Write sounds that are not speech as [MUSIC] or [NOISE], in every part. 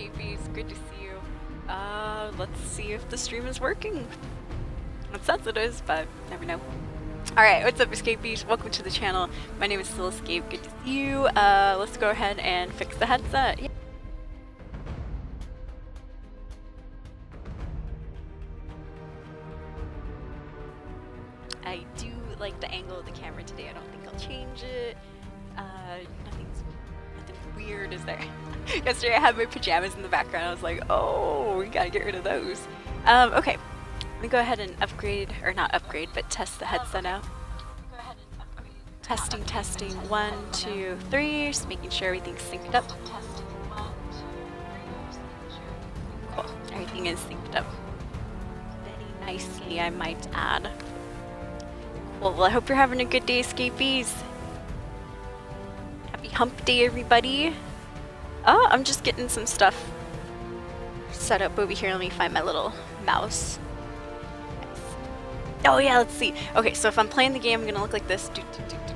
Escapees? Good to see you. Uh, let's see if the stream is working. It says it is, but never know. Alright, what's up Escapees? Welcome to the channel. My name is Still Escape. Good to see you. Uh, let's go ahead and fix the headset. Yeah. Yesterday I had my pajamas in the background. I was like, oh, we gotta get rid of those. Um, okay, let me go ahead and upgrade, or not upgrade, but test the headset out. Testing, testing. One, two, three. Just making sure everything's synced up. Cool. Everything is synced up. Very nicely, I might add. Cool. Well, I hope you're having a good day, escapees. Happy hump day, everybody. Oh, I'm just getting some stuff set up over here. Let me find my little mouse. Oh yeah, let's see. Okay, so if I'm playing the game, I'm gonna look like this. Doot, doot, doot.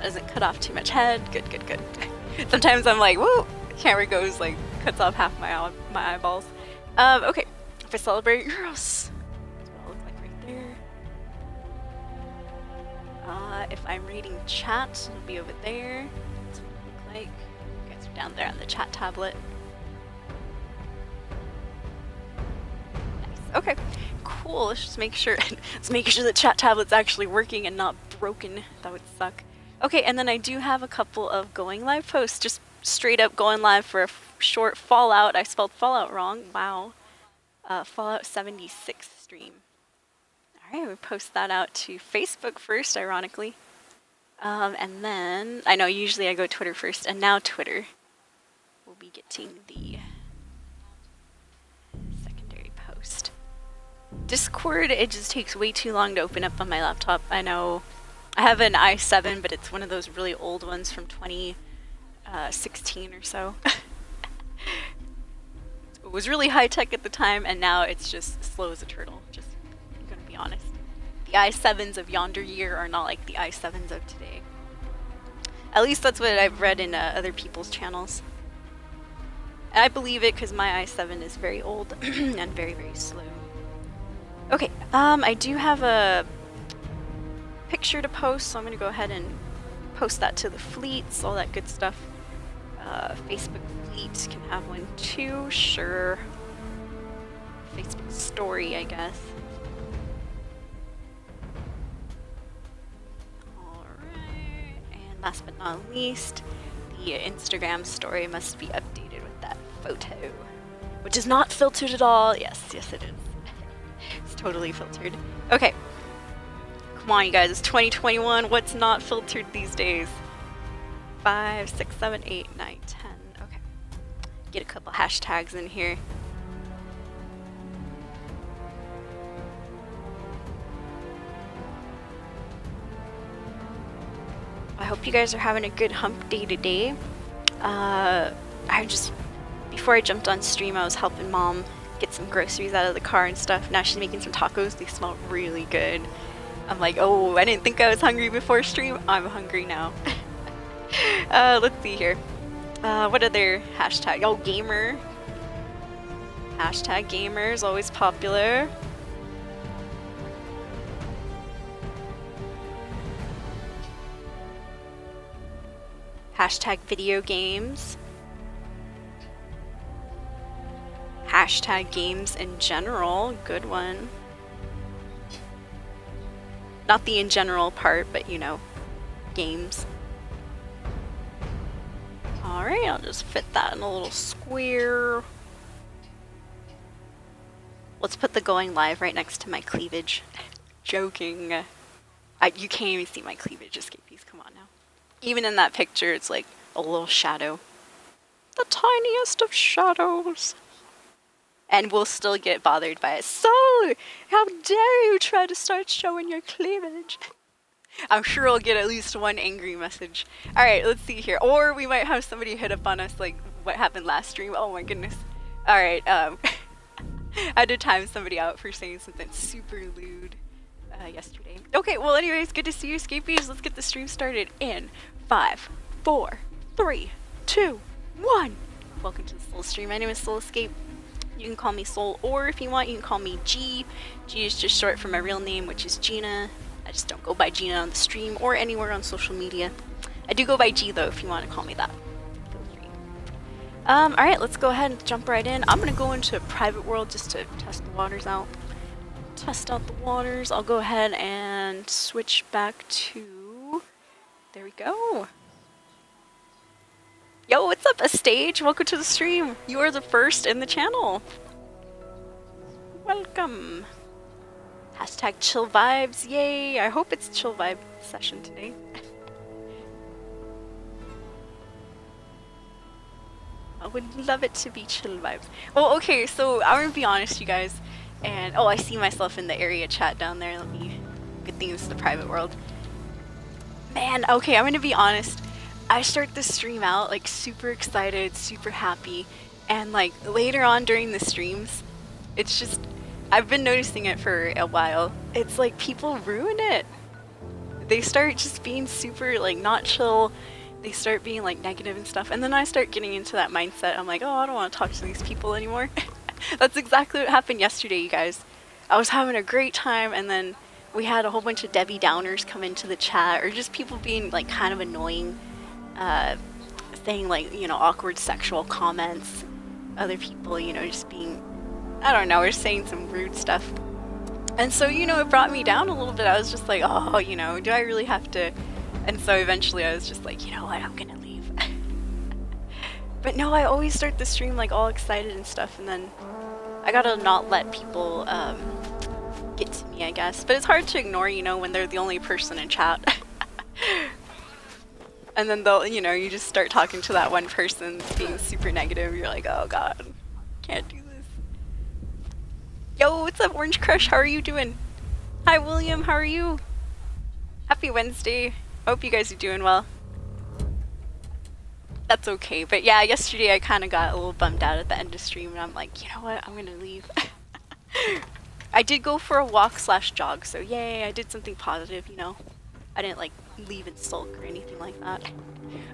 Doesn't cut off too much head. Good, good, good. [LAUGHS] Sometimes I'm like, whoa, camera goes like cuts off half my my eyeballs. Um, okay, if I celebrate, [LAUGHS] yes, that's what I look like right there. Uh, if I'm reading chat, it'll be over there. Like. You guys are down there on the chat tablet. Nice. Okay, cool. Let's just make sure. [LAUGHS] let's make sure the chat tablet's actually working and not broken. That would suck. Okay, and then I do have a couple of going live posts. Just straight up going live for a short Fallout. I spelled Fallout wrong. Wow. Uh, Fallout 76 stream. Alright, we post that out to Facebook first, ironically. Um, and then, I know usually I go Twitter first, and now Twitter will be getting the secondary post. Discord, it just takes way too long to open up on my laptop. I know I have an i7, but it's one of those really old ones from 2016 or so. [LAUGHS] it was really high tech at the time, and now it's just slow as a turtle. Just I'm gonna be honest. The i7s of yonder year are not like the i7s of today. At least that's what I've read in uh, other people's channels. I believe it because my i7 is very old [CLEARS THROAT] and very, very slow. Okay, um, I do have a picture to post, so I'm going to go ahead and post that to the fleets, all that good stuff. Uh, Facebook fleet can have one too, sure. Facebook story, I guess. Last but not least, the Instagram story must be updated with that photo. Which is not filtered at all. Yes, yes it is. [LAUGHS] it's totally filtered. Okay. Come on, you guys. It's 2021. What's not filtered these days? Five, six, seven, eight, nine, ten. Okay. Get a couple hashtags in here. I hope you guys are having a good hump day today. Uh, I just, before I jumped on stream, I was helping mom get some groceries out of the car and stuff. Now she's making some tacos. They smell really good. I'm like, oh, I didn't think I was hungry before stream. I'm hungry now. [LAUGHS] uh, let's see here. Uh, what other hashtag? Oh, gamer. Hashtag gamers, always popular. Hashtag video games. Hashtag games in general, good one. Not the in general part, but you know, games. Alright, I'll just fit that in a little square. Let's put the going live right next to my cleavage. [LAUGHS] Joking. I, you can't even see my cleavage, on now. Even in that picture, it's like a little shadow. The tiniest of shadows. And we'll still get bothered by it. So, how dare you try to start showing your cleavage? I'm sure I'll get at least one angry message. Alright, let's see here. Or we might have somebody hit up on us like what happened last stream. Oh my goodness. Alright, um, [LAUGHS] I had to time somebody out for saying something super lewd uh, yesterday. Okay, well anyways, good to see you, Escapees. Let's get the stream started in five, four, three, two, one. Welcome to the Soul Stream. My name is Soul Escape. You can call me Soul, or if you want, you can call me G. G is just short for my real name, which is Gina. I just don't go by Gina on the stream or anywhere on social media. I do go by G though, if you want to call me that. Um, alright, let's go ahead and jump right in. I'm gonna go into a private world just to test the waters out. Test out the waters. I'll go ahead and switch back to... There we go. Yo, what's up, A Stage? Welcome to the stream. You are the first in the channel. Welcome. Hashtag chill vibes. Yay. I hope it's chill vibe session today. [LAUGHS] I would love it to be chill vibes. Well, okay, so I'm gonna be honest, you guys. And, oh, I see myself in the area chat down there. Let me, good thing this is the private world. Man, okay, I'm gonna be honest. I start the stream out like super excited, super happy, and like later on during the streams, it's just I've been noticing it for a while. It's like people ruin it. They start just being super like not chill. They start being like negative and stuff, and then I start getting into that mindset. I'm like, oh, I don't want to talk to these people anymore. [LAUGHS] That's exactly what happened yesterday, you guys. I was having a great time, and then we had a whole bunch of Debbie Downers come into the chat, or just people being like kind of annoying uh, saying like you know awkward sexual comments. Other people you know just being i don't know or saying some rude stuff. And so you know it brought me down a little bit. I was just like oh you know do i really have to? And so eventually i was just like you know what? I'm gonna leave but no i always start the stream like all excited and stuff and then i gotta not let people um, get to me i guess but it's hard to ignore you know when they're the only person in chat [LAUGHS] and then they'll, you know, you just start talking to that one person being super negative. You're like, oh god, can't do this. Yo, what's up, Orange Crush? How are you doing? Hi, William. How are you? Happy Wednesday. Hope you guys are doing well. That's okay. But yeah, yesterday I kind of got a little bummed out at the end of stream, and I'm like, you know what? I'm gonna leave. [LAUGHS] I did go for a walk slash jog, so yay! I did something positive, you know. I didn't like leave and sulk or anything like that.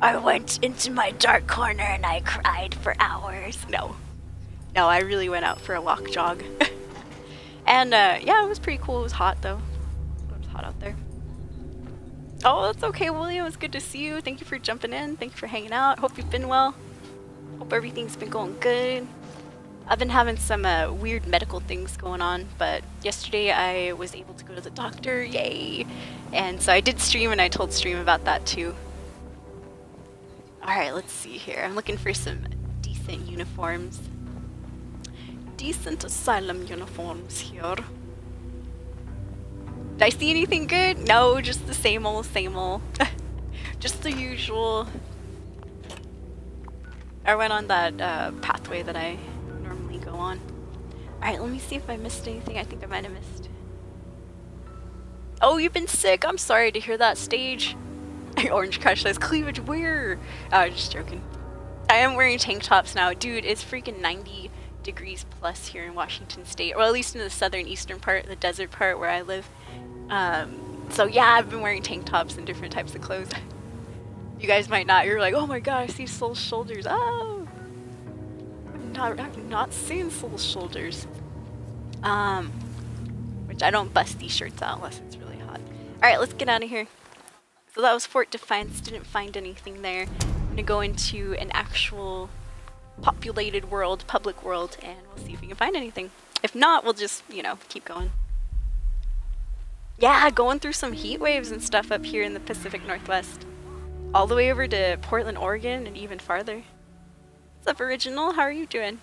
I went into my dark corner and I cried for hours. No. No, I really went out for a walk jog. [LAUGHS] and uh, yeah, it was pretty cool. It was hot though. It was hot out there. Oh, that's okay, William. It's good to see you. Thank you for jumping in. Thank you for hanging out. Hope you've been well. Hope everything's been going good. I've been having some uh, weird medical things going on, but yesterday I was able to go to the doctor, yay! And so I did stream and I told stream about that too. Alright, let's see here. I'm looking for some decent uniforms. Decent asylum uniforms here. Did I see anything good? No, just the same old, same old. [LAUGHS] just the usual. I went on that uh, pathway that I normally go on. Alright, let me see if I missed anything. I think I might have missed. Oh, you've been sick. I'm sorry to hear that stage. [LAUGHS] Orange Crush says, cleavage where? Oh, just joking. I am wearing tank tops now. Dude, it's freaking 90 degrees plus here in Washington State. Or at least in the southern eastern part, the desert part where I live. Um, so yeah, I've been wearing tank tops and different types of clothes. you guys might not. You're like, oh my god, I see Soul's shoulders. Oh! not, I've not seen Soul Shoulders. Um, which I don't bust these shirts out unless it's really hot. Alright, let's get out of here. So that was Fort Defiance, didn't find anything there. I'm gonna go into an actual populated world, public world, and we'll see if we can find anything. If not, we'll just, you know, keep going. Yeah, going through some heat waves and stuff up here in the Pacific Northwest. All the way over to Portland, Oregon, and even farther. What's up, Original? How are you doing?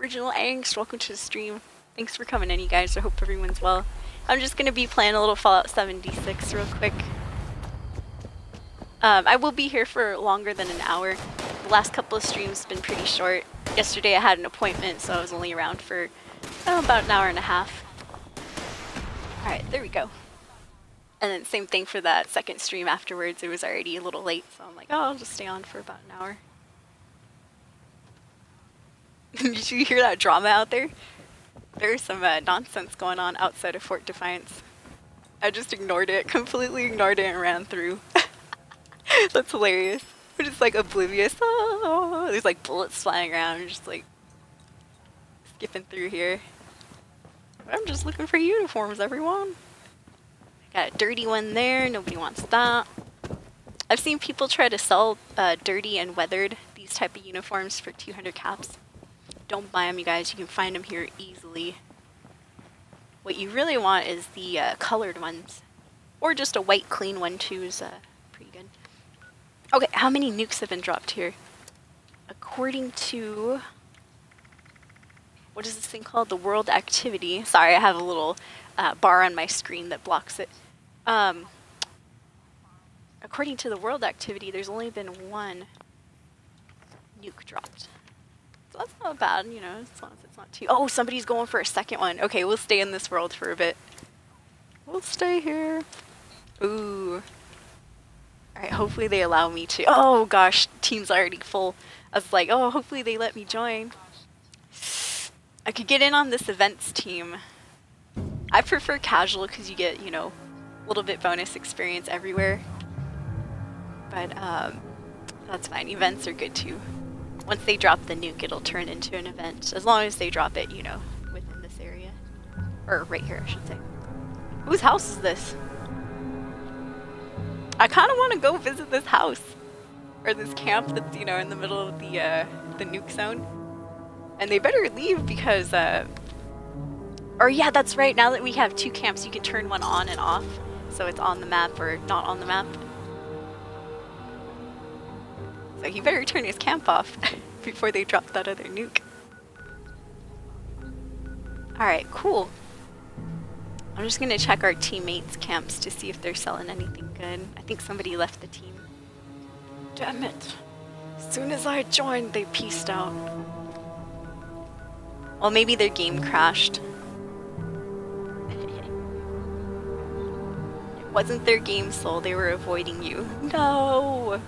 Original Angst, welcome to the stream. Thanks for coming in, you guys. I hope everyone's well. I'm just going to be playing a little Fallout 76 real quick. Um, I will be here for longer than an hour. The last couple of streams have been pretty short. Yesterday I had an appointment, so I was only around for oh, about an hour and a half. Alright, there we go. And then same thing for that second stream afterwards. It was already a little late, so I'm like, oh, I'll just stay on for about an hour. [LAUGHS] Did you hear that drama out there? There's some uh, nonsense going on outside of Fort Defiance. I just ignored it, [LAUGHS] completely ignored it and ran through. [LAUGHS] That's hilarious. We're just like oblivious. Oh, there's like bullets flying around, just like skipping through here. I'm just looking for uniforms, everyone. Got a dirty one there. Nobody wants that. I've seen people try to sell uh, dirty and weathered these type of uniforms for 200 caps. Don't buy them, you guys. You can find them here easily. What you really want is the uh, colored ones. Or just a white clean one too is uh, pretty good. Okay, how many nukes have been dropped here? According to... What is this thing called? The world activity. Sorry, I have a little uh, bar on my screen that blocks it. Um, according to the world activity, there's only been one nuke dropped. So that's not bad, you know, as long as it's not too... Oh, somebody's going for a second one. Okay, we'll stay in this world for a bit. We'll stay here. Ooh. Alright, hopefully they allow me to... Oh gosh, team's already full. I was like, oh, hopefully they let me join. I could get in on this events team. I prefer casual because you get, you know, a little bit bonus experience everywhere. But um, that's fine. Events are good too. Once they drop the nuke, it'll turn into an event. As long as they drop it, you know, within this area. Or right here, I should say. Whose house is this? I kind of want to go visit this house. Or this camp that's, you know, in the middle of the, uh, the nuke zone. And they better leave because, uh... Or yeah, that's right, now that we have two camps, you can turn one on and off. So it's on the map or not on the map. So he better turn his camp off [LAUGHS] before they drop that other nuke. Alright, cool. I'm just gonna check our teammates' camps to see if they're selling anything good. I think somebody left the team. Damn it. As soon as I joined, they pieced out. Well, maybe their game crashed. it wasn't their game soul, they were avoiding you. No!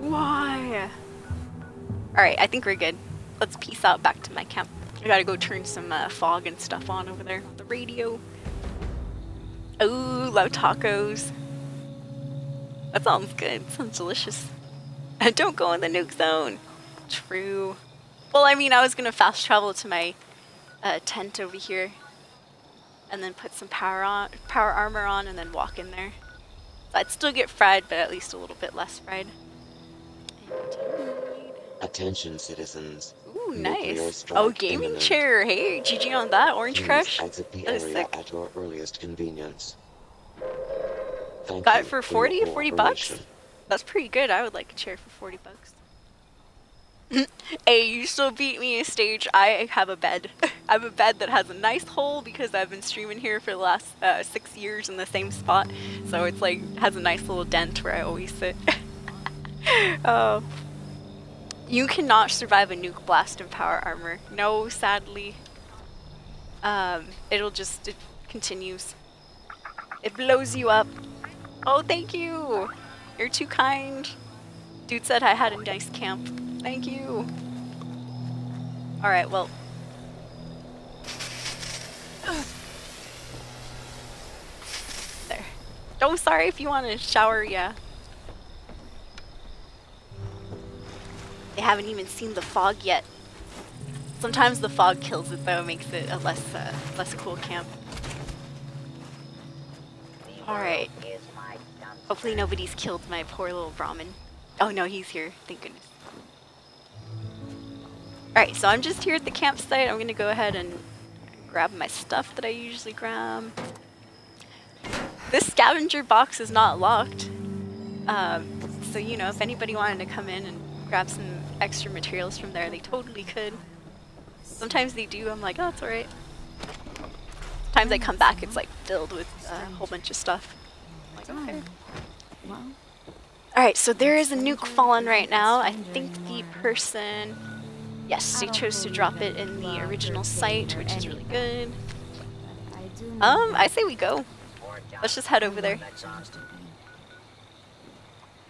Why? Alright, I think we're good. Let's peace out back to my camp. I gotta go turn some uh, fog and stuff on over there. on The radio. Ooh, love tacos. That sounds good. Sounds delicious. [LAUGHS] Don't go in the nuke zone. True. Well, I mean, I was gonna fast travel to my uh, tent over here, and then put some power on, power armor on, and then walk in there. So I'd still get fried, but at least a little bit less fried. Attention, citizens. Ooh, nice. Oh, gaming imminent. chair. Hey, GG on that, Orange Please Crush. exit the That is area sick. at your earliest convenience. Thank Got it for for 40 40 bucks? That's pretty good. I would like a chair for 40 bucks. [LAUGHS] hey, you still beat me a stage. I have a bed. [LAUGHS] I have a bed that has a nice hole because I've been streaming here for the last uh, six years in the same spot. So it's like, has a nice little dent where I always sit. oh. [LAUGHS] You cannot survive a nuke blast in power armor. No, sadly. Um, it'll just, it continues. It blows you up. Oh, thank you. You're too kind. Dude said I had a nice camp. Thank you. Alright, well. There. Oh, sorry if you want to shower, yeah. They haven't even seen the fog yet. Sometimes the fog kills it though, makes it a less, uh, less cool camp. Alright. Hopefully nobody's killed my poor little Brahmin. Oh no, he's here. Thank goodness. Alright, so I'm just here at the campsite. I'm gonna go ahead and grab my stuff that I usually grab. This scavenger box is not locked. Um, so, you know, if anybody wanted to come in and grab some extra materials from there, they totally could. Sometimes they do. I'm like, oh, it's alright. Sometimes I come back, it's like filled with uh, a whole bunch of stuff. I'm like, okay. Alright, so there is a nuke fallen right now. I think the person... Yes, they chose to drop it in the original site, which is really good. Um, I say we go. Let's just head over there.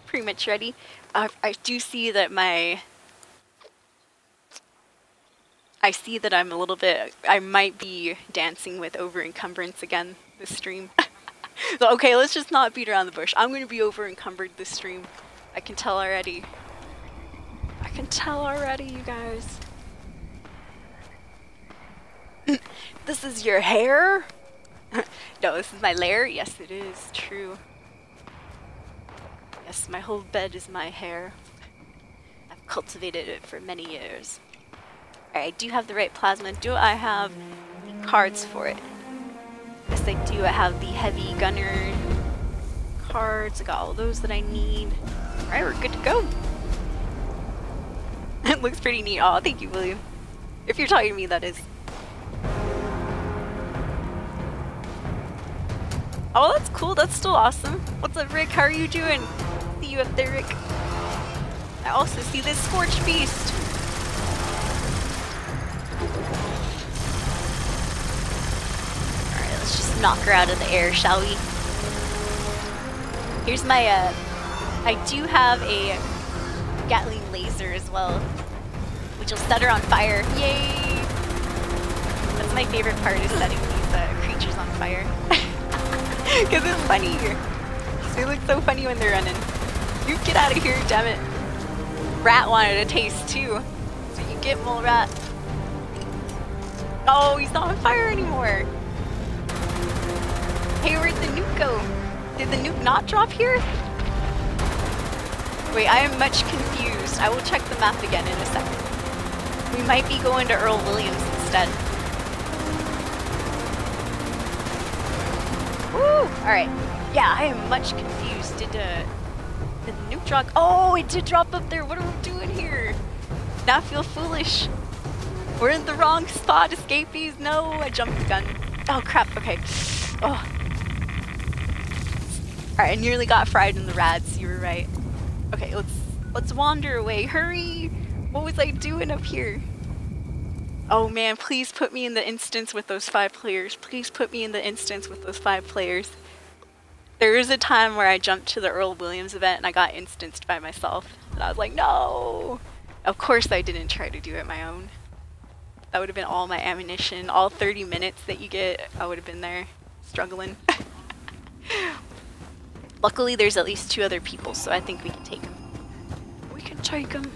Pretty much ready. Uh, I do see that my... I see that I'm a little bit... I might be dancing with over encumbrance again this stream. [LAUGHS] so, okay, let's just not beat around the bush. I'm going to be over encumbered this stream. I can tell already. Can tell already, you guys. [LAUGHS] this is your hair? [LAUGHS] no, this is my lair? Yes, it is. True. Yes, my whole bed is my hair. I've cultivated it for many years. Alright, I do have the right plasma. Do I have cards for it? Yes, I do. I have the heavy gunner cards. I got all those that I need. Alright, we're good to go. [LAUGHS] it looks pretty neat. Oh, thank you, William. If you're talking to me, that is. Oh, that's cool. That's still awesome. What's up, Rick? How are you doing? See you up there, Rick. I also see this Scorched Beast. Alright, let's just knock her out of the air, shall we? Here's my, uh... I do have a Gatling as well, which will set her on fire. Yay! That's my favorite part, is setting these uh, creatures on fire. [LAUGHS] Because it's funny. They look so funny when they're running. You get out of here, damn it. Rat wanted a taste too. So you get mole rat. Oh, he's not on fire anymore. Hey, where'd the nuke go? Did the nuke not drop here? Wait, I am much confused. I will check the map again in a second. We might be going to Earl Williams instead. Woo! Alright. Yeah, I am much confused. Did, uh, the nuke drop? Oh, it did drop up there. What are we doing here? Now I feel foolish. We're in the wrong spot, escapees. No, I jumped the gun. Oh, crap. Okay. Oh. Alright, I nearly got fried in the rads. You were right. Okay, let's let's wander away. Hurry! What was I doing up here? Oh man, please put me in the instance with those five players. Please put me in the instance with those five players. There was a time where I jumped to the Earl Williams event and I got instanced by myself. And I was like, no! Of course I didn't try to do it my own. That would have been all my ammunition. All 30 minutes that you get, I would have been there struggling. [LAUGHS] Luckily, there's at least two other people, so I think we can take them. We can take them.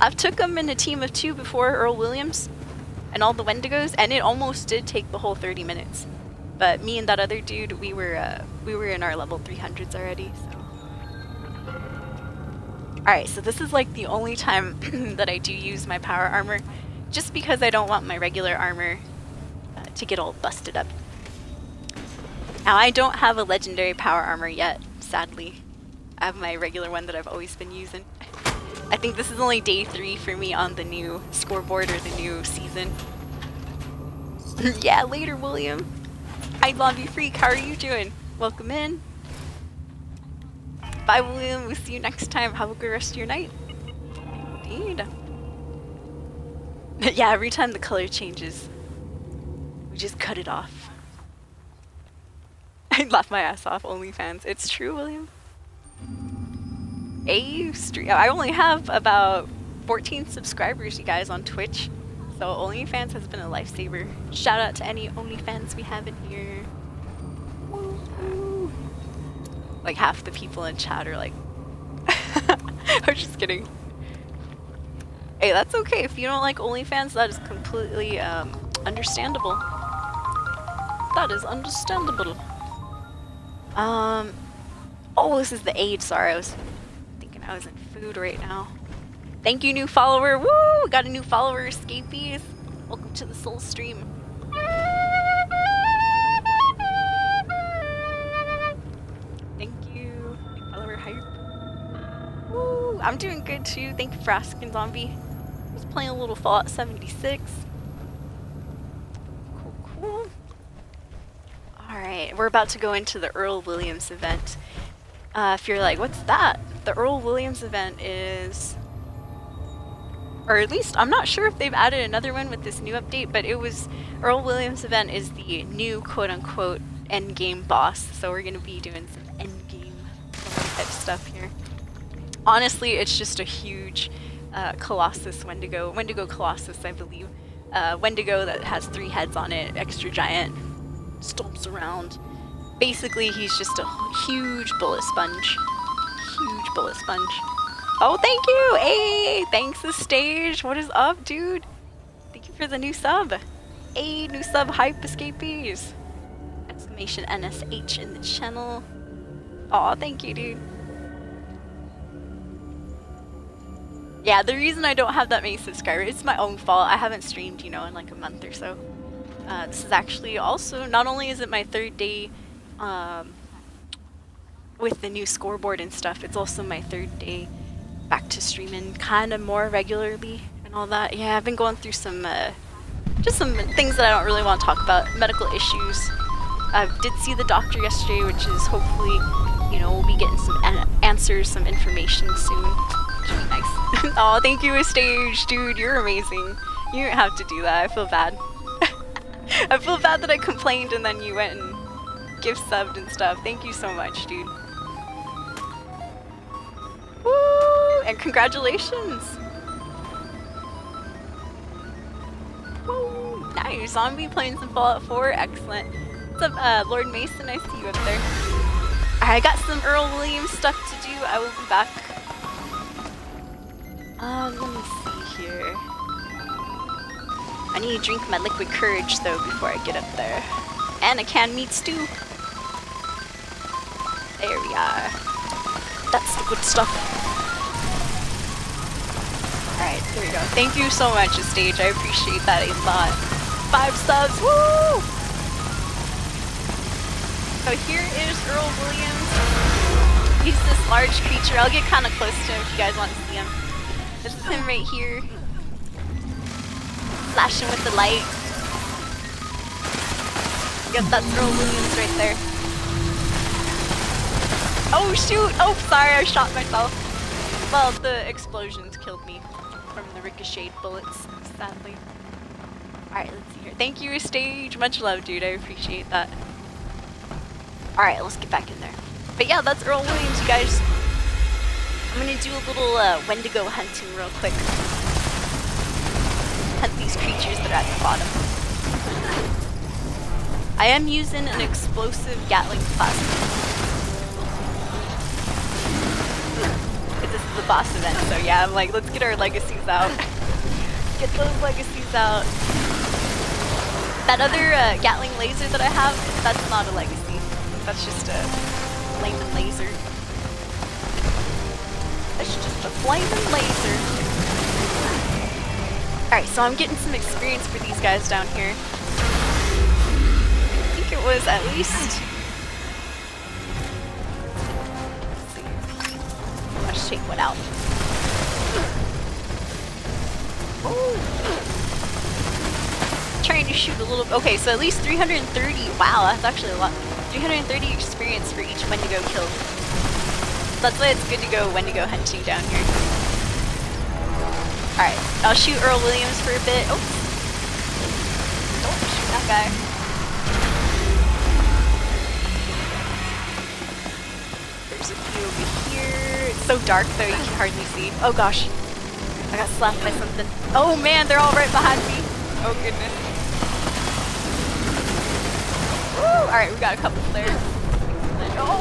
I've took them in a team of two before, Earl Williams, and all the Wendigos, and it almost did take the whole 30 minutes. But me and that other dude, we were uh, we were in our level 300s already, so. Alright, so this is like the only time [CLEARS THROAT] that I do use my power armor, just because I don't want my regular armor uh, to get all busted up. Now, I don't have a legendary power armor yet, sadly. I have my regular one that I've always been using. I think this is only day three for me on the new scoreboard or the new season. [LAUGHS] yeah, later, William. Hi, Lobby Freak. How are you doing? Welcome in. Bye, William. We'll see you next time. Have a good rest of your night. Indeed. [LAUGHS] yeah, every time the color changes, we just cut it off. [LAUGHS] I laugh my ass off, OnlyFans. It's true, William. A stream. I only have about 14 subscribers, you guys, on Twitch. So OnlyFans has been a lifesaver. Shout out to any OnlyFans we have in here. Like half the people in chat are like, [LAUGHS] I'm just kidding. Hey, that's okay. If you don't like OnlyFans, that is completely um, understandable. That is understandable. Um, oh, this is the aid. Sorry, I was thinking I was in food right now. Thank you, new follower. Woo! Got a new follower, Escapees. Welcome to the Soul Stream. Thank you, new follower hype. Woo! I'm doing good too. Thank you for asking, Zombie. I was playing a little Fallout 76. Cool, cool. We're about to go into the Earl Williams event. Uh, if you're like, what's that? The Earl Williams event is... Or at least, I'm not sure if they've added another one with this new update, but it was... Earl Williams event is the new quote-unquote endgame boss, so we're going to be doing some endgame type stuff here. Honestly, it's just a huge uh, Colossus Wendigo, Wendigo Colossus, I believe. Uh, Wendigo that has three heads on it, extra giant, stomps around. Basically, he's just a huge bullet sponge. huge bullet sponge. Oh, thank you! Hey, thanks the stage. What is up, dude? Thank you for the new sub. Hey, new sub hype escapees. Exclamation NSH in the channel. Aw, thank you, dude. Yeah, the reason I don't have that many subscribers, it's my own fault. I haven't streamed, you know, in like a month or so. Uh, this is actually also, not only is it my third day um, with the new scoreboard and stuff, it's also my third day back to streaming kind of more regularly and all that. Yeah, I've been going through some, uh, just some things that I don't really want to talk about, medical issues. I did see the doctor yesterday, which is hopefully, you know, we'll be getting some an answers, some information soon. Which be nice. [LAUGHS] oh, thank you, Stage, dude. You're amazing. You didn't have to do that. I feel bad. [LAUGHS] I feel bad that I complained and then you went and gift subbed and stuff. Thank you so much, dude. Woo! And congratulations! Woo! Nice. Zombie playing some Fallout 4. Excellent. What's up, uh, Lord Mason? I see you up there. I got some Earl Williams stuff to do. I will be back. Um, let me see here. I need to drink my liquid courage though before I get up there. And a canned meat stew. There we are. That's the good stuff. Alright, there we go. Thank you so much, Stage. I appreciate that a lot. Five subs, woo! So here is Earl Williams. He's this large creature. I'll get kind of close to him if you guys want to see him. This is him right here. Flashing with the light. Yep, that's Earl Williams right there. Oh shoot! Oh, sorry, I shot myself. Well, the explosions killed me from the ricocheted bullets, sadly. Alright, let's see here. Thank you, Stage. Much love, dude. I appreciate that. Alright, let's get back in there. But yeah, that's Earl Williams, you guys. I'm gonna do a little uh, Wendigo hunting real quick. Hunt these creatures that are at the bottom. I am using an explosive Gatling plasma. This is the boss event, so yeah, I'm like, let's get our legacies out. get those legacies out. That other uh, Gatling laser that I have, that's not a legacy. That's just a flaming laser. That's just a flaming laser. Alright, so I'm getting some experience for these guys down here. I think it was at least... Let's take one out. Trying to shoot a little... Okay, so at least 330. Wow, that's actually a lot. 330 experience for each Wendigo killed. That's why it's good to go Wendigo hunting down here. Alright, I'll shoot Earl Williams for a bit. Oh! Don't shoot that guy. There's a few over here. It's so dark though, you can hardly see. Oh gosh. I got slapped by something. Oh man, they're all right behind me. Oh goodness. Alright, we got a couple there. Oh!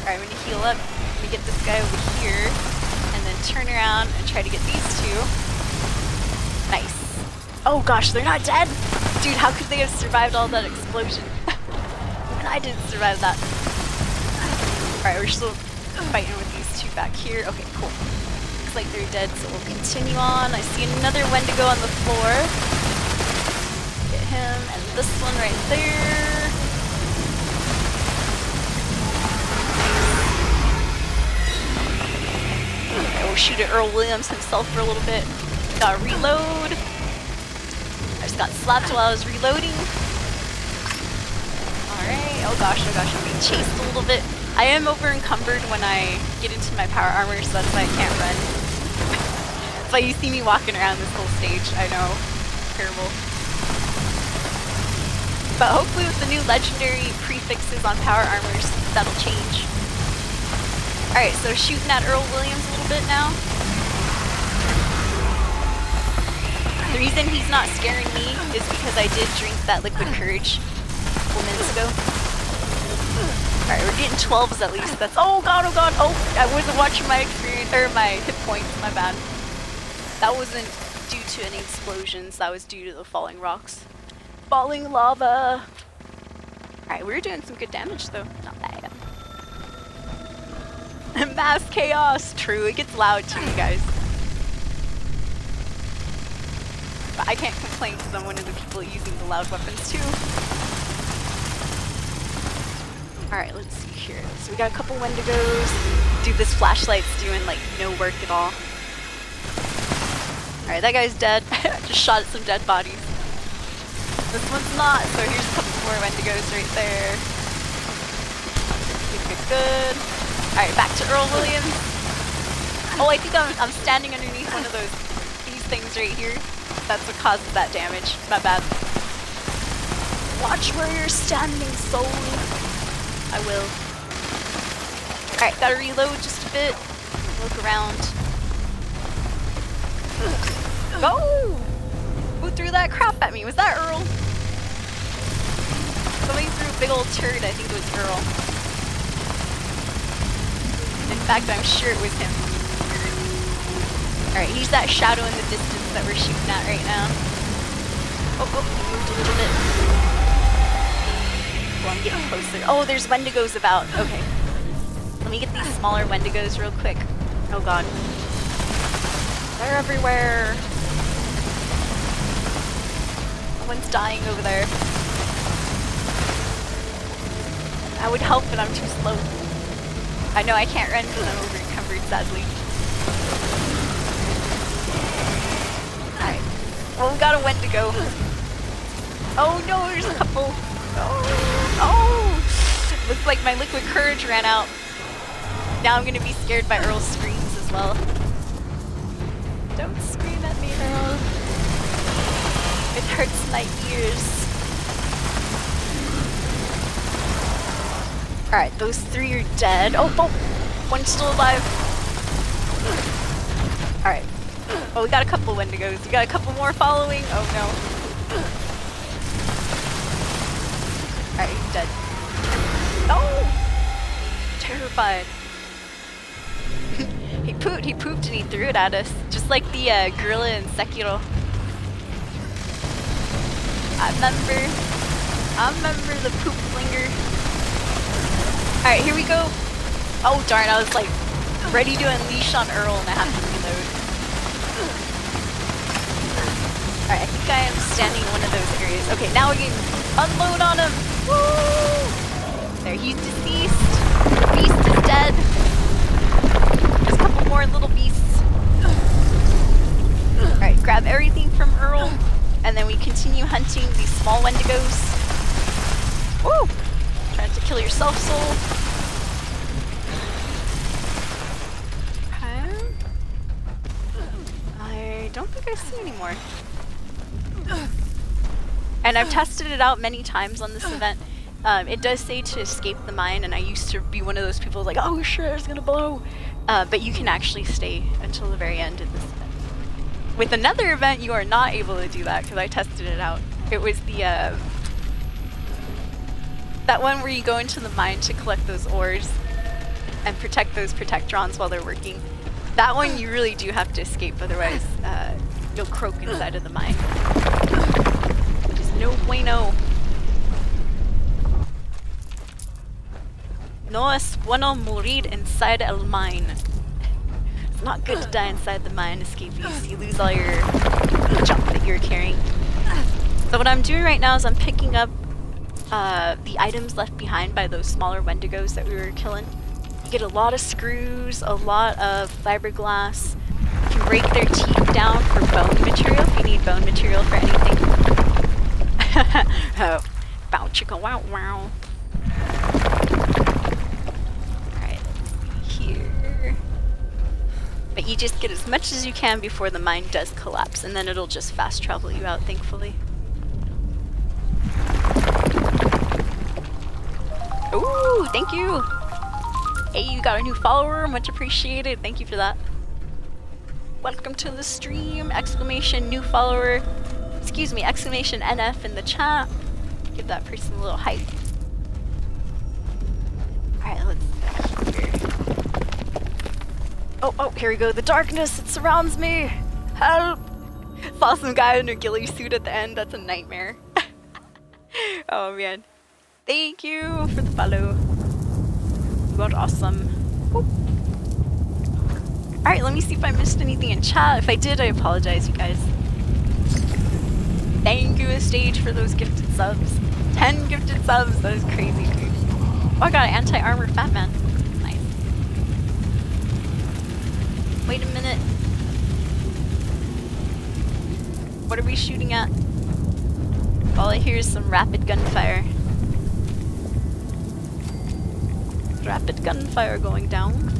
Alright, I'm gonna heal up. Let me get this guy over here. Turn around and try to get these two. Nice. Oh gosh, they're not dead! Dude, how could they have survived all that explosion? [LAUGHS] I didn't survive that. Alright, we're still fighting with these two back here. Okay, cool. Looks like they're dead, so we'll continue on. I see another Wendigo on the floor. Get him, and this one right there. Shoot at Earl Williams himself for a little bit. Gotta reload. I just got slapped while I was reloading. Alright, oh gosh, oh gosh, I'm being chased a little bit. I am over encumbered when I get into my power armor, so that's why I can't run. [LAUGHS] that's why you see me walking around this whole stage, I know. Terrible. But hopefully with the new legendary prefixes on power armors, that'll change. Alright, so shooting at Earl Williams a little bit now. The reason he's not scaring me is because I did drink that liquid courage a couple minutes ago. Alright, we're getting 12s at least. That's- Oh god, oh god, oh! I wasn't watching my experience, or my hit points, my bad. That wasn't due to any explosions, that was due to the falling rocks. Falling lava! Alright, we were doing some good damage though. Not bad. [LAUGHS] Mass chaos! True, it gets loud too, guys. But I can't complain because I'm one of the people using the loud weapons too. Alright, let's see here. So we got a couple Wendigos. Dude, this flashlight's doing like no work at all. Alright, that guy's dead. [LAUGHS] Just shot at some dead bodies. This one's not, so here's a couple more Wendigos right there. Good, good, good. Alright, back to Earl Williams. Oh, I think I'm, I'm standing underneath one of those these things right here. That's what causes that damage. My bad. Watch where you're standing, soul. I will. Alright, gotta reload just a bit. Look around. Go! Who threw that crap at me? Was that Earl? Somebody threw a big old turd. I think it was Earl. Fact, I'm sure it was him. Alright, he's that shadow in the distance that we're shooting at right now. Oh, oh, he moved a little bit. Oh, I'm getting closer. Oh, there's Wendigos about. Okay. Let me get these smaller Wendigos real quick. Oh god. They're everywhere. Someone's dying over there. I would help, but I'm too slow. I know I can't run because I'm over encumbered, sadly. Alright. Well, we got a Wendigo. Oh no, there's a couple. Oh, oh! Looks like my liquid courage ran out. Now I'm gonna be scared by Earl's screams as well. Don't scream at me, Earl. It hurts my ears. Alright, those three are dead. Oh, oh! One's still alive. Alright. Oh, we got a couple Wendigos. We got a couple more following. Oh no. Alright, he's dead. No! Terrified. [LAUGHS] he pooped, he pooped and he threw it at us. Just like the uh, gorilla in Sekiro. I remember. I remember the poop flinger. Alright, here we go. Oh darn, I was like ready to unleash on Earl and I have to reload. Alright, I think I am standing in one of those areas. Okay, now we can unload on him. Woo! There, he's deceased. The beast is dead. There's a couple more little beasts. Alright, grab everything from Earl, and then we continue hunting these small Wendigos. Woo! To kill yourself, soul. Okay. I don't think I see anymore. And I've tested it out many times on this event. Um, it does say to escape the mine, and I used to be one of those people like, oh sure, it's gonna blow. Uh, but you can actually stay until the very end of this event. With another event, you are not able to do that because I tested it out. It was the uh, that one where you go into the mine to collect those ores and protect those protectrons while they're working. That one you really do have to escape, otherwise uh, you'll croak inside of the mine. Which is no bueno. No es bueno morir inside el mine. It's not good to die inside the mine, escapees. You lose all your junk that you're carrying. So what I'm doing right now is I'm picking up uh, the items left behind by those smaller Wendigos that we were killing. You get a lot of screws, a lot of fiberglass. You can break their teeth down for bone material if you need bone material for anything. [LAUGHS] oh, bow chicka wow wow. Here. But you just get as much as you can before the mine does collapse, and then it'll just fast travel you out, thankfully. Ooh, thank you! Hey, you got a new follower, much appreciated, thank you for that. Welcome to the stream, exclamation new follower, excuse me, exclamation NF in the chat. Give that person a little hype. Okay, let's here. Oh, oh, here we go. The darkness, it surrounds me. Help! Saw some guy in a ghillie suit at the end. That's a nightmare. [LAUGHS] oh man. Thank you for the follow. You got awesome. Alright, let me see if I missed anything in chat. If I did, I apologize, you guys. Thank you, Stage, for those gifted subs. 10 gifted subs. That is crazy. Oh, I got an anti-armor Fat Man. Nice. Wait a minute. What are we shooting at? All I hear is some rapid gunfire. Rapid gunfire going down.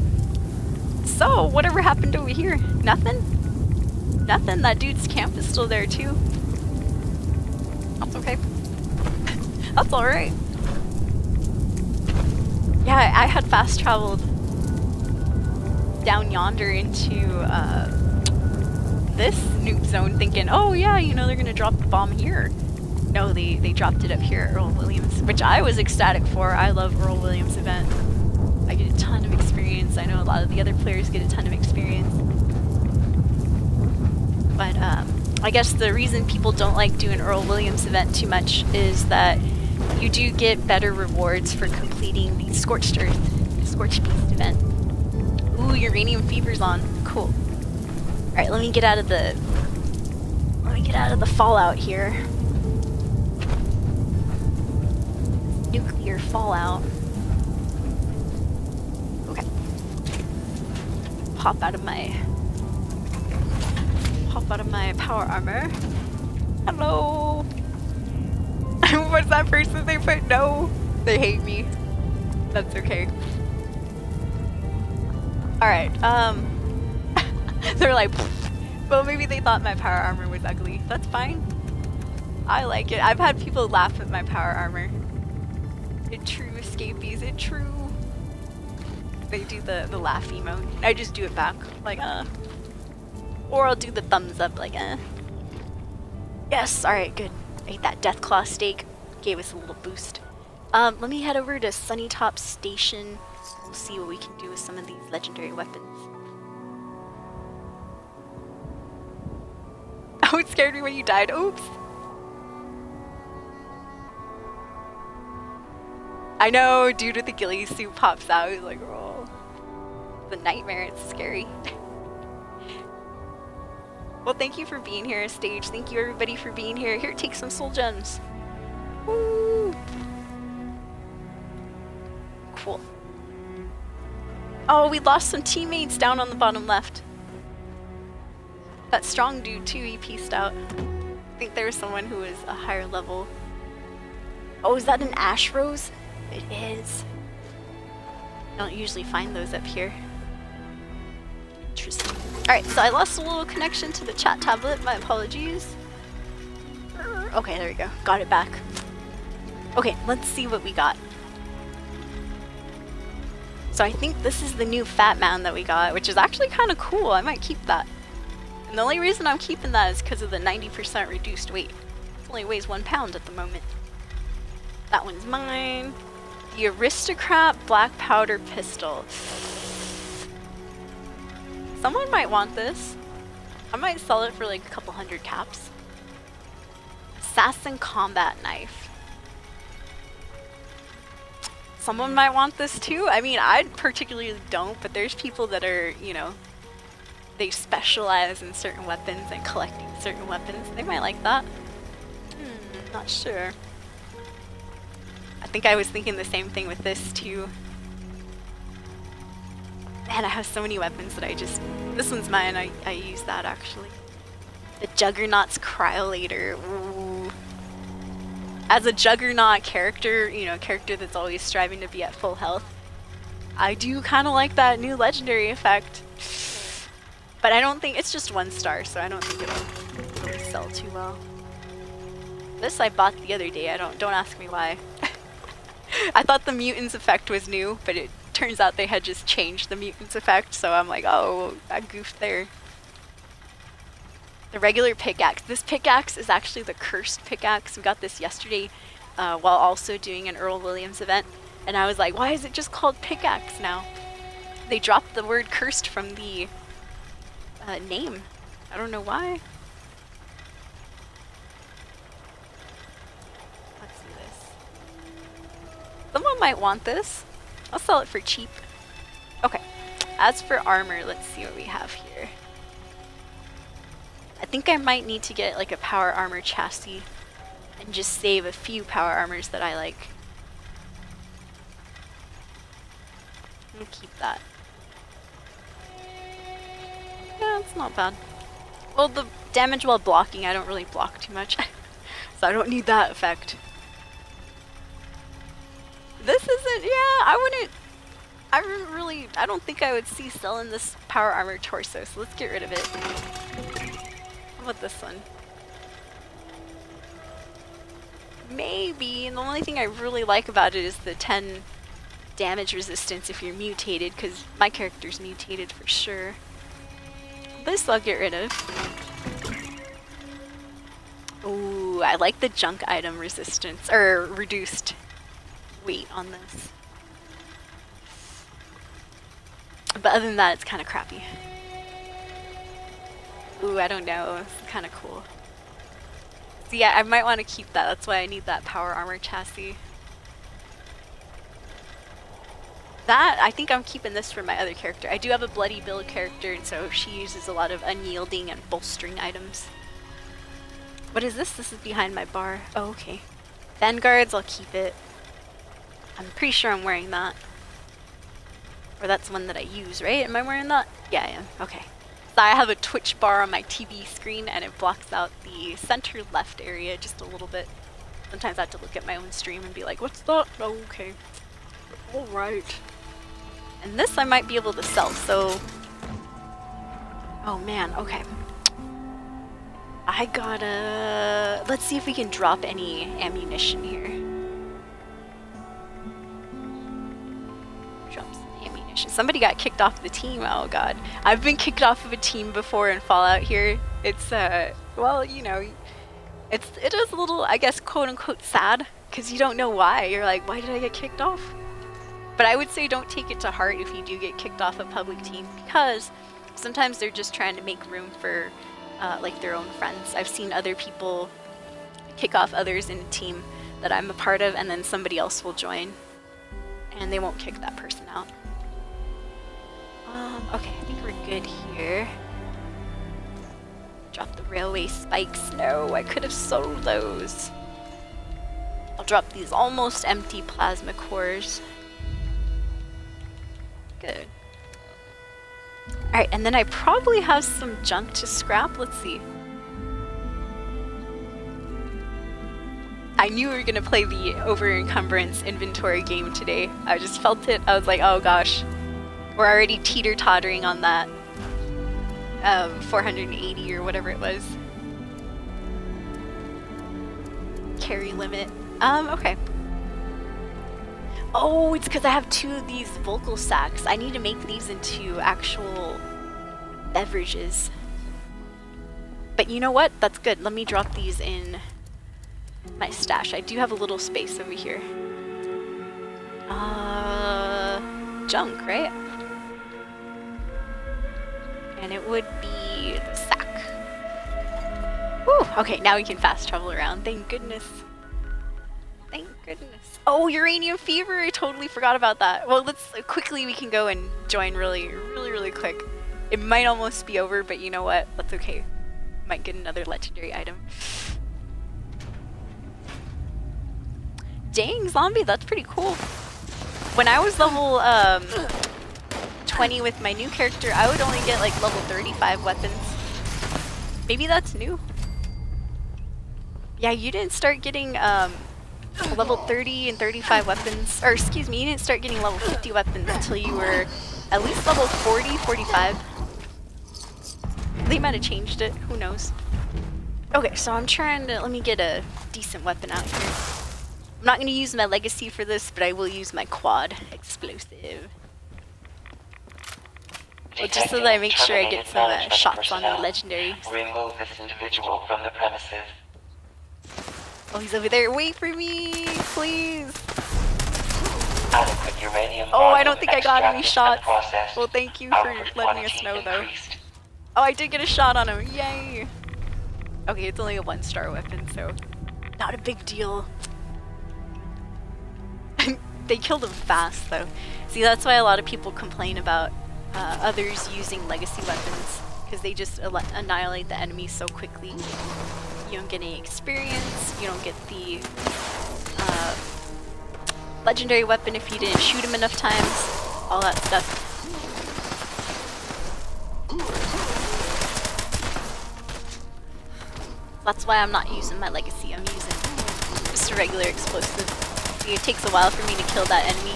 So, whatever happened over here? Nothing? Nothing? That dude's camp is still there too. That's okay. [LAUGHS] That's alright. Yeah, I had fast traveled down yonder into uh, this nuke zone thinking, oh yeah, you know, they're gonna drop the bomb here. No, they, they dropped it up here at Earle Williams, which I was ecstatic for. I love Earle Williams event. I get a ton of experience. I know a lot of the other players get a ton of experience. But um, I guess the reason people don't like doing Earle Williams event too much is that you do get better rewards for completing the Scorched Earth, Scorched Beast event. Ooh, Uranium Fever's on. Cool. Alright, let me get out of the... Let me get out of the fallout here. Nuclear fallout. Okay. Pop out of my... Pop out of my power armor. Hello! [LAUGHS] What's that person they put? No! They hate me. That's okay. Alright, um... [LAUGHS] They're like, [LAUGHS] well, maybe they thought my power armor was ugly. That's fine. I like it. I've had people laugh at my power armor. It true, escapees, it true. They do the, the laugh emote. I just do it back, like, uh. Or I'll do the thumbs up, like, uh. Yes, alright, good. Ate that Deathclaw steak. Gave us a little boost. Um, let me head over to Sunnytop Station. We'll see what we can do with some of these legendary weapons. [LAUGHS] Oh, it scared me when you died. Oops. I know, dude with the ghillie suit pops out. He's like, oh. The nightmare, it's scary. [LAUGHS] well, thank you for being here, Stage. Thank you, everybody, for being here. Here, take some soul gems. Woo! Cool. Oh, we lost some teammates down on the bottom left. That strong dude too, he pieced out. I think there was someone who was a higher level. Oh, is that an ash rose? It is. I don't usually find those up here. Interesting. Alright, so I lost a little connection to the chat tablet. My apologies. Okay, there we go. Got it back. Okay, let's see what we got. So I think this is the new Fat Man that we got, which is actually kind of cool. I might keep that. And the only reason I'm keeping that is because of the 90% reduced weight. It only weighs one pound at the moment. That one's mine. The Aristocrat Black Powder Pistol. Someone might want this. I might sell it for like a couple hundred caps. Assassin Combat Knife. Someone might want this too. I mean, I particularly don't, but there's people that are, you know, they specialize in certain weapons and collecting certain weapons. They might like that. Hmm, not sure. I think I was thinking the same thing with this too. Man, I have so many weapons that I just... This one's mine, I, I use that actually. The Juggernaut's Cryolator. Ooh. As a Juggernaut character, you know, character that's always striving to be at full health, I do kind of like that new legendary effect. But I don't think, it's just one star, so I don't think it'll really sell too well. This I bought the other day, I don't, don't ask me why. [LAUGHS] I thought the mutants effect was new, but it turns out they had just changed the mutants effect, so I'm like, oh, I goofed there. The regular pickaxe. This pickaxe is actually the cursed pickaxe. We got this yesterday uh, while also doing an Earle Williams event. And I was like, why is it just called pickaxe now? They dropped the word cursed from the uh, name. I don't know why. Let's this. Someone might want this. I'll sell it for cheap. Okay. As for armor, let's see what we have here. I think I might need to get like a power armor chassis and just save a few power armors that I like. Gonna keep that. Yeah, it's not bad. Well, the damage while blocking, I don't really block too much. [LAUGHS] so I don't need that effect. This isn't, yeah, I wouldn't, I wouldn't really, I don't think I would see selling this power armor torso, so let's get rid of it. How about this one? Maybe, and the only thing I really like about it is the 10 damage resistance if you're mutated, because my character's mutated for sure. This I'll get rid of. Ooh, I like the junk item resistance, or reduced weight on this. But other than that, it's kind of crappy. Ooh, I don't know. It's kind of cool. So yeah, I might want to keep that. That's why I need that power armor chassis. That, I think I'm keeping this for my other character. I do have a bloody build character, and so she uses a lot of unyielding and bolstering items. What is this? This is behind my bar. Oh, okay. Vanguards, I'll keep it. I'm pretty sure I'm wearing that. Or that's one that I use, right? Am I wearing that? Yeah, I am. Okay. So I have a Twitch bar on my TV screen and it blocks out the center left area just a little bit. Sometimes I have to look at my own stream and be like, what's that? Oh, okay. Alright. And this I might be able to sell, so... Oh man, okay. I gotta... Let's see if we can drop any ammunition here. Somebody got kicked off the team. Oh god. I've been kicked off of a team before in Fallout here. It's uh well, you know, it's it is a little I guess quote unquote sad cuz you don't know why. You're like, why did I get kicked off? But I would say don't take it to heart if you do get kicked off a public team because sometimes they're just trying to make room for uh, like their own friends. I've seen other people kick off others in a team that I'm a part of and then somebody else will join and they won't kick that person out. Um, okay, I think we're good here. Drop the railway spikes. No, I could have sold those. I'll drop these almost empty plasma cores. Good. Alright, and then I probably have some junk to scrap. Let's see. I knew we were going to play the over encumbrance inventory game today. I just felt it. I was like, oh gosh, we're already teeter-tottering on that um, 480 or whatever it was. Carry limit. Um, okay. Oh, it's because I have two of these vocal sacks. I need to make these into actual beverages. But you know what? That's good. Let me drop these in my stash. I do have a little space over here. Uh, junk, right? And it would be the sack. Whew, okay, now we can fast travel around. Thank goodness. Thank goodness. Oh, uranium fever! I totally forgot about that. Well, let's uh, quickly we can go and join really, really, really quick. It might almost be over, but you know what? That's okay. Might get another legendary item. Dang, zombie, that's pretty cool. When I was level um, 20 with my new character, I would only get like level 35 weapons. Maybe that's new. Yeah, you didn't start getting um, level 30 and 35 weapons, or excuse me, you didn't start getting level 50 weapons until you were at least level 40, 45. They might have changed it, who knows. Okay, so I'm trying to, let me get a decent weapon out here. I'm not going to use my legacy for this, but I will use my quad explosive. Well, just so that I make sure I get some uh, shots on the legendaries. Remove this individual from the premises. Oh, he's over there. Wait for me, please. I uranium Oh, I don't think I got any shots. Well, thank you for letting us know, though. Oh, I did get a shot on him. Yay! Okay, it's only a one star weapon, so not a big deal. [LAUGHS] they killed him fast, though. See, that's why a lot of people complain about uh, others using legacy weapons, because they just annihilate the enemy so quickly. You don't get any experience, you don't get the uh, legendary weapon if you didn't shoot him enough times, all that stuff. That's why I'm not using my legacy. I'm using just a regular explosive. It takes a while for me to kill that enemy.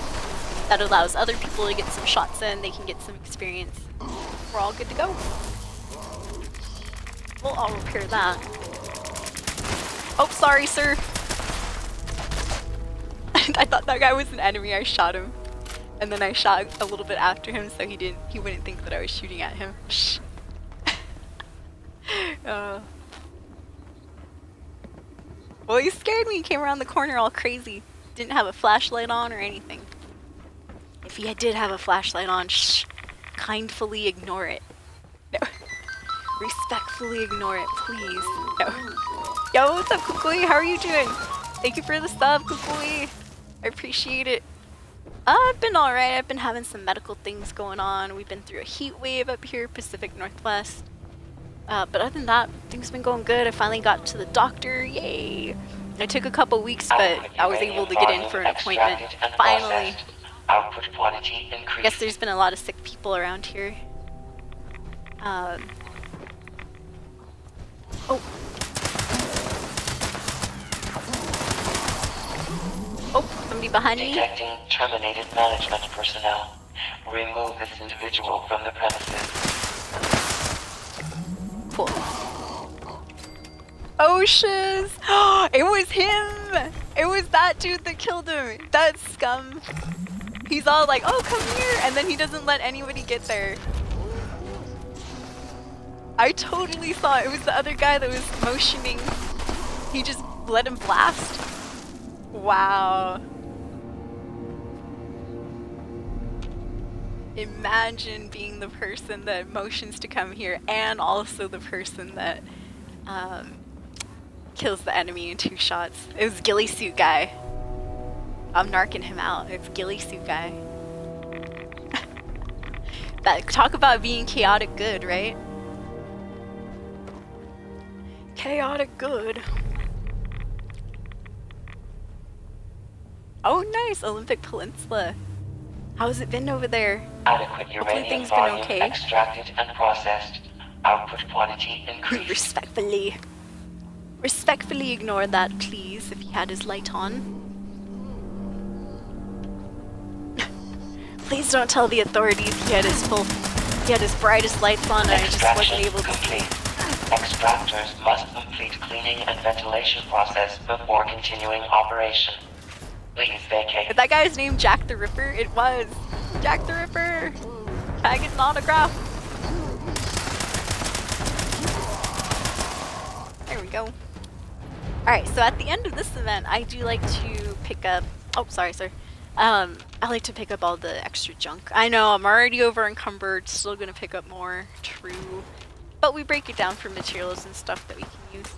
That allows other people to get some shots in. They can get some experience. We're all good to go. We'll all repair that. Oh, sorry, sir. [LAUGHS] I thought that guy was an enemy. I shot him, and then I shot a little bit after him, so he didn't. He wouldn't think that I was shooting at him. [LAUGHS] Shh. [LAUGHS] uh. Well, he scared me. He came around the corner all crazy. Didn't have a flashlight on or anything. If he did have a flashlight on, shh, kindfully ignore it. No. [LAUGHS] Respectfully ignore it, please. No. Yo, what's up, Kukui? How are you doing? Thank you for the sub, Kukui. I appreciate it. Uh, I've been alright. I've been having some medical things going on. We've been through a heat wave up here, Pacific Northwest. Uh, but other than that, things have been going good. I finally got to the doctor. Yay! It took a couple weeks, but I was able to get in for an appointment. Finally. Output quantity I guess there's been a lot of sick people around here. Um. Oh. Oh, somebody behind me. Detecting terminated management personnel. Remove this individual from the premises. Cool. Oh shiz! [GASPS] it was him! It was that dude that killed him! That scum! He's all like, oh come here! And then he doesn't let anybody get there. I totally saw it. Was the other guy that was motioning. He just let him blast. Wow. Imagine being the person that motions to come here and also the person that um, kills the enemy in two shots. It was Ghillie Suit Guy. I'm narking him out. It's Ghillie Suit Guy. [LAUGHS] that talk about being chaotic good, right? Chaotic good. Oh, nice, Olympic Peninsula. How's it been over there? Adequate uranium things been volume okay. extracted and processed. Output quantity increased. Respectfully. Respectfully ignore that, please, if he had his light on. Please don't tell the authorities he had his full, he had his brightest lights on and I just wasn't able to complete. Extractors must complete cleaning and ventilation process before continuing operation. Please vacate. Is that guy's name Jack the Ripper? It was. Jack the Ripper! Tag his autograph. There we go. Alright, so at the end of this event, I do like to pick up... Oh, sorry, sir. Um, I like to pick up all the extra junk. I know, I'm already over encumbered, still gonna pick up more. True. But we break it down for materials and stuff that we can use.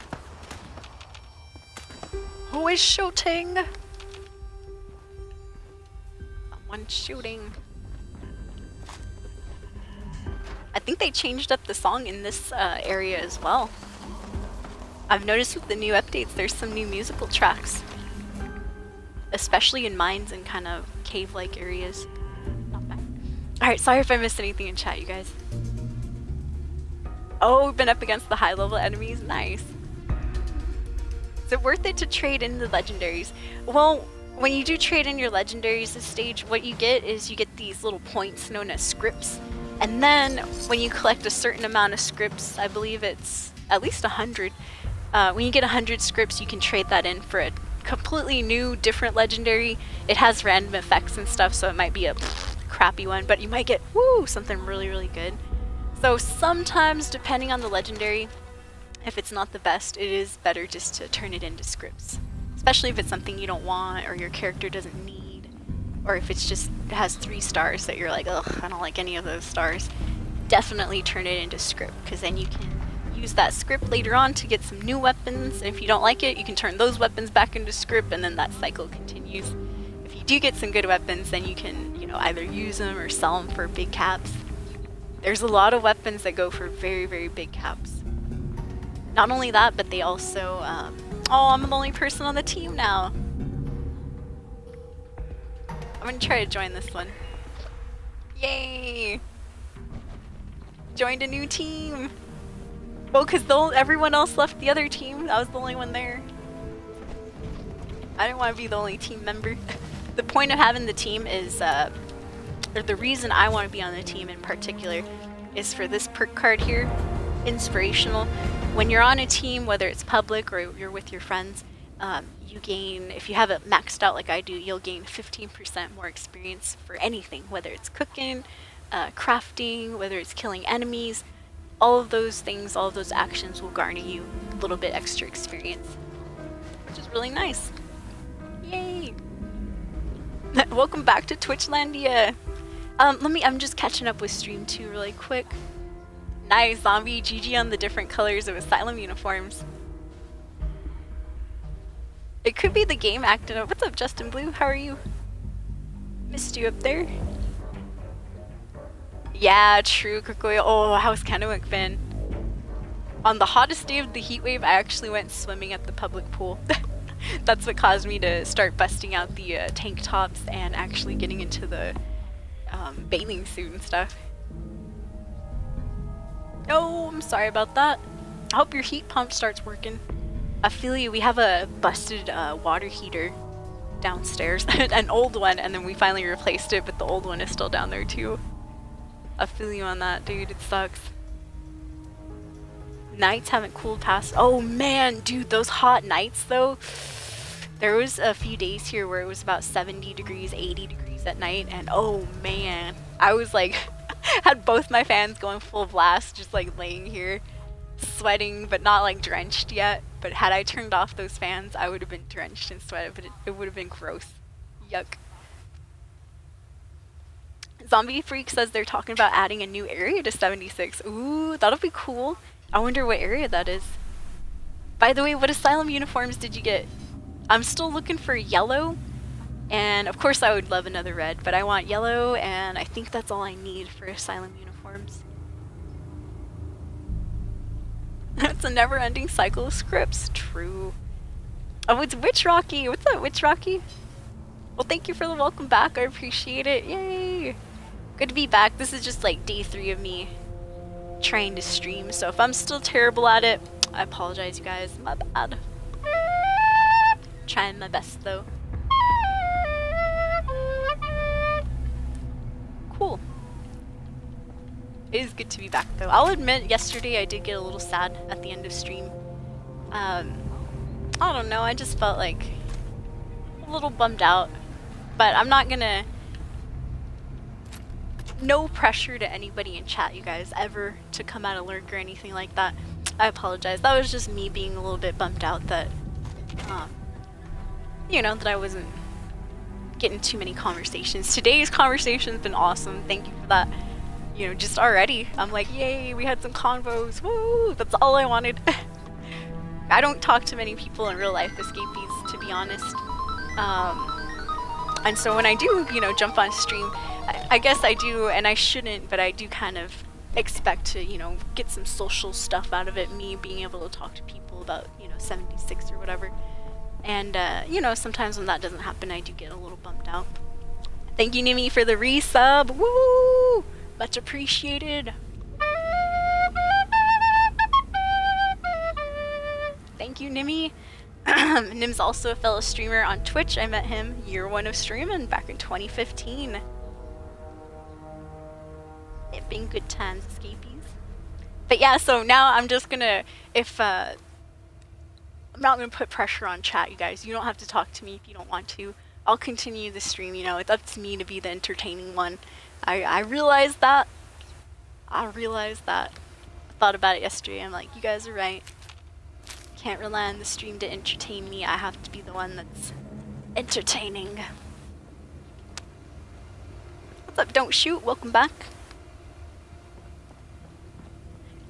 Who is shooting? Someone shooting. I think they changed up the song in this uh, area as well. I've noticed with the new updates, there's some new musical tracks. Especially in mines and kind of cave-like areas. Not bad. Alright, sorry if I missed anything in chat, you guys. Oh, we've been up against the high-level enemies. Nice. Is it worth it to trade in the legendaries? Well, when you do trade in your legendaries this stage, what you get is you get these little points known as scripts. And then when you collect a certain amount of scripts, I believe it's at least 100, uh, when you get 100 scripts, you can trade that in for a completely new, different legendary. It has random effects and stuff, so it might be a crappy one, but you might get, woo, something really, really good. So sometimes, depending on the legendary, if it's not the best, it is better just to turn it into scripts. Especially if it's something you don't want or your character doesn't need. or if it's just it has three stars that you're like, ugh, I don't like any of those stars, definitely turn it into script because then you can use that script later on to get some new weapons. And if you don't like it, you can turn those weapons back into script, and then that cycle continues. If you do get some good weapons, then you can, you know, either use them or sell them for big caps. There's a lot of weapons that go for very, very big caps. Not only that, but they also. Um, oh, I'm the only person on the team now. I'm gonna try to join this one. Yay! Joined a new team! Well, because everyone else left the other team. I was the only one there. I didn't want to be the only team member. [LAUGHS] the point of having the team is, uh, or the reason I want to be on the team in particular, is for this perk card here, Inspirational. When you're on a team, whether it's public or you're with your friends, um, you gain, if you have it maxed out like I do, you'll gain 15% more experience for anything, whether it's cooking, uh, crafting, whether it's killing enemies, all of those things, all of those actions will garner you a little bit extra experience, which is really nice. Yay! [LAUGHS] Welcome back to Twitchlandia! Um, let me, I'm just catching up with Stream 2 really quick. Nice, Zombie, GG on the different colors of Asylum uniforms. It could be the game acting up. What's up, Justin Blue? How are you? Missed you up there. Yeah, true, Kukuya. Oh, how's Kennewick been? On the hottest day of the heat wave, I actually went swimming at the public pool. [LAUGHS] That's what caused me to start busting out the uh, tank tops and actually getting into the um, bathing suit and stuff. Oh, I'm sorry about that. I hope your heat pump starts working. I feel you. We have a busted uh, water heater downstairs, [LAUGHS] an old one, and then we finally replaced it, but the old one is still down there too. I feel you on that, dude. It sucks. Nights haven't cooled past. Oh man, dude, those hot nights though. There was a few days here where it was about 70 degrees, 80 degrees at night, and oh man, I was like, [LAUGHS] had both my fans going full blast, just like laying here, sweating, but not like drenched yet. But had I turned off those fans, I would have been drenched in sweat, but it, it would have been gross. Yuck. Zombie Freak says they're talking about adding a new area to 76. Ooh, that'll be cool. I wonder what area that is. By the way, what asylum uniforms did you get? I'm still looking for yellow. And of course I would love another red, but I want yellow and I think that's all I need for asylum uniforms. [LAUGHS] it's a never-ending cycle of scripts. True. Oh, it's Witch Rocky. What's up, Witch Rocky? Well, thank you for the welcome back. I appreciate it. Yay! Good to be back. This is just like day three of me trying to stream, so if I'm still terrible at it, I apologize, you guys. My bad. Trying my best, though. Cool. It is good to be back, though. I'll admit, yesterday I did get a little sad at the end of stream. Um, I don't know, I just felt like a little bummed out. But I'm not gonna no pressure to anybody in chat, you guys, ever to come out of lurk or anything like that. I apologize. That was just me being a little bit bummed out that, um, you know, that I wasn't getting too many conversations. Today's conversation's been awesome. Thank you for that. You know, just already, I'm like, yay, we had some convos. Woo! That's all I wanted. [LAUGHS] I don't talk to many people in real life, escapees, to be honest. Um, and so when I do, you know, jump on stream, I, guess I do, and I shouldn't, but I do kind of expect to, you know, get some social stuff out of it, me being able to talk to people about, you know, 76 or whatever. And, uh, you know, sometimes when that doesn't happen, I do get a little bummed out. Thank you, Nimi, for the resub. Woo! Much appreciated. Thank you, Nimi. [CLEARS THROAT] Nim's also a fellow streamer on Twitch. I met him year one of streaming back in 2015. It been good times, escapees. But yeah, so now I'm just gonna, if, uh, I'm not gonna put pressure on chat, you guys. You don't have to talk to me if you don't want to. I'll continue the stream, you know, it's up to me to be the entertaining one. I, I realize that. I realize that. I thought about it yesterday. I'm like, you guys are right. Can't rely on the stream to entertain me. I have to be the one that's entertaining. What's up? Don't shoot. Welcome back.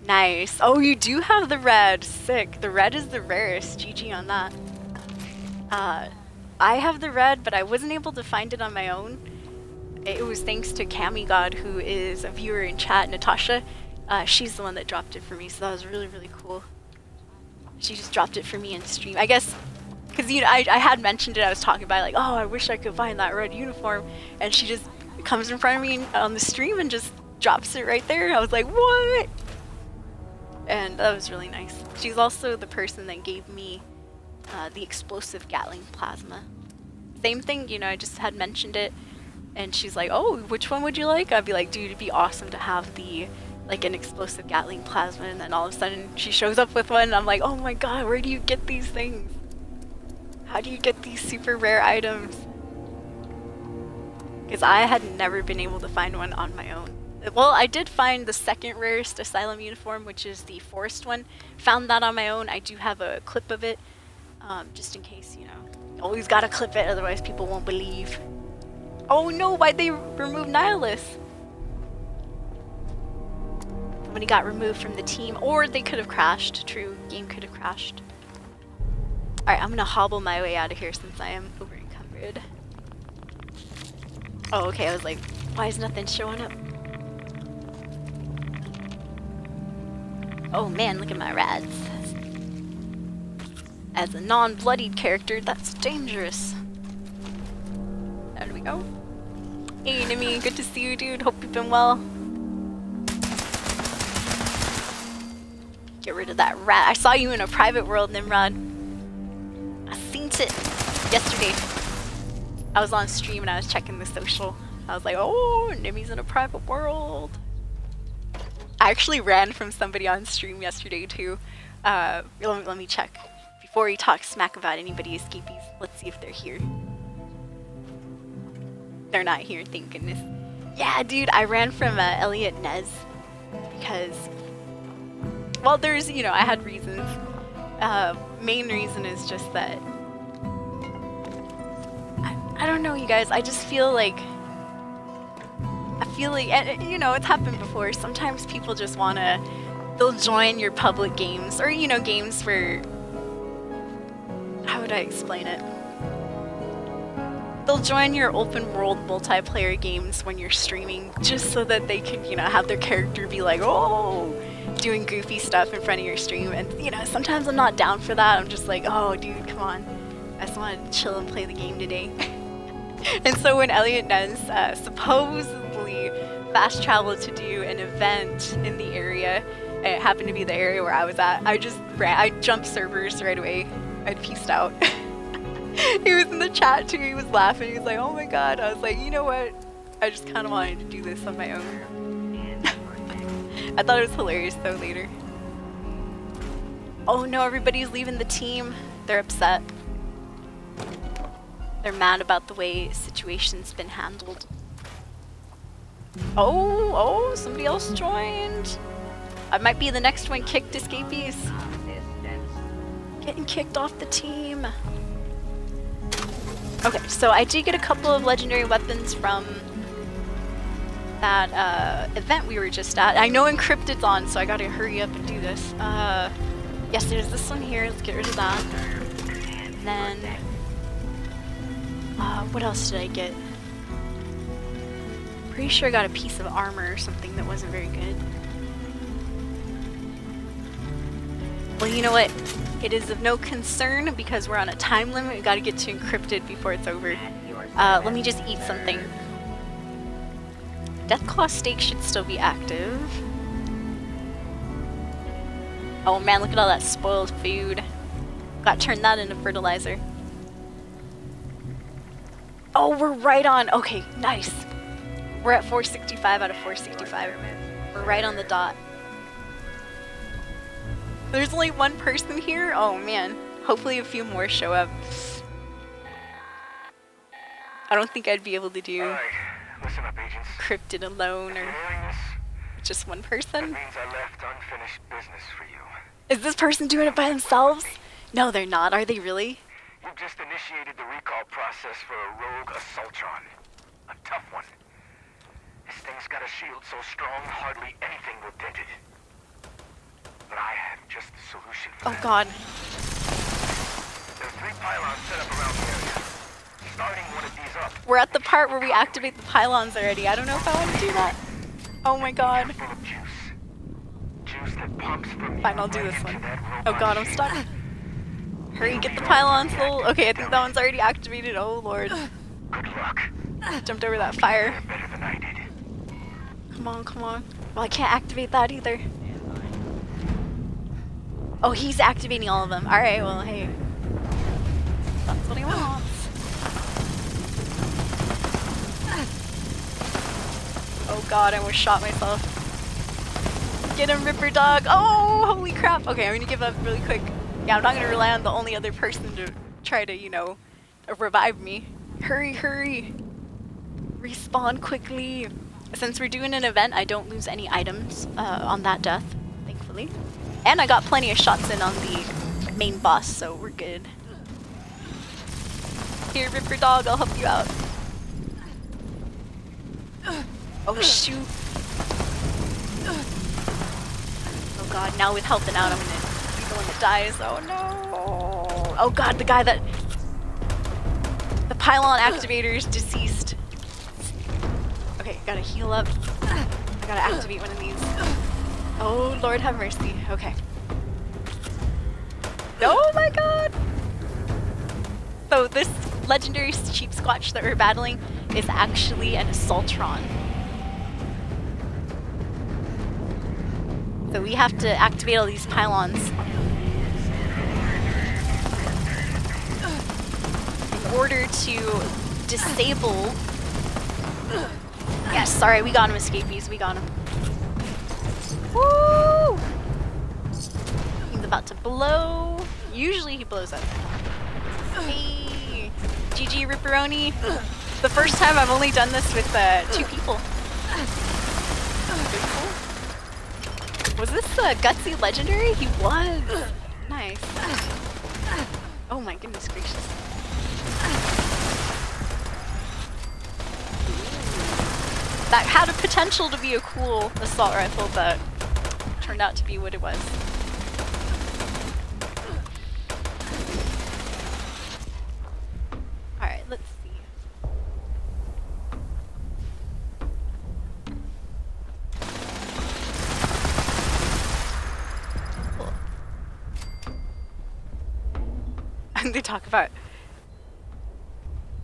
Nice. Oh, you do have the red. Sick. The red is the rarest. GG on that. Uh, I have the red, but I wasn't able to find it on my own. It was thanks to Cami God, who is a viewer in chat, Natasha. Uh, she's the one that dropped it for me, so that was really, really cool. She just dropped it for me in stream. I guess, because you know, I, I had mentioned it, I was talking about it, like, oh, I wish I could find that red uniform, and she just comes in front of me on the stream and just drops it right there. I was like, what? And that was really nice. She's also the person that gave me uh, the explosive Gatling plasma. Same thing, you know, I just had mentioned it, and she's like, oh, which one would you like? I'd be like, dude, it'd be awesome to have the, like, an explosive Gatling plasma, and then all of a sudden she shows up with one, and I'm like, oh my god, where do you get these things? How do you get these super rare items? Because I had never been able to find one on my own. Well, I did find the second rarest Asylum uniform, which is the Forest one. Found that on my own. I do have a clip of it, um, just in case, you know. Always gotta clip it, otherwise people won't believe. Oh no, why'd they remove Nihilus? Somebody got removed from the team, or they could have crashed. True, game could have crashed. Alright, I'm gonna hobble my way out of here since I am over encumbered. Oh, okay, I was like, why is nothing showing up? Oh man, look at my rads. As a non-bloodied character, that's dangerous. There we go. Hey Nimi, good to see you dude, hope you've been well. Get rid of that rat. I saw you in a private world, Nimrod. I seen it yesterday. I was on stream and I was checking the social. I was like, oh, Nimi's in a private world. I actually ran from somebody on stream yesterday too. Uh, let, me, let me check. Before we talk smack about anybody escapees, let's see if they're here. They're not here, thank goodness. Yeah, dude, I ran from uh, Elliot Nez because, well, there's, you know, I had reasons. Uh, main reason is just that, I, I don't know, you guys, I just feel like I feel like, and, you know, it's happened before. Sometimes people just want to, they'll join your public games or, you know, games for, how would I explain it? They'll join your open world multiplayer games when you're streaming just so that they can, you know, have their character be like, oh, doing goofy stuff in front of your stream. And, you know, sometimes I'm not down for that. I'm just like, oh, dude, come on. I just want to chill and play the game today. [LAUGHS] and so when Elliot Nez uh, supposedly fast travel to do an event in the area. It happened to be the area where I was at. I just ran, I jumped servers right away. I pieced out. [LAUGHS] he was in the chat too. He was laughing. He was like, "Oh my god!" I was like, "You know what? I just kind of wanted to do this on my own." [LAUGHS] I thought it was hilarious though. Later. Oh no! Everybody's leaving the team. They're upset. They're mad about the way situation's been handled. Oh, oh, somebody else joined. I might be the next one kicked escapees. Getting kicked off the team. Okay, so I did get a couple of legendary weapons from that uh, event we were just at. I know Encryptid's on, so I gotta hurry up and do this. Uh, yes, there's this one here. Let's get rid of that. And then, uh, what else did I get? Pretty sure I got a piece of armor or something that wasn't very good. Well, you know what? It is of no concern because we're on a time limit. We gotta get to Encryptid before it's over. Uh, let me just eat something. Deathclaw steak should still be active. Oh man, look at all that spoiled food. Got turned that into fertilizer. Oh, we're right on. Okay, nice. We're at 465 out of 465. We're right on the dot. There's only one person here? Oh man. Hopefully a few more show up. I don't think I'd be able to do listen up, agents. cryptid alone or just one person. means I left unfinished business for you. Is this person doing it by themselves? No, they're not. Are they really? You've just initiated the recall process for a rogue Assaultron. A tough one. Thing's got a shield so strong, hardly anything will dent it. But I have just the solution for Oh that. god. There are three pylons set up around the area. Starting one of these up. We're at the part where we activate the pylons already. I don't know if I want to do that. Oh my god. Juice. Juice that pumps from Fine, I'll do this one. Oh god, I'm stuck. Hurry, get the pylons full. Okay, I think that one's already activated. Oh lord. Good luck. Jumped over that fire. Better than I did. Come on, come on. Well, I can't activate that either. Oh, he's activating all of them. Alright, well, hey. That's what he wants. Oh god, I almost shot myself. Get him, Ripper Dog! Oh, holy crap! Okay, I'm gonna give up really quick. Yeah, I'm not gonna rely on the only other person to try to, you know, revive me. Hurry, hurry! Respawn quickly! Since we're doing an event, I don't lose any items uh, on that death, thankfully. And I got plenty of shots in on the main boss, so we're good. Here, Ripper Dog, I'll help you out. Oh shoot. Oh god, now with helping out, I'm gonna be the one that dies. Oh no. Oh god, the guy that. The pylon activator is deceased. Okay, gotta heal up. I gotta activate one of these. Oh, Lord have mercy. Okay. Oh my god! So this legendary cheap squatch that we're battling is actually an Assaultron. So we have to activate all these pylons in order to disable. Yes, sorry, we got him, escapees. We got him. Woo! He's about to blow. Usually he blows up. Hey, GG Ripperoni. The first time I've only done this with uh, two people. Was this uh, Gutsy Legendary? He was. Nice. Oh my goodness gracious. That had a potential to be a cool assault rifle, but turned out to be what it was. Alright, let's see. [LAUGHS] They talk about.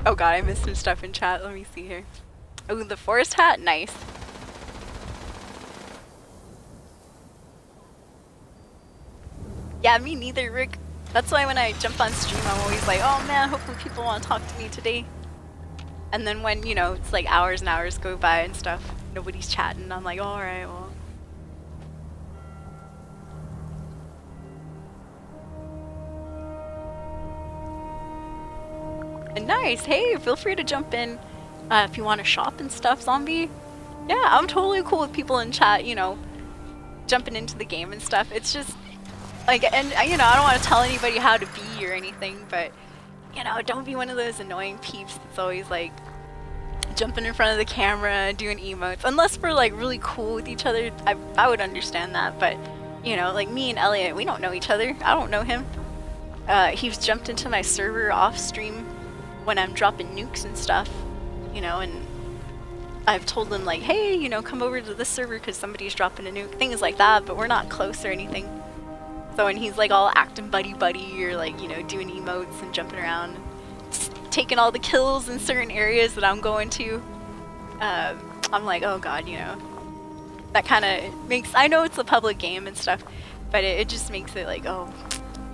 Oh god, I missed some stuff in chat. Let me see here. Oh, the forest hat? Nice. Yeah, me neither, Rick. That's why when I jump on stream, I'm always like, oh man, hopefully people want to talk to me today. And then when, you know, it's like hours and hours go by and stuff, nobody's chatting, I'm like, alright, well. And nice, hey, feel free to jump in uh, if you want to shop and stuff, zombie. Yeah, I'm totally cool with people in chat, you know, jumping into the game and stuff. It's just, like, and, uh, you know, I don't want to tell anybody how to be or anything, but, you know, don't be one of those annoying peeps that's always, like, jumping in front of the camera, doing emotes. Unless we're, like, really cool with each other, I, I would understand that, but, you know, like, me and Elliot, we don't know each other. I don't know him. Uh, he's jumped into my server off stream when I'm dropping nukes and stuff, you know, and I've told them like, hey, you know, come over to this server because somebody's dropping a nuke, things like that, but we're not close or anything. So when he's like all acting buddy buddy or like, you know, doing emotes and jumping around, s- taking all the kills in certain areas that I'm going to, um, I'm like, oh god, you know, that kind of makes, I know it's a public game and stuff, but it, it just makes it like, oh,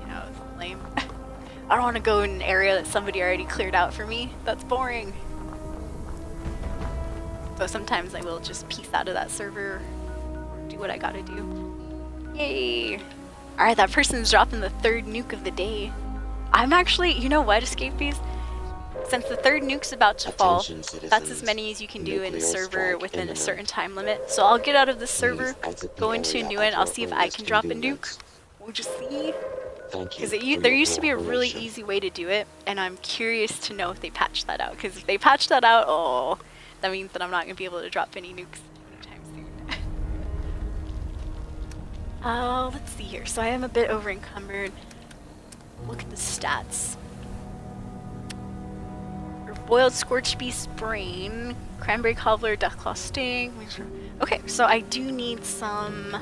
you know, lame. [LAUGHS] I don't want to go in an area that somebody already cleared out for me. That's boring. So sometimes I will just piece out of that server, do what I gotta do. Yay! Alright, that person's dropping the third nuke of the day. I'm actually, you know what, Escapees? Since the third nuke's about to fall, Attention, that's as many as you can do in a server within a certain time limit. So I'll get out of this server, Please exit the go into a new one, I'll see if I can drop a nuke. We'll just see. Thank you. Because there used to be a really easy way to do it, and I'm curious to know if they patched that out. Because if they patched that out, oh, That means that I'm not gonna be able to drop any nukes anytime soon. Oh, [LAUGHS] let's see here. So I am a bit over encumbered. Look at the stats. Boiled Scorched Beast Brain, Cranberry Cobbler, Deathclaw Sting. Okay, so I do need some.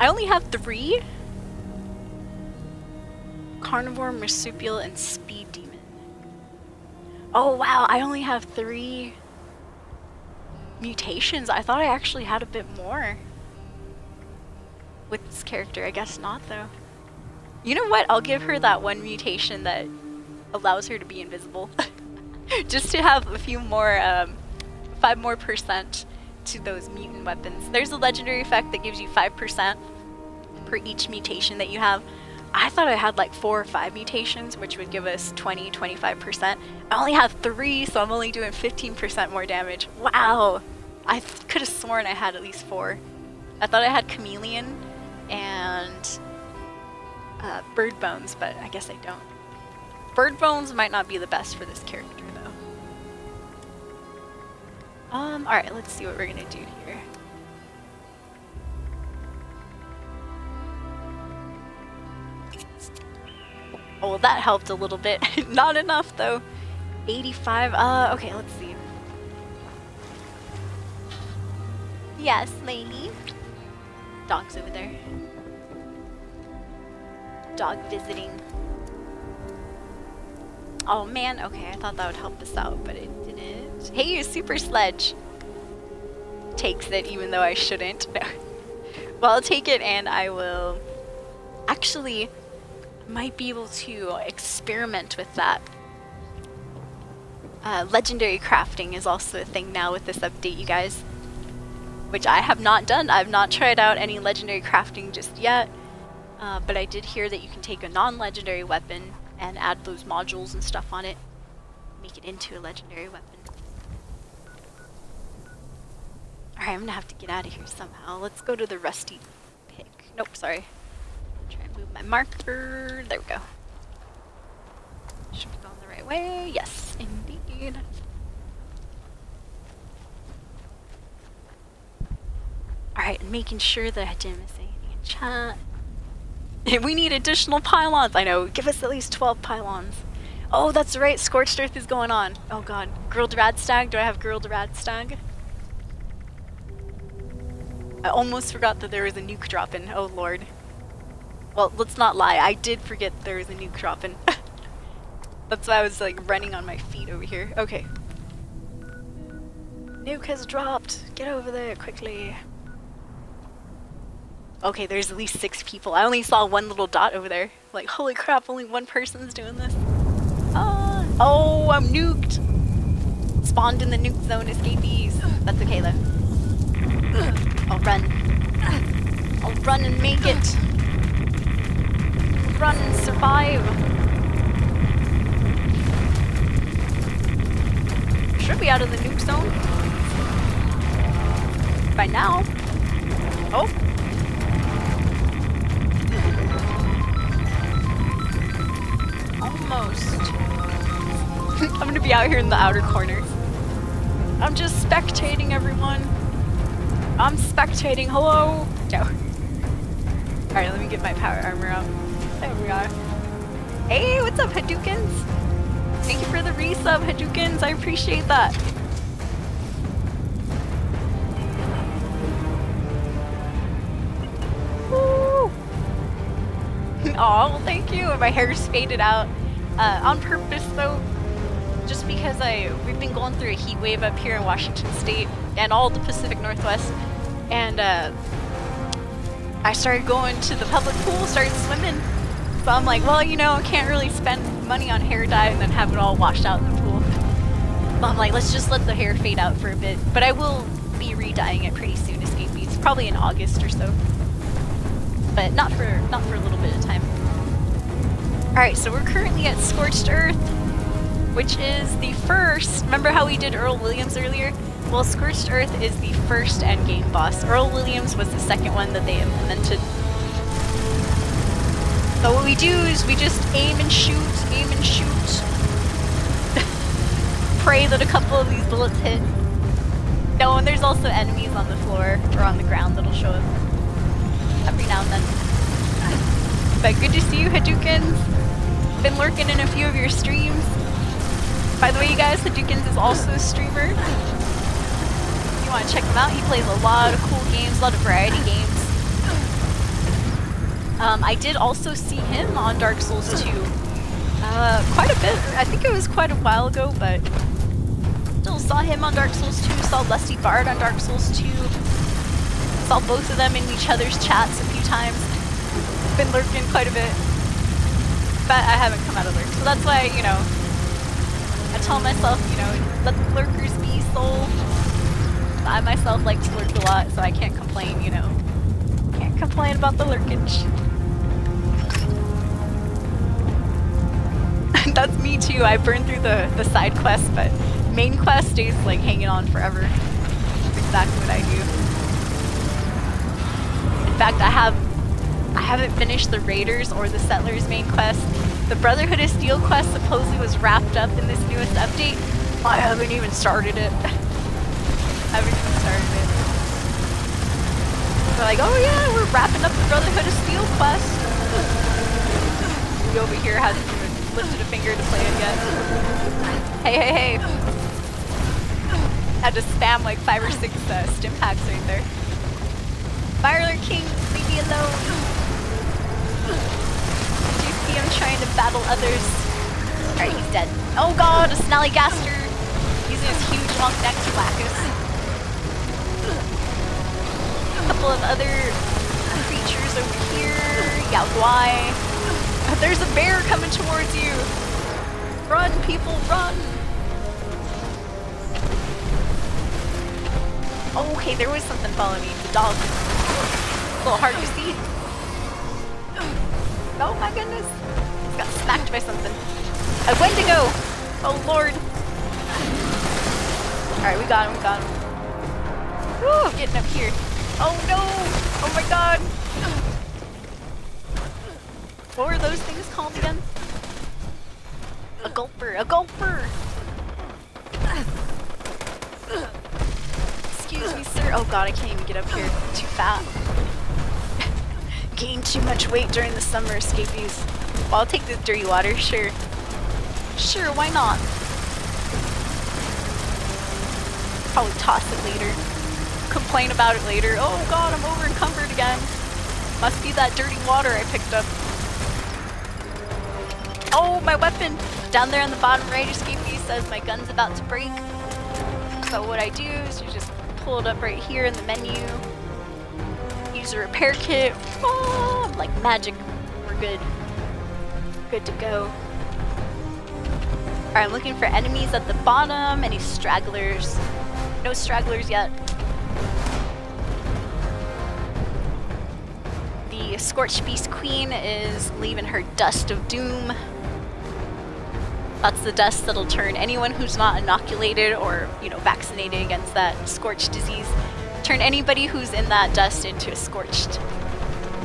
I only have three Carnivore, Marsupial, and Speed Demon. Oh wow, I only have three mutations. I thought I actually had a bit more with this character. I guess not though. You know what? I'll give her that one mutation that allows her to be invisible. [LAUGHS] Just to have a few more, um, five more percent to those mutant weapons. There's a legendary effect that gives you 5% per each mutation that you have. I thought I had like four or five mutations, which would give us 20, 25%. I only have three, so I'm only doing 15% more damage. Wow! I could have sworn I had at least four. I thought I had Chameleon and uh, Bird Bones, but I guess I don't. Bird Bones might not be the best for this character, though. Um, alright, let's see what we're gonna do here. Oh, well, that helped a little bit. [LAUGHS] Not enough, though. 85, uh, okay, let's see. Yes, lady. Dog's over there. Dog visiting. Oh man, okay, I thought that would help us out, but it didn't. Hey, Super Sledge! Takes it even though I shouldn't. [LAUGHS] well, I'll take it and I will actually might be able to experiment with that. Uh, legendary crafting is also a thing now with this update, you guys. Which I have not done. I've not tried out any legendary crafting just yet. Uh, but I did hear that you can take a non-legendary weapon and add those modules and stuff on it. Make it into a legendary weapon. Alright, I'm gonna have to get out of here somehow. Let's go to the rusty pick. Nope, sorry. Move my marker. There we go. Should be going the right way. Yes, indeed. Alright, making sure that I didn't miss anything in chat. [LAUGHS] we need additional pylons. I know. Give us at least 12 pylons. Oh, that's right. Scorched Earth is going on. Oh god. Grilled Radstag. Do I have Grilled Radstag? I almost forgot that there was a nuke dropping. Oh lord. Well, let's not lie. I did forget there was a nuke dropping. [LAUGHS] That's why I was like running on my feet over here. Okay. Nuke has dropped. Get over there quickly. Okay, there's at least six people. I only saw one little dot over there. Like, holy crap, only one person's doing this. Ah. Oh, I'm nuked. Spawned in the nuke zone, escapees. That's okay though. I'll run. I'll run and make it. Run and survive. Should be out of the nuke zone. By now. Oh, Almost. [LAUGHS] I'm gonna be out here in the outer corner. I'm just spectating everyone. I'm spectating. Hello? No. [LAUGHS] Alright, let me get my power armor up. There we are. Hey, what's up, Hadoukens? Thank you for the resub, Hadoukens. I appreciate that. Woo! [LAUGHS] Oh, thank you. My hair's faded out. Uh, on purpose, though, just because I we've been going through a heat wave up here in Washington State and all the Pacific Northwest, and uh, I started going to the public pool, started swimming. So I'm like, well, you know, I can't really spend money on hair dye and then have it all washed out in the pool. So I'm like, let's just let the hair fade out for a bit. But I will be re-dyeing it pretty soon, escapees, probably in August or so but not for not for a little bit of time. Alright, so we're currently at Scorched Earth, which is the first remember how we did Earle Williams earlier? Well Scorched Earth is the first endgame boss. Earle Williams was the second one that they implemented. But what we do is we just aim and shoot, aim and shoot. [LAUGHS] Pray that a couple of these bullets hit. No, and there's also enemies on the floor or on the ground that'll show up every now and then. But good to see you, Hadoukens. Been lurking in a few of your streams. By the way, you guys, Hadoukens is also a streamer. If you want to check him out, he plays a lot of cool games, a lot of variety games. Um, I did also see him on Dark Souls 2. Uh, quite a bit. I think it was quite a while ago, but still saw him on Dark Souls 2. Saw Lusty Bard on Dark Souls 2. Saw both of them in each other's chats a few times. Been lurking quite a bit. But I haven't come out of lurk. So that's why, you know, I tell myself, you know, let the lurkers be soul. I myself like to lurk a lot, so I can't complain, you know. Can't complain about the lurkage. [LAUGHS] That's me too. I burn through the, the side quest, but main quest stays like hanging on forever. Exactly what I do. In fact, I have I haven't finished the Raiders or the Settlers main quest. The Brotherhood of Steel quest supposedly was wrapped up in this newest update. I haven't even started it. [LAUGHS] I haven't even started it. They're like, oh yeah, we're wrapping up the Brotherhood of Steel quest. [LAUGHS] We over here even lifted a finger to play it yet. Hey, hey, hey. Had to spam like five or six uh, stim packs right there. Firelord King, leave me alone. Did you see him trying to battle others? Alright, he's dead. Oh god, a Snallygaster! Using his huge long neck to whack us. A couple of other creatures over here. Yao Guai. There's a bear coming towards you! Run, people, run! Oh, okay, there was something following me. The dog. A little hard to see. Oh my goodness. Got smacked by something. A Wendigo! Oh lord. Alright, we got him, we got him. Woo, getting up here. Oh no! Oh my god! What were those things called again? A gulper, a gulper! Excuse me, sir. Oh god, I can't even get up here. Too fat. Gained too much weight during the summer escapees. Well, I'll take this dirty water, sure. Sure, why not? Probably toss it later. Complain about it later. Oh god, I'm over encumbered again. Must be that dirty water I picked up. Oh, my weapon! Down there on the bottom right escape piece says my gun's about to break. So what I do is you just pull it up right here in the menu. Use a repair kit. Oh, like magic. We're good. Good to go. Alright, I'm looking for enemies at the bottom. Any stragglers? No stragglers yet. The Scorched Beast Queen is leaving her dust of doom. That's the dust that'll turn anyone who's not inoculated or, you know, vaccinated against that scorched disease, turn anybody who's in that dust into a scorched.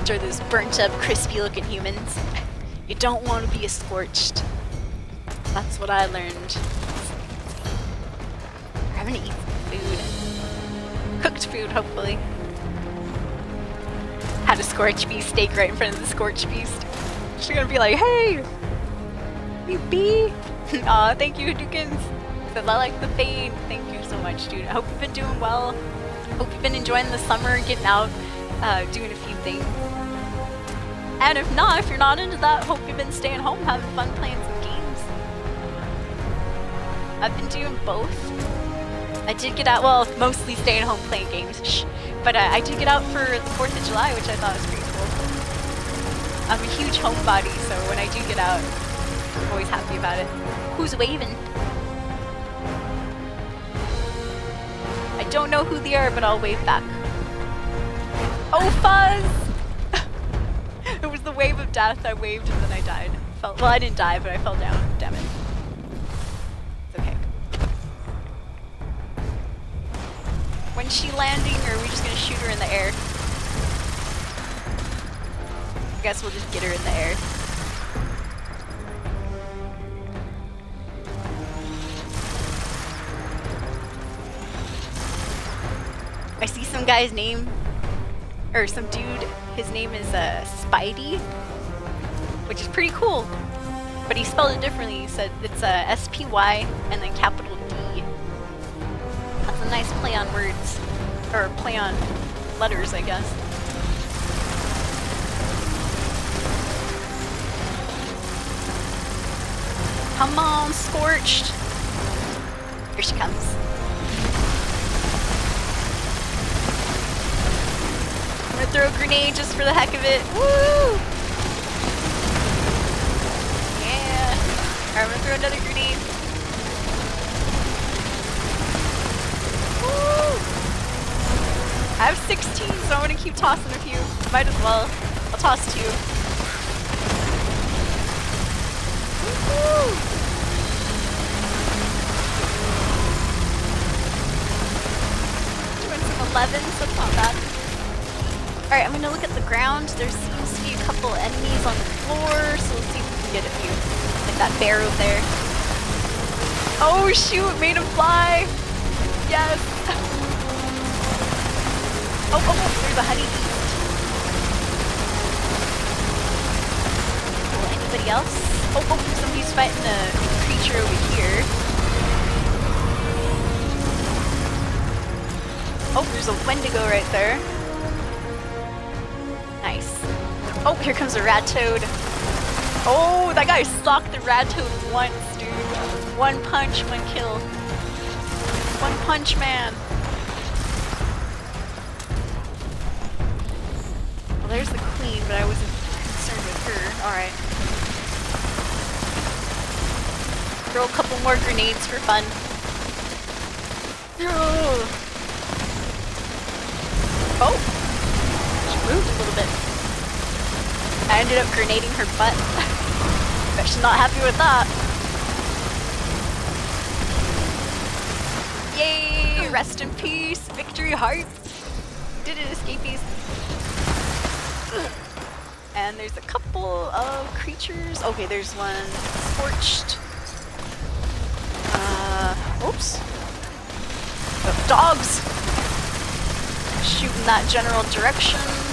Are those burnt up, crispy looking humans. You don't want to be a scorched. That's what I learned. I'm gonna eat food. Cooked food, hopefully. Had a scorched beast steak right in front of the scorched beast. She's gonna be like, hey, you [LAUGHS] bee. Aw, thank you, Dukins. Says I like the fade. Thank you so much, dude. I hope you've been doing well. Hope you've been enjoying the summer, getting out, uh, doing a few things. And if not, if you're not into that, hope you've been staying home, having fun playing some games. I've been doing both. I did get out, well, mostly staying home playing games, shh. But uh, I did get out for the 4th of July, which I thought was pretty cool. I'm a huge homebody, so when I do get out, always happy about it. Who's waving? I don't know who they are, but I'll wave back. Oh, Fuzz! [LAUGHS] it was the wave of death. I waved and then I died. Fell, well, I didn't die, but I fell down. Damn it. It's okay. When's she landing, or are we just gonna shoot her in the air? I guess we'll just get her in the air. Some guy's name, or some dude, his name is uh, Spidey, which is pretty cool. But he spelled it differently. He said it's uh, S-P-Y and then capital D. That's a nice play on words, or play on letters, I guess. Come on, Scorched! Here she comes. I'm gonna throw a grenade just for the heck of it. Woo! Yeah. Alright, I'm gonna throw another grenade. Woo! I have 16, so I'm gonna keep tossing a few. Might as well. I'll toss two. Woo! Some 11s, that's not bad. Alright, I'm gonna look at the ground. There seems to be a couple enemies on the floor, so we'll see if we can get a few. Like that bear over there. Oh shoot, it made him fly! Yes! Oh, oh, oh, there's a honey beast. Cool, anybody else? Oh, oh, somebody's fighting a creature over here. Oh, there's a Wendigo right there. Oh, here comes a rat toad. Oh, that guy stalked the rat toad once, dude. One punch, one kill. One punch man. Well, there's the queen, but I wasn't concerned with her. Alright. Throw a couple more grenades for fun. Oh. Oh! She moved a little bit. I ended up grenading her butt. [LAUGHS] Bet she's not happy with that. Yay! Rest in peace! Victory hearts! Did it, escapees? And there's a couple of creatures. Okay, there's one scorched. Uh, oops. Oh, dogs! Shooting that general direction.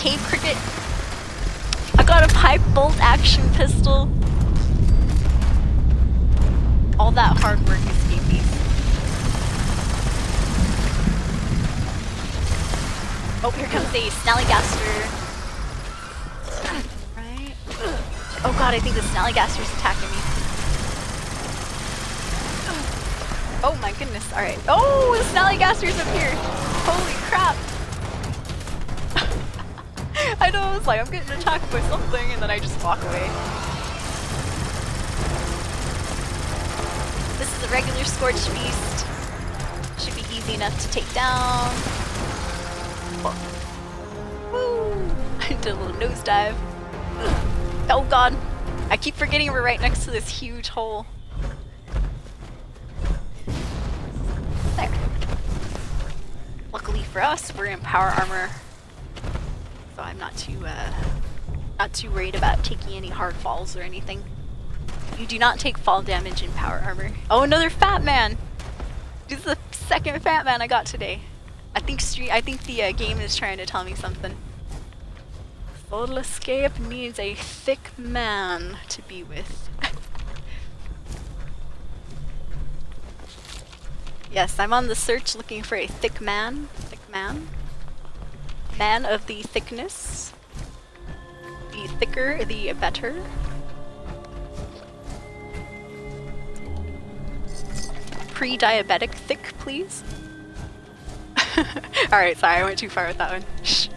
Cave cricket. I got a pipe bolt action pistol. All that hard work escapees. Oh, here comes the Snallygaster. Right. Oh god, I think the Snallygaster's attacking me. Oh my goodness, alright. Oh, the Snallygaster's up here! Holy crap! Like I'm getting attacked by something and then I just walk away. This is a regular Scorched Beast. Should be easy enough to take down. Woo! [LAUGHS] I did a little nosedive. Oh god! I keep forgetting we're right next to this huge hole. There. Luckily for us, we're in power armor, I'm not too uh, not too worried about taking any hard falls or anything. You do not take fall damage in power armor. Oh, another fat man! This is the second fat man I got today. I think street. I think the uh, game is trying to tell me something. Full escape needs a thick man to be with. [LAUGHS] yes, I'm on the search looking for a thick man. Thick man. Man of the thickness. The thicker, the better. Pre-diabetic thick, please. [LAUGHS] Alright, sorry, I went too far with that one. Shh.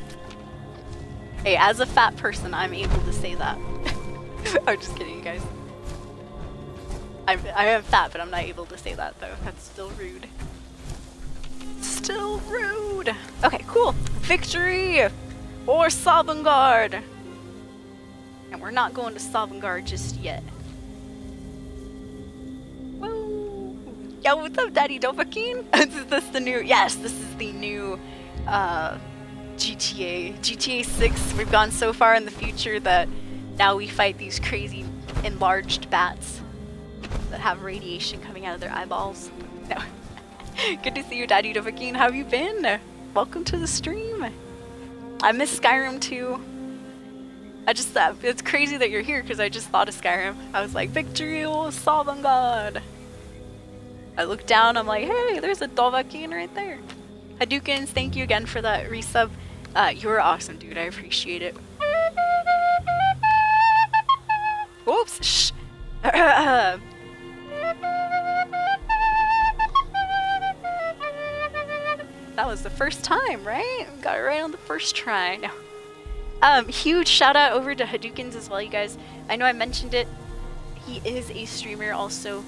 Hey, as a fat person, I'm able to say that. [LAUGHS] I'm just kidding, you guys. I'm, I am fat, but I'm not able to say that, though. That's still rude. Still rude! Okay, cool. Victory! Or Sovngarde! And we're not going to Sovngarde just yet. Woo! Yo, what's up, Daddy Dovahkiin? [LAUGHS] is this the new... Yes, this is the new, uh, GTA. GTA 6, we've gone so far in the future that now we fight these crazy enlarged bats that have radiation coming out of their eyeballs. No. Good to see you, Daddy Dovahkiin. How have you been? Welcome to the stream. I miss Skyrim too. I just thought it's crazy that you're here because I just thought of Skyrim. I was like, victory will God. I looked down, I'm like, hey, there's a Dovahkiin right there. Hadoukens, thank you again for that resub. Uh, you were awesome, dude. I appreciate it. Whoops. Shh. [CLEARS THROAT] that was the first time, right? Got it right on the first try. No. Um, huge shout out over to Hadoukens as well, you guys. I know I mentioned it. He is a streamer also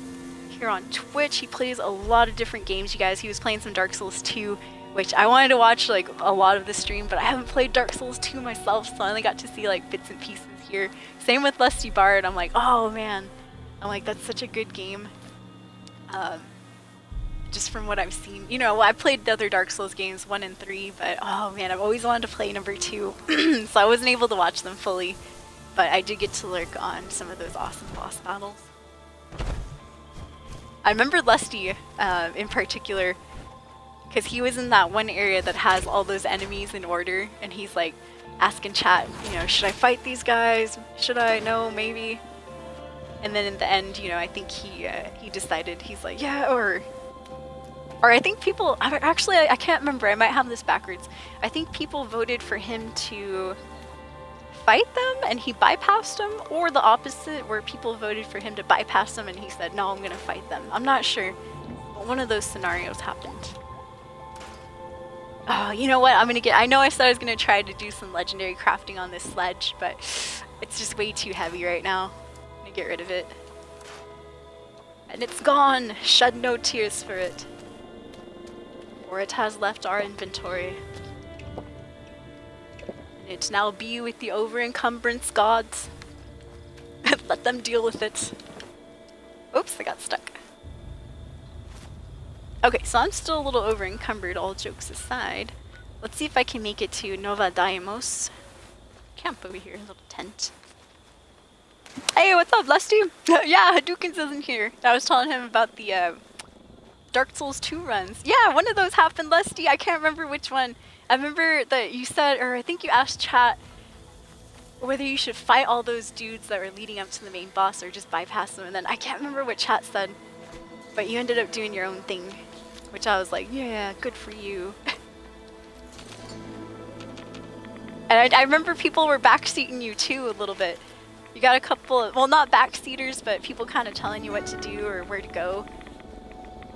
here on Twitch. He plays a lot of different games, you guys. He was playing some Dark Souls 2, which I wanted to watch like a lot of the stream, but I haven't played Dark Souls 2 myself, so I only got to see like bits and pieces here. Same with Lusty Bard. I'm like, oh man. I'm like, that's such a good game. Um, just from what I've seen. You know, I played the other Dark Souls games, 1 and 3, but oh man, I've always wanted to play number 2, [CLEARS THROAT] so I wasn't able to watch them fully. But I did get to lurk on some of those awesome boss battles. I remember Lusty uh, in particular, because he was in that one area that has all those enemies in order, and he's like asking chat, you know, should I fight these guys? Should I? No, maybe. And then in the end, you know, I think he uh, he decided he's like, yeah, or or I think people, actually, I can't remember, I might have this backwards. I think people voted for him to fight them and he bypassed them, or the opposite, where people voted for him to bypass them and he said, no, I'm gonna fight them. I'm not sure, but one of those scenarios happened. Oh, you know what? I'm gonna get. I know I said I was gonna try to do some legendary crafting on this sledge, but it's just way too heavy right now. I'm gonna get rid of it. And it's gone! Shed no tears for it it has left our inventory. It now be with the over-encumbrance gods. [LAUGHS] Let them deal with it. Oops, I got stuck. Okay, so I'm still a little over-encumbered, all jokes aside. Let's see if I can make it to Nova Daimos. Camp over here, little tent. Hey, what's up, Lusty? [LAUGHS] yeah, Hadoukens isn't here. I was telling him about the uh, Dark Souls 2 runs. Yeah, one of those happened, Lusty. I can't remember which one. I remember that you said, or I think you asked chat whether you should fight all those dudes that were leading up to the main boss or just bypass them. And then I can't remember what chat said, but you ended up doing your own thing, which I was like, yeah, good for you. [LAUGHS] and I, I remember people were backseating you too a little bit. You got a couple, of, well, not backseaters, but people kind of telling you what to do or where to go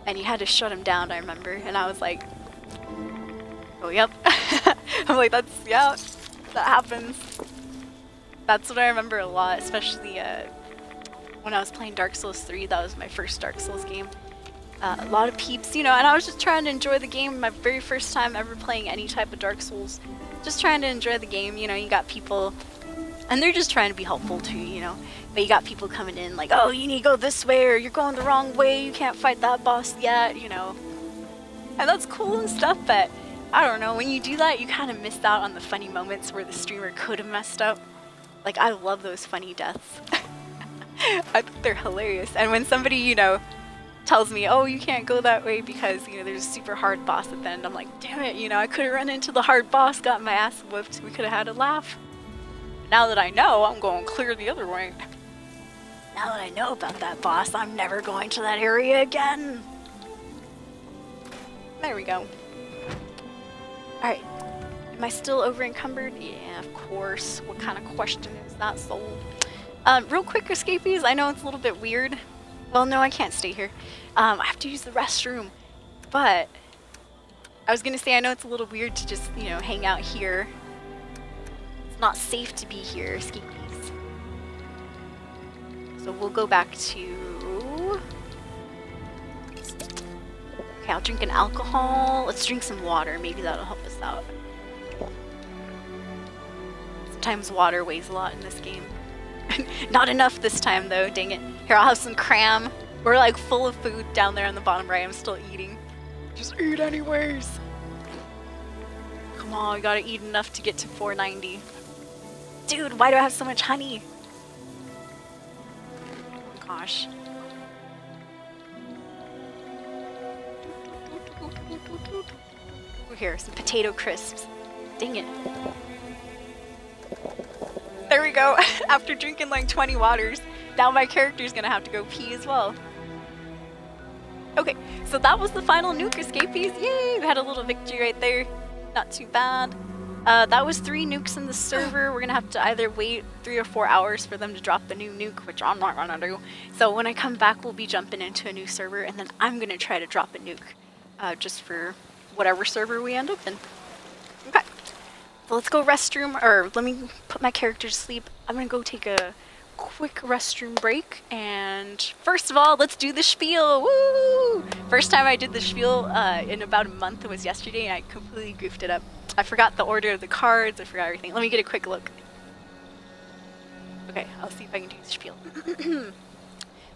and you had to shut him down, I remember. And I was like, oh, yep. [LAUGHS] I'm like, that's, yeah, that happens. That's what I remember a lot, especially uh, when I was playing Dark Souls 3. That was my first Dark Souls game. Uh, a lot of peeps, you know, and I was just trying to enjoy the game. My very first time ever playing any type of Dark Souls. Just trying to enjoy the game, you know, you got people, and they're just trying to be helpful too, you know. But you got people coming in like, oh, you need to go this way or you're going the wrong way, you can't fight that boss yet, you know. And that's cool and stuff, but I don't know, when you do that, you kind of miss out on the funny moments where the streamer could have messed up. Like, I love those funny deaths. [LAUGHS] I think they're hilarious. And when somebody, you know, tells me, oh, you can't go that way because, you know, there's a super hard boss at the end, I'm like, damn it, you know, I could have run into the hard boss, got my ass whooped, we could have had a laugh. Now that I know, I'm going clear the other way. [LAUGHS] Now that I know about that boss, I'm never going to that area again. There we go. Alright. Am I still over encumbered? Yeah, of course. What kind of question is that, soul? Um, real quick, escapees. I know it's a little bit weird. Well, no, I can't stay here. Um, I have to use the restroom. But I was going to say, I know it's a little weird to just, you know, hang out here. It's not safe to be here, escapees. So we'll go back to... Okay, I'll drink an alcohol. Let's drink some water. Maybe that'll help us out. Sometimes water weighs a lot in this game. [LAUGHS] Not enough this time though, dang it. Here, I'll have some cram. We're like full of food down there on the bottom right. I'm still eating. Just eat anyways. Come on, I gotta eat enough to get to 490. Dude, why do I have so much honey? Ooh, Here, some potato crisps. Dang it. There we go. [LAUGHS] After drinking like 20 waters, now my character's gonna have to go pee as well. Okay, so that was the final nuke escapees. Yay! We had a little victory right there. Not too bad. Uh, that was three nukes in the server. We're gonna have to either wait three or four hours for them to drop the new nuke, which I'm not gonna do. So when I come back, we'll be jumping into a new server, and then I'm gonna try to drop a nuke, uh, just for whatever server we end up in. Okay. So let's go restroom, or let me put my character to sleep. I'm gonna go take a quick restroom break, and first of all, let's do the spiel. Woo! First time I did the spiel uh, in about a month it was yesterday, and I completely goofed it up. I forgot the order of the cards. I forgot everything. Let me get a quick look. Okay, I'll see if I can do the spiel. [CLEARS THROAT]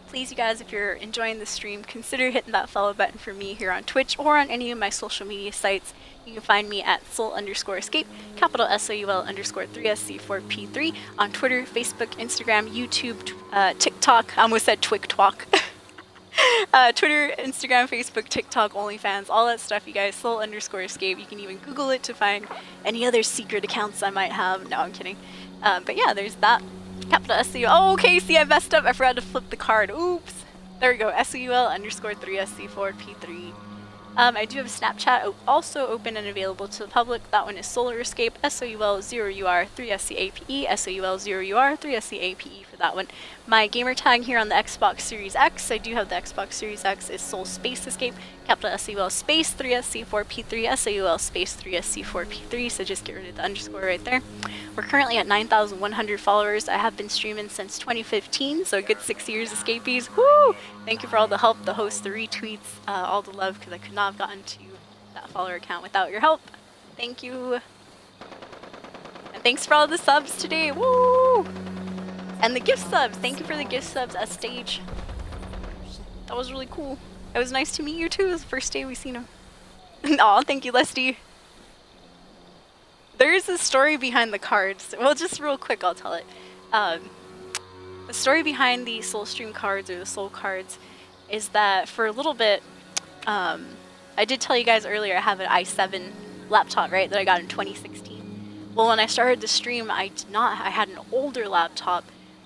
Please, you guys, if you're enjoying the stream, consider hitting that follow button for me here on Twitch or on any of my social media sites. You can find me at soul underscore escape, capital S O U L underscore 3SC4P3 on Twitter, Facebook, Instagram, YouTube, uh, TikTok. I almost said Twig Twalk. [LAUGHS] uh, Twitter, Instagram, Facebook, TikTok, OnlyFans, all that stuff, you guys. Soul underscore escape. You can even Google it to find any other secret accounts I might have. No, I'm kidding. Um, but yeah, there's that. Capital S U. Oh, okay. See, I messed up. I forgot to flip the card. Oops. There we go. S U L underscore 3SC4P3. Um, I do have Snapchat also open and available to the public. That one is Solar Escape, S O U L 0 U R 3 S C A P E, S O U L 0 U R 3 S C A P E that one. My gamer tag here on the Xbox Series X, I do have the Xbox Series X, is Soul Space Escape, capital S O U L space 3 S C 4 P 3, S O U L space 3 S C 4 P 3, so just get rid of the underscore right there. We're currently at 9,100 followers. I have been streaming since 2015, so a good six years escapees. Woo! Thank you for all the help, the hosts, the retweets, uh, all the love, because I could not have gotten to that follower account without your help. Thank you. And thanks for all the subs today. Woo! And the gift subs. Thank you for the gift subs at stage. That was really cool. It was nice to meet you too. It was the first day we seen him. [LAUGHS] Aw, thank you, Lesty. There is a story behind the cards. Well, just real quick, I'll tell it. Um, the story behind the Soul Stream cards or the Soul cards is that for a little bit, um, I did tell you guys earlier I have an i7 laptop, right, that I got in 2016. Well, when I started the stream, I did not. I had an older laptop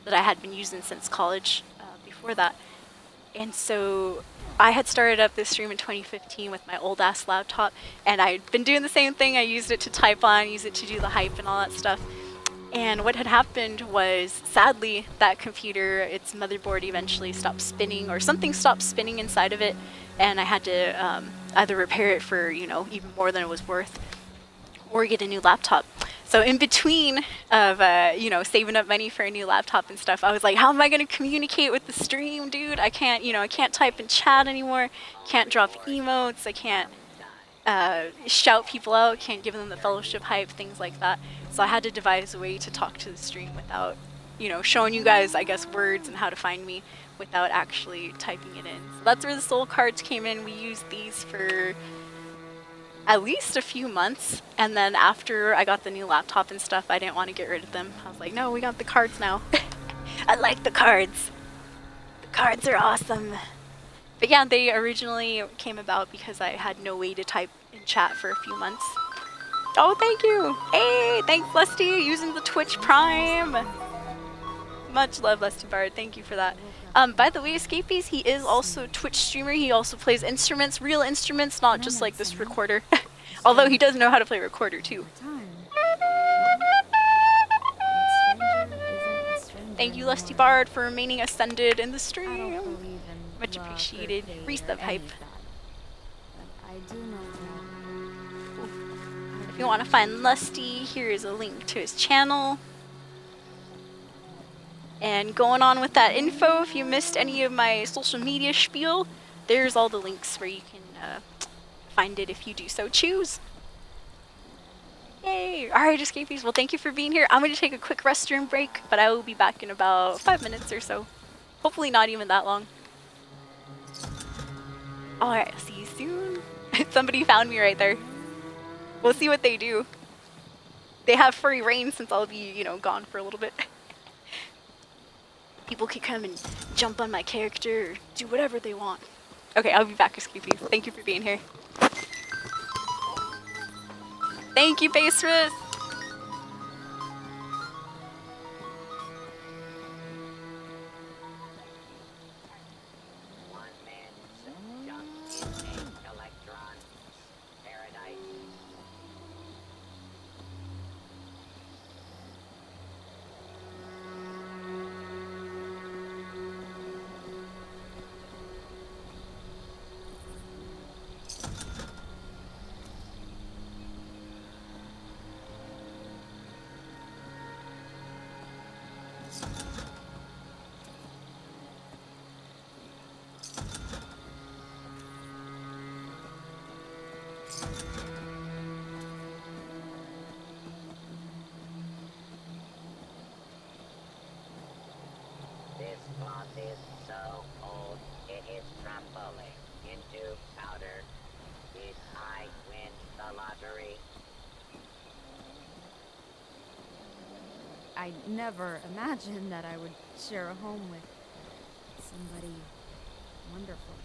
that I had been using since college uh, before that. And so I had started up this stream in 2015 with my old ass laptop, and I'd been doing the same thing. I used it to type on, used it to do the hype and all that stuff. And what had happened was, sadly, that computer, its motherboard eventually stopped spinning, or something stopped spinning inside of it, and I had to um, either repair it for, you know, even more than it was worth, or get a new laptop. So in between of uh, you know saving up money for a new laptop and stuff, I was like, how am I going to communicate with the stream, dude? I can't, you know, I can't type in chat anymore. Can't drop emotes. I can't uh, shout people out. Can't give them the fellowship hype, things like that. So I had to devise a way to talk to the stream without, you know, showing you guys, I guess, words and how to find me without actually typing it in. So that's where the soul cards came in. We used these for at least a few months. And then after I got the new laptop and stuff, I didn't want to get rid of them. I was like, no, we got the cards now. [LAUGHS] I like the cards. The cards are awesome. But yeah, they originally came about because I had no way to type in chat for a few months. Oh, thank you. Hey, thanks, Lusty, using the Twitch Prime. Much love, Lusty Bard. Thank you for that. Um, by the way, Escapees, he is also a Twitch streamer. He also plays instruments, real instruments, not just like this recorder. [LAUGHS] Although he does know how to play recorder too. Thank you, Lusty Bard, for remaining ascended in the stream. Much appreciated. Resub hype. If you want to find Lusty, here is a link to his channel. And going on with that info, if you missed any of my social media spiel, there's all the links where you can uh, find it if you do so choose. Yay! Alright, Escapees, well thank you for being here. I'm going to take a quick restroom break, but I will be back in about five minutes or so. Hopefully not even that long. Alright, see you soon. [LAUGHS] Somebody found me right there. We'll see what they do. they have free reign since I'll be, you know, gone for a little bit. [LAUGHS] People can come and jump on my character or do whatever they want. Okay, I'll be back, Escapees. Thank you for being here. Thank you, Baserus! I never imagined that I would share a home with somebody wonderful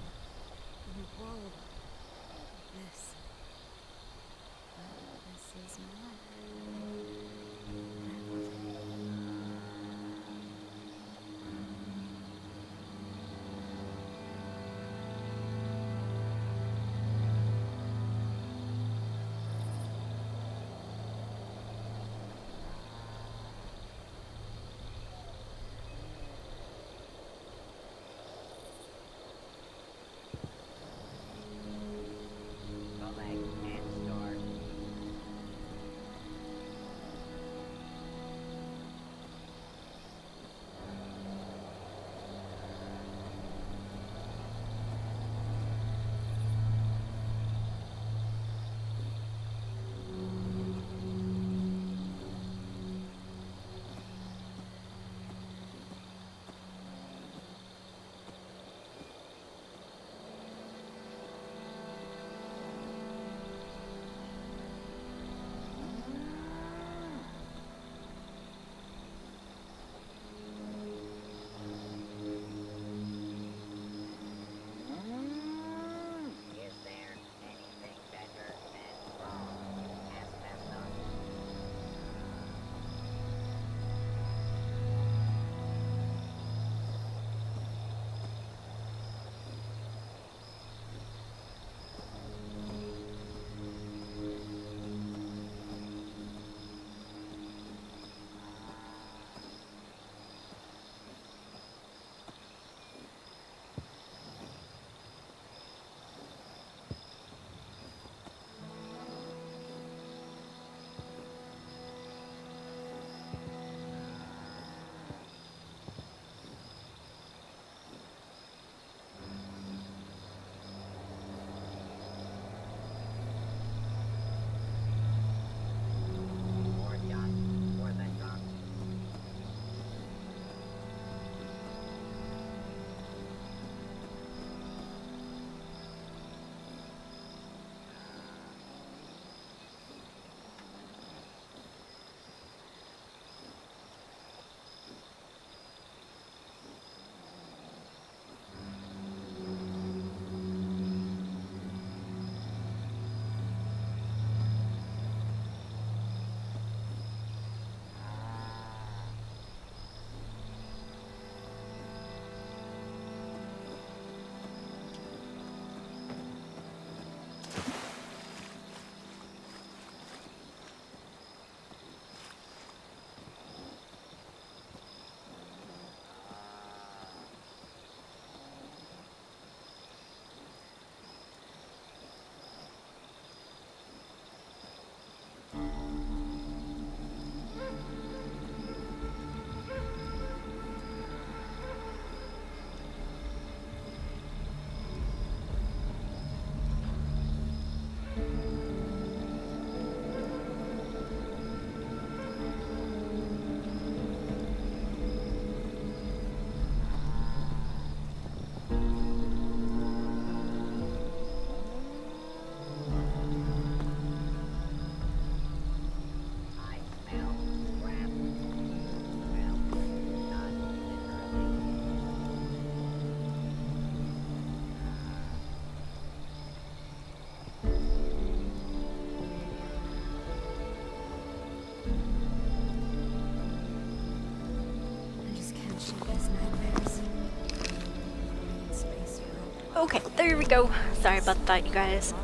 Okay, there we go. Sorry about that, you guys.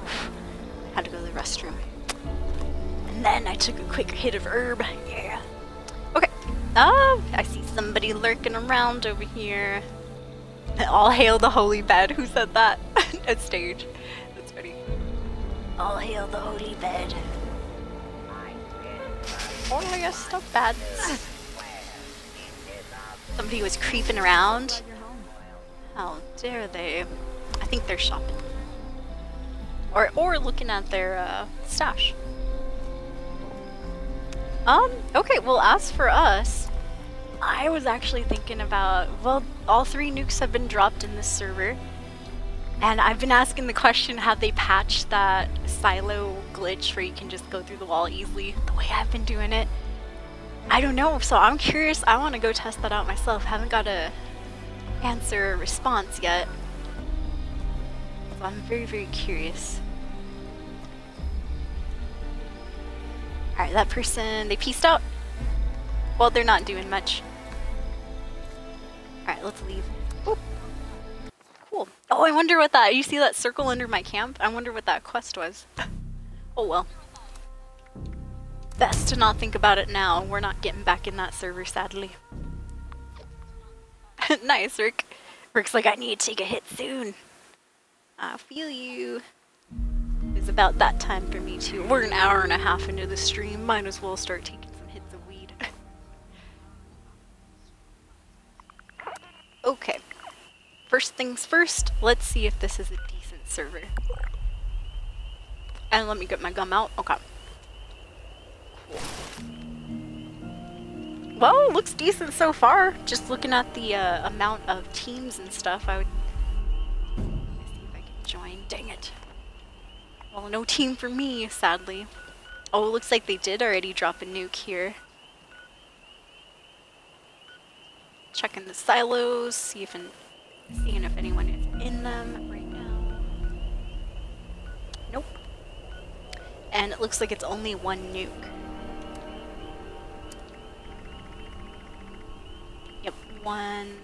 Had to go to the restroom. And then I took a quick hit of herb. Yeah. Okay. Oh, I see somebody lurking around over here. All hail the holy bed. Who said that? [LAUGHS] At stage. That's funny. All hail the holy bed. Oh, I guess stuff bad. Somebody was creeping around. How dare they? Think they're shopping. Or or looking at their uh, stash. Um, okay, well as for us, I was actually thinking about well, all three nukes have been dropped in this server. And I've been asking the question, have they patched that silo glitch where you can just go through the wall easily the way I've been doing it? I don't know, so I'm curious. I want to go test that out myself. Haven't got a answer or response yet. I'm very, very curious. Alright, that person, they pieced out. Well, they're not doing much. Alright, let's leave. Oop. Cool. Oh, I wonder what that, you see that circle under my camp? I wonder what that quest was. oh well. Best to not think about it now. We're not getting back in that server, sadly. [LAUGHS] nice, Rick. Rick's like, I need to take a hit soon. I feel you. It's about that time for me too. We're an hour and a half into the stream. Might as well start taking some hits of weed. [LAUGHS] okay. First things first, let's see if this is a decent server. And let me get my gum out. Okay. Cool. Well, looks decent so far. Just looking at the uh, amount of teams and stuff, I would join. Dang it. Well, no team for me, sadly. Oh, looks like they did already drop a nuke here. Checking the silos, see if an, seeing if anyone is in them right now. Nope. And it looks like it's only one nuke. Yep, one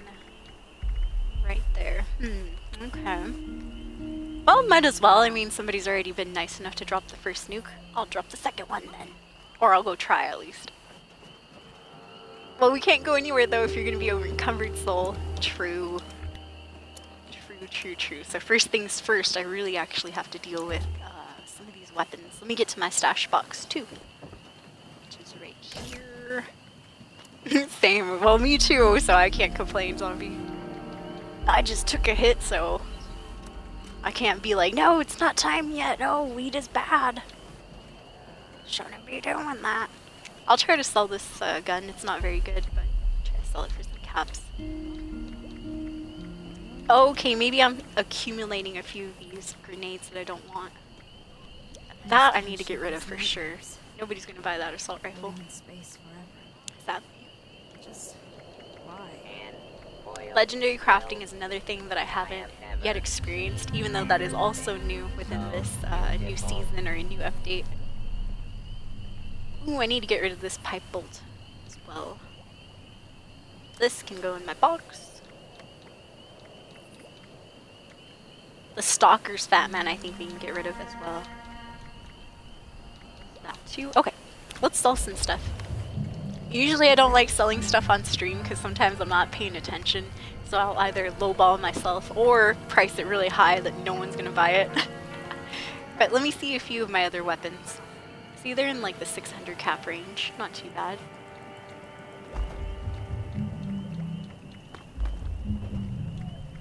right there. Hmm, okay. Well, might as well. I mean, somebody's already been nice enough to drop the first nuke. I'll drop the second one then. Or I'll go try at least. Well, we can't go anywhere though if you're gonna be over encumbered soul. True. True, true, true. So first things first, I really actually have to deal with uh, some of these weapons. Let me get to my stash box too. Which is right here. [LAUGHS] Same. Well, me too, so I can't complain, zombie. I just took a hit, so I can't be like, no, it's not time yet. No, weed is bad. Shouldn't be doing that. I'll try to sell this uh, gun. It's not very good, but try to sell it for some caps. Okay, maybe I'm accumulating a few of these grenades that I don't want. That I need to get rid of for sure. Nobody's gonna buy that assault rifle. Living in space forever. Sadly. Just why? Legendary crafting is another thing that I haven't yet experienced, even though that is also new within this uh, new season or a new update. Ooh, I need to get rid of this pipe bolt as well. This can go in my box. The Stalker's Fat Man I think we can get rid of as well. That too. Okay, let's sell some stuff. Usually I don't like selling stuff on stream because sometimes I'm not paying attention. So I'll either lowball myself or price it really high that no one's gonna buy it. [LAUGHS] but let me see a few of my other weapons. See, they're in like the 600 cap range. Not too bad.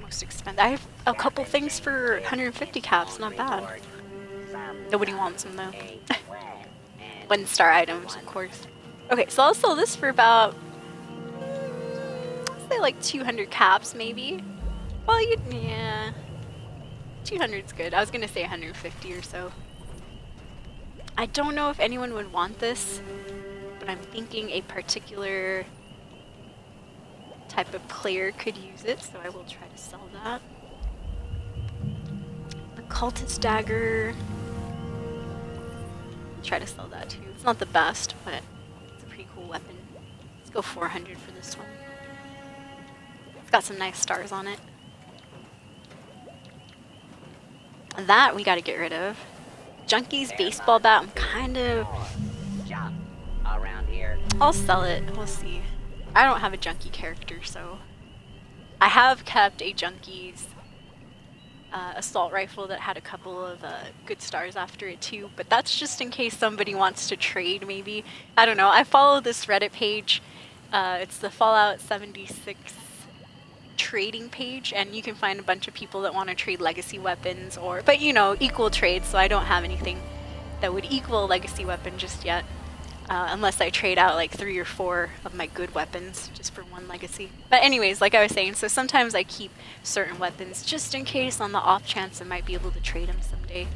Most expensive. I have a couple things for 150 caps. Not bad. Nobody wants them though. [LAUGHS] One star items, of course. Okay, so I'll sell this for about, say like 200 caps maybe. Well, you, yeah, 200 is good. I was gonna say 150 or so. I don't know if anyone would want this, but I'm thinking a particular type of player could use it, so I will try to sell that. The cultist dagger. Try to sell that too. It's not the best, but it's a pretty cool weapon. Let's go 400 for this one. Got some nice stars on it. That we gotta get rid of. Junkie's baseball bat, I'm kind of... I'll sell it. We'll see. I don't have a junkie character, so... I have kept a Junkie's uh, assault rifle that had a couple of uh, good stars after it too, but that's just in case somebody wants to trade maybe. I don't know. I follow this Reddit page. Uh, it's the Fallout 76 trading page and you can find a bunch of people that want to trade legacy weapons or but you know equal trade so I don't have anything that would equal a legacy weapon just yet uh, unless I trade out like three or four of my good weapons just for one legacy. But anyways, like I was saying, so sometimes I keep certain weapons just in case on the off chance I might be able to trade them someday.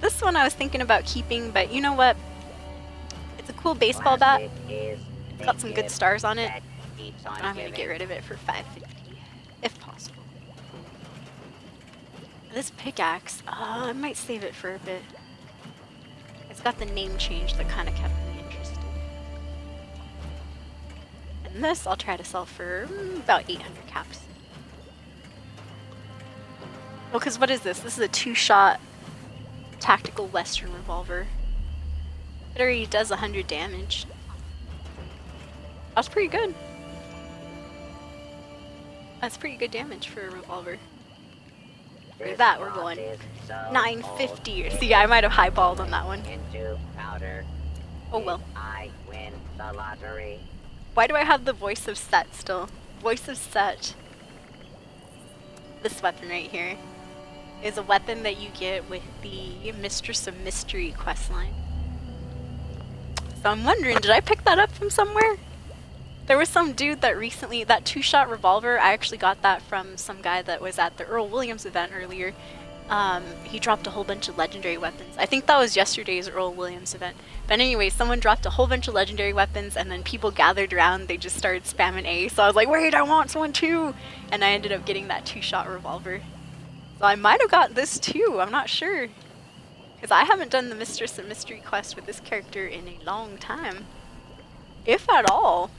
This one I was thinking about keeping, but you know what? It's a cool baseball bat. It's got some good stars on it. that keeps on And I'm gonna get rid of it for 550, if possible. This pickaxe, uh, I might save it for a bit. It's got the name change that kind of kept me interested. And this I'll try to sell for mm, about 800 caps. Well, because what is this? This is a two-shot tactical western revolver. It already does 100 damage. That's pretty good. That's pretty good damage for a revolver. Look at that, we're going 950. old, See, I might have highballed on that one. Oh well. I win the lottery. Why do I have the voice of Set still? Voice of Set. This weapon right here is a weapon that you get with the Mistress of Mystery questline. So I'm wondering, did I pick that up from somewhere? There was some dude that recently, that two-shot revolver, I actually got that from some guy that was at the Earle Williams event earlier. Um, he dropped a whole bunch of legendary weapons. I think that was yesterday's Earle Williams event. But anyway, someone dropped a whole bunch of legendary weapons, and then people gathered around. They just started spamming A. So I was like, wait, I want one too! And I ended up getting that two-shot revolver. So I might have got this too. I'm not sure. Because I haven't done the Mistress of Mystery quest with this character in a long time. If at all.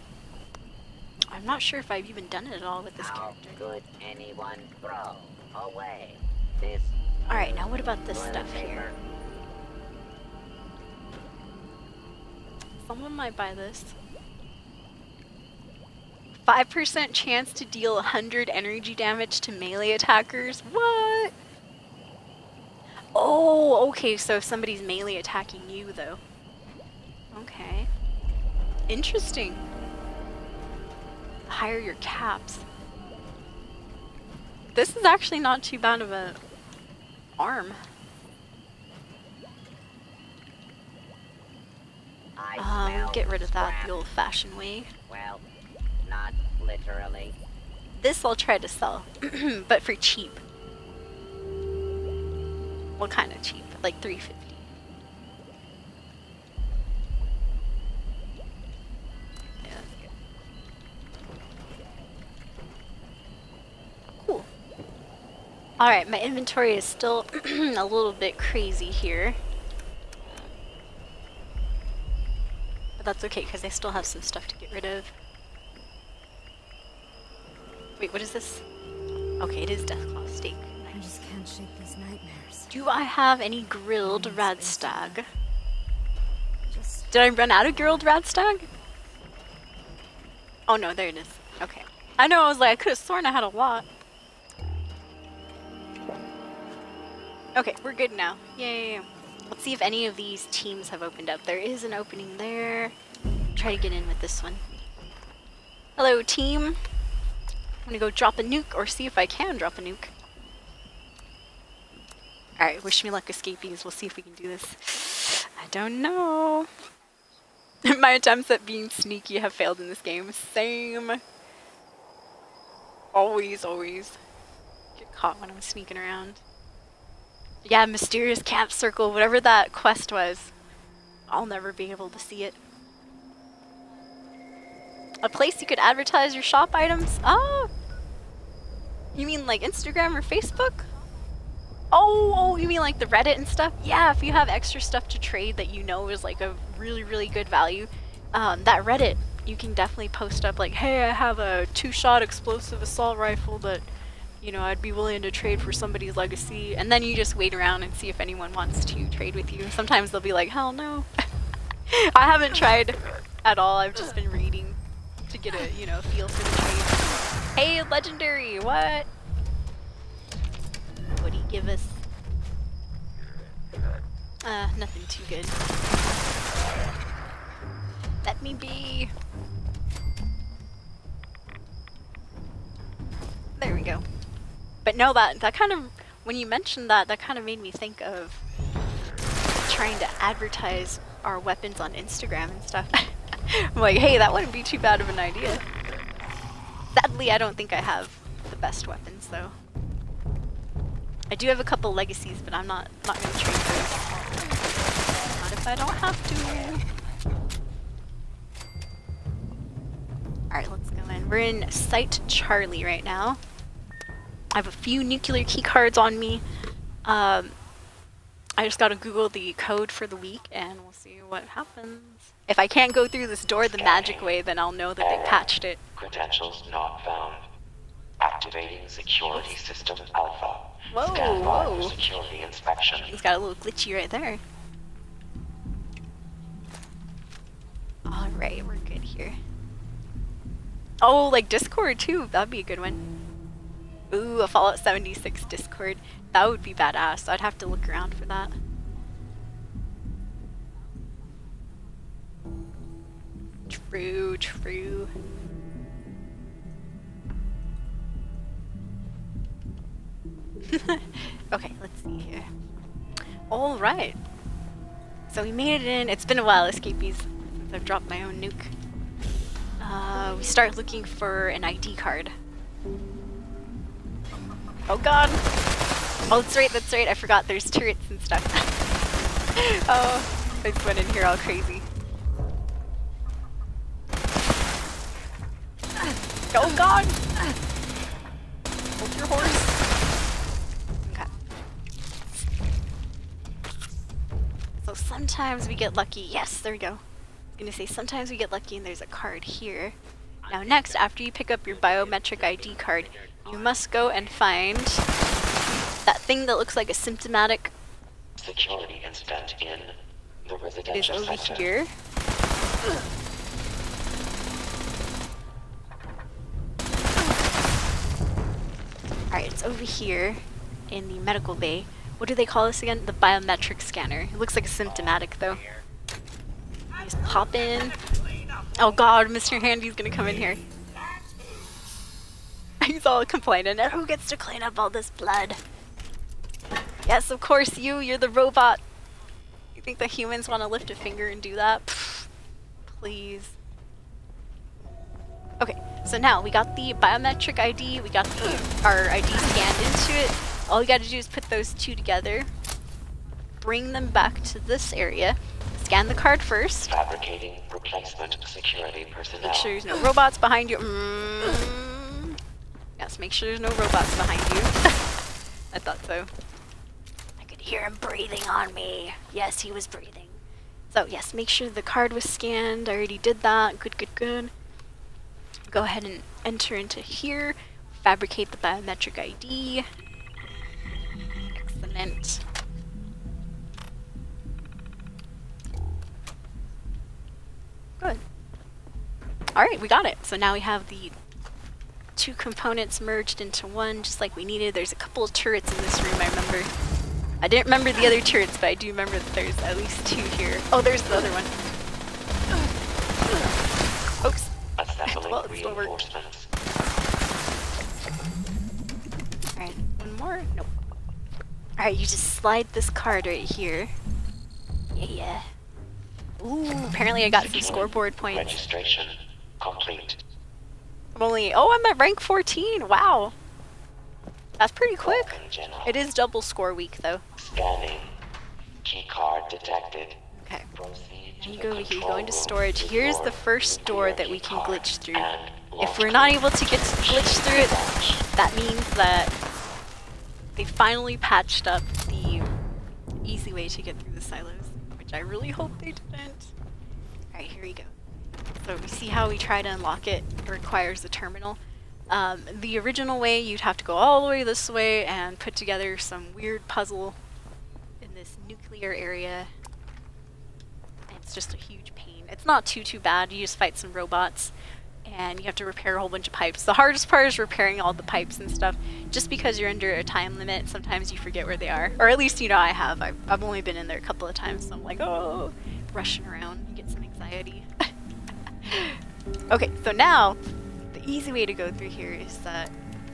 I'm not sure if I've even done it at all with this How character. could anyone throw away this Alright, now what about this stuff here? Someone might buy this. 5% chance to deal 100 energy damage to melee attackers? What? Oh, okay, so if somebody's melee attacking you, though. Okay. Interesting. Higher your caps. This is actually not too bad of a arm. Um, get rid of that the old-fashioned way. Well, not literally. This I'll try to sell, [CLEARS THROAT] but for cheap. What kind of cheap? Like 350. Alright, my inventory is still [CLEARS THROAT] a little bit crazy here. But that's okay, because I still have some stuff to get rid of. Wait, what is this? Okay, it is Deathclaw steak. I just can't shake these nightmares. Do I have any grilled radstag? Just Did I run out of grilled radstag? Oh no, there it is. Okay. I know, I was like, I could have sworn I had a lot. Okay, we're good now. Yay. Let's see if any of these teams have opened up. There is an opening there. Try to get in with this one. Hello, team. I'm gonna go drop a nuke, or see if I can drop a nuke. Alright, wish me luck, escapees. We'll see if we can do this. I don't know. [LAUGHS] My attempts at being sneaky have failed in this game. Same. Always, always. Get caught when I'm sneaking around. Yeah, mysterious camp circle, whatever that quest was. I'll never be able to see it. A place you could advertise your shop items? Oh! You mean like Instagram or Facebook? Oh, oh, you mean like the Reddit and stuff? Yeah, if you have extra stuff to trade that you know is like a really, really good value, um, that Reddit, you can definitely post up like, hey, I have a two-shot explosive assault rifle that you know, I'd be willing to trade for somebody's legacy. And then you just wait around and see if anyone wants to trade with you. Sometimes they'll be like, hell no. [LAUGHS] I haven't tried at all. I've just been reading to get a, you know, feel for the trade. Hey, legendary, what? What do you give us? Uh, nothing too good. Let me be. There we go. But no, that that kind of when you mentioned that, that kind of made me think of trying to advertise our weapons on Instagram and stuff. [LAUGHS] I'm like, hey, that wouldn't be too bad of an idea. Sadly, I don't think I have the best weapons though. I do have a couple legacies, but I'm not not gonna trade those. Not if I don't have to. Alright, let's go in. We're in Site Charlie right now. I have a few nuclear key cards on me. Um, I just gotta Google the code for the week and we'll see what happens. If I can't go through this door the magic way, then I'll know that they patched it. Credentials not found. Activating security system alpha. Whoa, Stand whoa. for security inspection. It's got a little glitchy right there. Alright, we're good here. Oh, like Discord too. That'd be a good one. Ooh, a Fallout 76 Discord. That would be badass. I'd have to look around for that. True, true. [LAUGHS] okay, let's see here. Alright. So we made it in. It's been a while, escapees, since I've dropped my own nuke. Uh, we start looking for an ID card. Oh god! Oh, that's right, that's right. I forgot there's turrets and stuff. [LAUGHS] oh, I just went in here all crazy. Oh god! Hold your horse. Okay. So sometimes we get lucky. Yes, there we go. I was gonna say sometimes we get lucky and there's a card here. Now next, after you pick up your biometric ID card, you must go and find that thing that looks like a symptomatic Security incident in the residential is over sector. here. Alright, it's over here in the medical bay. What do they call this again? The biometric scanner. It looks like a symptomatic though. Just pop in. Oh god, Mr. Handy's gonna come in here. [LAUGHS] He's all complaining. "And Who gets to clean up all this blood? Yes, of course you. You're the robot. You think the humans want to lift a finger and do that? Pfft, please. Okay, so now we got the biometric ID, we got the our ID scanned into it. All we gotta do is put those two together, bring them back to this area, scan the card first, Fabricating replacement security personnel. make sure there's no robots behind you. Mm. Yes, make sure there's no robots behind you. [LAUGHS] I thought so. I could hear him breathing on me. Yes, he was breathing. So yes, make sure the card was scanned. I already did that. Good, good, good. Go ahead and enter into here. Fabricate the biometric ID. Excellent. Good. Alright, we got it. So now we have the two components merged into one, just like we needed. There's a couple of turrets in this room, I remember. I didn't remember the other turrets, but I do remember that there's at least two here. Oh, there's the other one. Oops. Assembling Well, it still worked. Alright, one more? Nope. Alright, you just slide this card right here. Yeah, yeah. Ooh, apparently I got some scoreboard points. Registration complete. Oh, I'm at rank 14. Wow. That's pretty quick. It is double score week, though. Scanning. Key card detected. Okay. You go over here, control go into storage. Here's the first door that we can glitch through. If we're not able to get to glitch through it, that means that they finally patched up the easy way to get through the silos, which I really hope they didn't. Alright, here we go. So we see how we try to unlock it. It requires the terminal. Um, the original way, you'd have to go all the way this way and put together some weird puzzle in this nuclear area. And it's just a huge pain. It's not too, too bad. You just fight some robots and you have to repair a whole bunch of pipes. The hardest part is repairing all the pipes and stuff. Just because you're under a time limit, sometimes you forget where they are. Or at least, you know, I have. I've, I've only been in there a couple of times, so I'm like, oh, rushing around. You get some anxiety. [LAUGHS] [LAUGHS] okay, so now, the easy way to go through here is that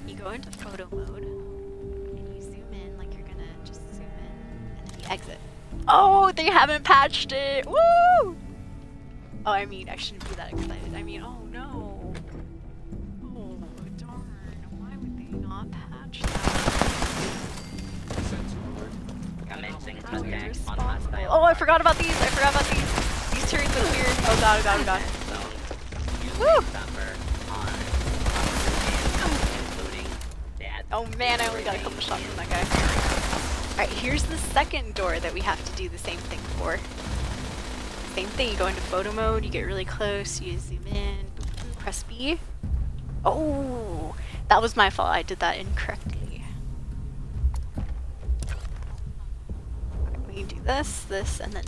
you go into photo mode, and you zoom in like you're gonna just zoom in, and then you exit. Oh, they haven't patched it! Woo! Oh, I mean, I shouldn't be that excited. I mean, oh no. Oh, darn. Why would they not patch that? Commencing Oh, you're attack on hostile. Oh, I forgot about these. I forgot about these. These turrets look weird. Oh god, oh god, oh god. Zone. You Woo! suffer harm, including death. Oh man, I only got a couple shots from that guy. Alright, here's the second door that we have to do the same thing for. Same thing, you go into photo mode, you get really close, you zoom in, press B. Oh, that was my fault, I did that incorrectly. We do this, this, and then.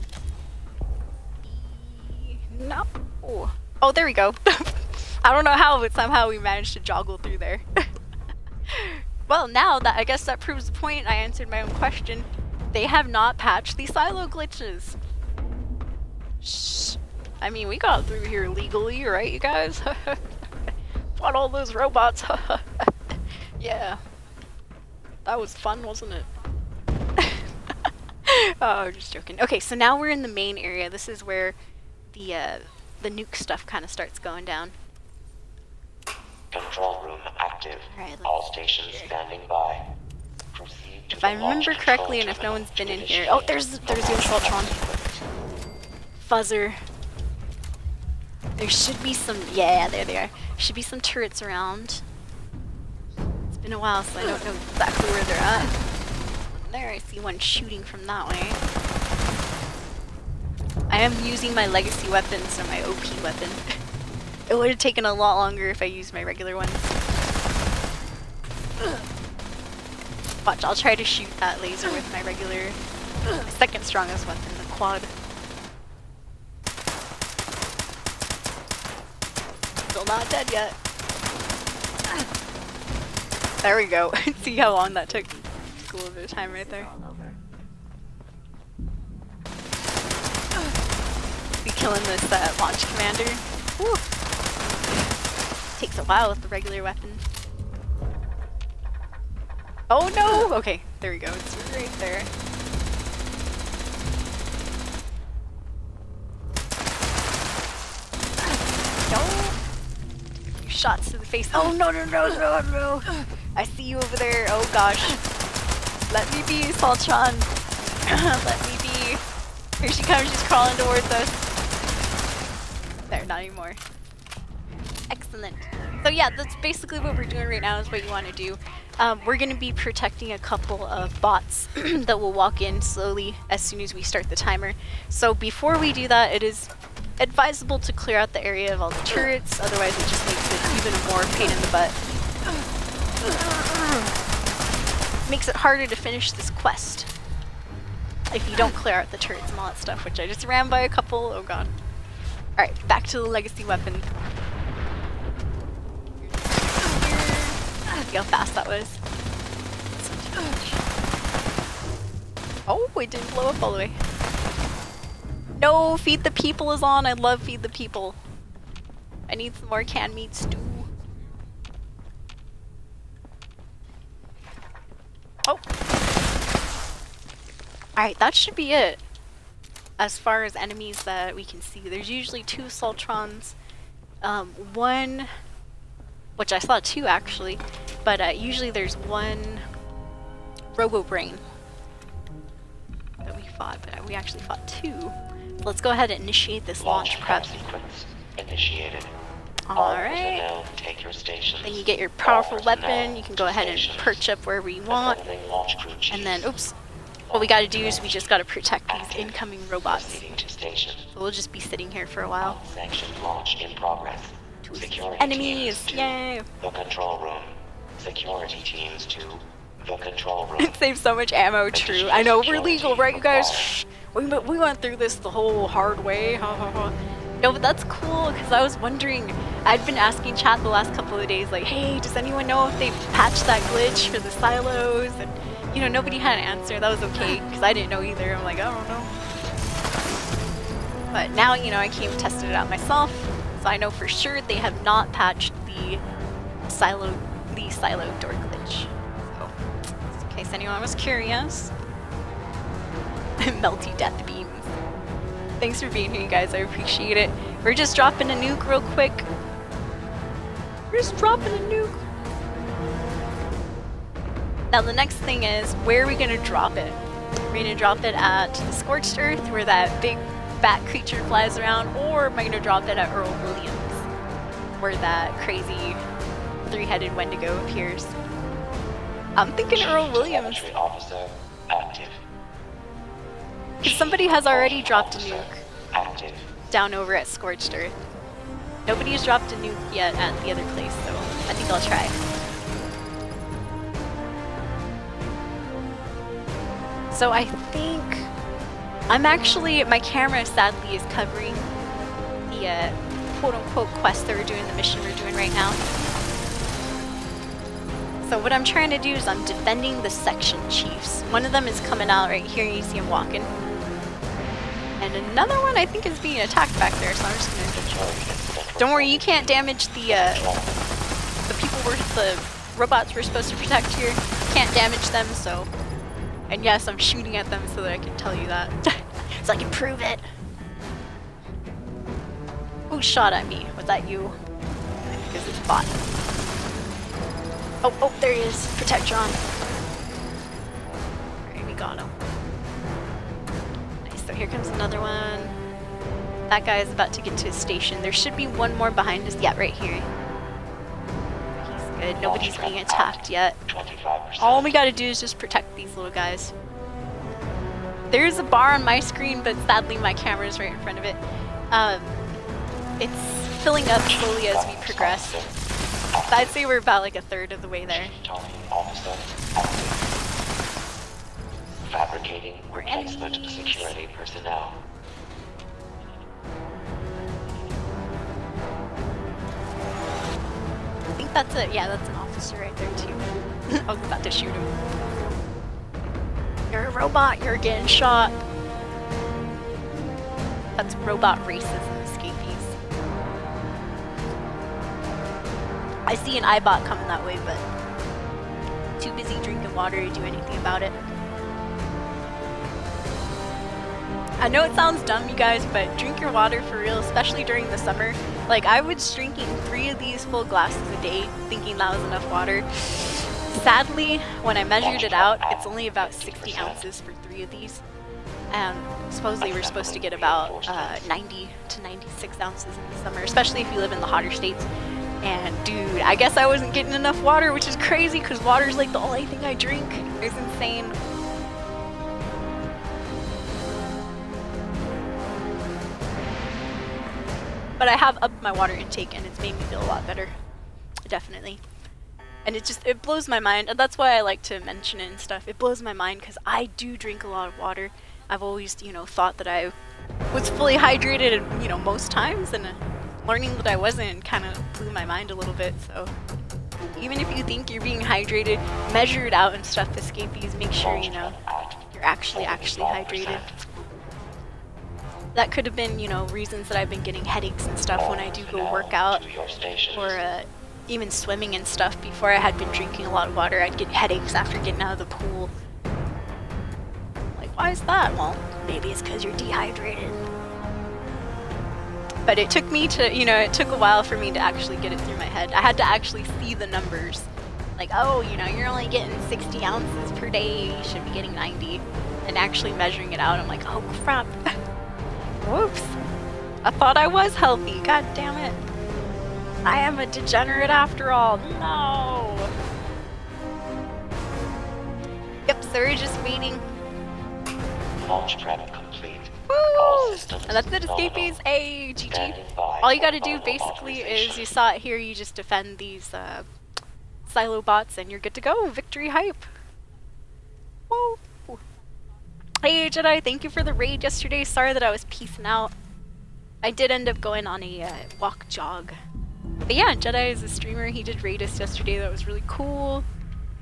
No. Oh, there we go. [LAUGHS] I don't know how, but somehow we managed to joggle through there. [LAUGHS] well, now that I guess that proves the point, I answered my own question. They have not patched the silo glitches. Shh. I mean, we got through here legally, right, you guys? [LAUGHS] Fought all those robots. yeah. That was fun, wasn't it? oh, just joking. Okay, so now we're in the main area. This is where the uh, the nuke stuff kind of starts going down. Control room active. All stations standing by. Proceed If I remember correctly, and if no one's been in here, oh, there's there's the Assaultron fuzzer. There should be some, yeah, there they are. Should be some turrets around. It's been a while, so I don't know exactly where they're at. There, I see one shooting from that way. I am using my legacy weapon, so my OP weapon. it would have taken a lot longer if I used my regular ones. Watch, I'll try to shoot that laser with my regular, my second strongest weapon, the quad. Still not dead yet. There we go. [LAUGHS] See how long that took? Little bit of time right there. Killing this uh, launch commander. Whew. Takes a while with the regular weapon. Oh no! Okay, there we go. It's right there. No! Shots to the face. Oh no no no no no! I see you over there. Oh gosh. Let me be, Assaultron. [LAUGHS] Let me be. Here she comes. She's crawling towards us. There, not anymore. Excellent. So yeah, that's basically what we're doing right now is what you want to do. Um, we're going to be protecting a couple of bots [CLEARS THROAT] that will walk in slowly as soon as we start the timer. So before we do that, it is advisable to clear out the area of all the turrets, otherwise it just makes it even more pain in the butt. Makes it harder to finish this quest. If you don't clear out the turrets and all that stuff, which I just ran by a couple, oh god. Alright, back to the legacy weapon. See how fast that was. Oh, it didn't blow up all the way. No, Feed the People is on. I love Feed the People. I need some more canned meat stew. Oh. Alright, that should be it. As far as enemies that we can see. There's usually two Assaultrons. Um, one which I saw two actually, but uh, usually there's one Robobrain that we fought, but we actually fought two. So let's go ahead and initiate this launch prep. sequence initiated. Alright. personnel, take your stations. Then you get your powerful weapon, you can go ahead and perch up wherever you want, launch and then, oops, what we gotta do is we just gotta protect these incoming robots. Proceeding to station. So we'll just be sitting here for a while. Launch in progress. Security Enemies! teams Yay! the control room. Security teams to the control [LAUGHS] room. It saves so much ammo, true. I know, we're legal, right, you guys? We, we went through this the whole hard way. Ha ha ha. No, but that's cool, because I was wondering, I'd been asking chat the last couple of days, like, hey, does anyone know if they patched that glitch for the silos? And, you know, nobody had an answer. That was okay, because I didn't know either. I'm like, I don't know. But now, you know, I came tested it out myself, so I know for sure they have not patched the silo, the silo door glitch. So, in case anyone was curious. [LAUGHS] Melty death beams. Thanks for being here, you guys. I appreciate it. We're just dropping a nuke real quick. We're just dropping a nuke. Now the next thing is, where are we gonna drop it? Are We're gonna drop it at the Scorched Earth, where that big bat creature flies around, or am I gonna drop it at Earle Williams, where that crazy three-headed Wendigo appears? I'm thinking Earle Williams. Officer active. Because somebody has already dropped a nuke Active. down over at Scorched Earth. Nobody has dropped a nuke yet at the other place, so I think I'll try. So I think I'm actually my camera sadly is covering the uh, quote unquote quest that we're doing, the mission we're doing right now. So what I'm trying to do is I'm defending the section chiefs. One of them is coming out right here, you see him walking. And another one I think is being attacked back there, so I'm just gonna don't worry, you can't damage the uh, the people we're the robots we're supposed to protect here. Can't damage them, so. And yes, I'm shooting at them so that I can tell you that, [LAUGHS] so I can prove it. Who shot at me? Was that you? Because it's bot. Oh, oh, there he is. Protectron. Alright, we got him. Nice. So here comes another one. That guy is about to get to his station. There should be one more behind us. Yeah, right here. Good. Nobody's being attacked yet. All we gotta do is just protect these little guys. There's a bar on my screen, but sadly my camera's right in front of it. Um, it's filling up slowly as we progress. So I'd say we're about like a third of the way there. Tony officer active. Fabricating replacement security personnel. That's it. Yeah, that's an officer right there too. [LAUGHS] I was about to shoot him. You're a robot. You're getting shot. That's robot racism, escapees. I see an Eyebot coming that way, but too busy drinking water to do anything about it. I know it sounds dumb, you guys, but drink your water for real, especially during the summer. Like, I was drinking three of these full glasses a day, thinking that was enough water. Sadly, when I measured it out, it's only about 60 ounces for three of these. And supposedly we're supposed to get about uh, 90 to 96 ounces in the summer, especially if you live in the hotter states. And dude, I guess I wasn't getting enough water, which is crazy because water's like the only thing I drink. It's insane. But I have upped my water intake and it's made me feel a lot better. Definitely. And it just, it blows my mind. And that's why I like to mention it and stuff. It blows my mind because I do drink a lot of water. I've always, you know, thought that I was fully hydrated, you know, most times. And learning that I wasn't kind of blew my mind a little bit. So even if you think you're being hydrated, measure it out and stuff, escapees. Make sure, you know, you're actually, actually hydrated. That could have been, you know, reasons that I've been getting headaches and stuff when I do go work out or uh, even swimming and stuff. Before I had been drinking a lot of water, I'd get headaches after getting out of the pool. Like, why is that? Well, maybe it's because you're dehydrated. But it took me to, you know, it took a while for me to actually get it through my head. I had to actually see the numbers. Like, oh, you know, you're only getting 60 ounces per day, you should be getting 90. And actually measuring it out, I'm like, oh crap. [LAUGHS] Whoops. I thought I was healthy. God damn it. I am a degenerate after all. No. Yep, so we're just waiting. Launch prep complete. Woo, And that's it, escapees. Hey, GG. All you gotta do basically is you saw it here, you just defend these uh, silo bots and you're good to go. Victory hype. Woo. Hey Jedi, thank you for the raid yesterday. Sorry that I was peacing out. I did end up going on a uh, walk jog. But yeah, Jedi is a streamer. He did raid us yesterday. That was really cool.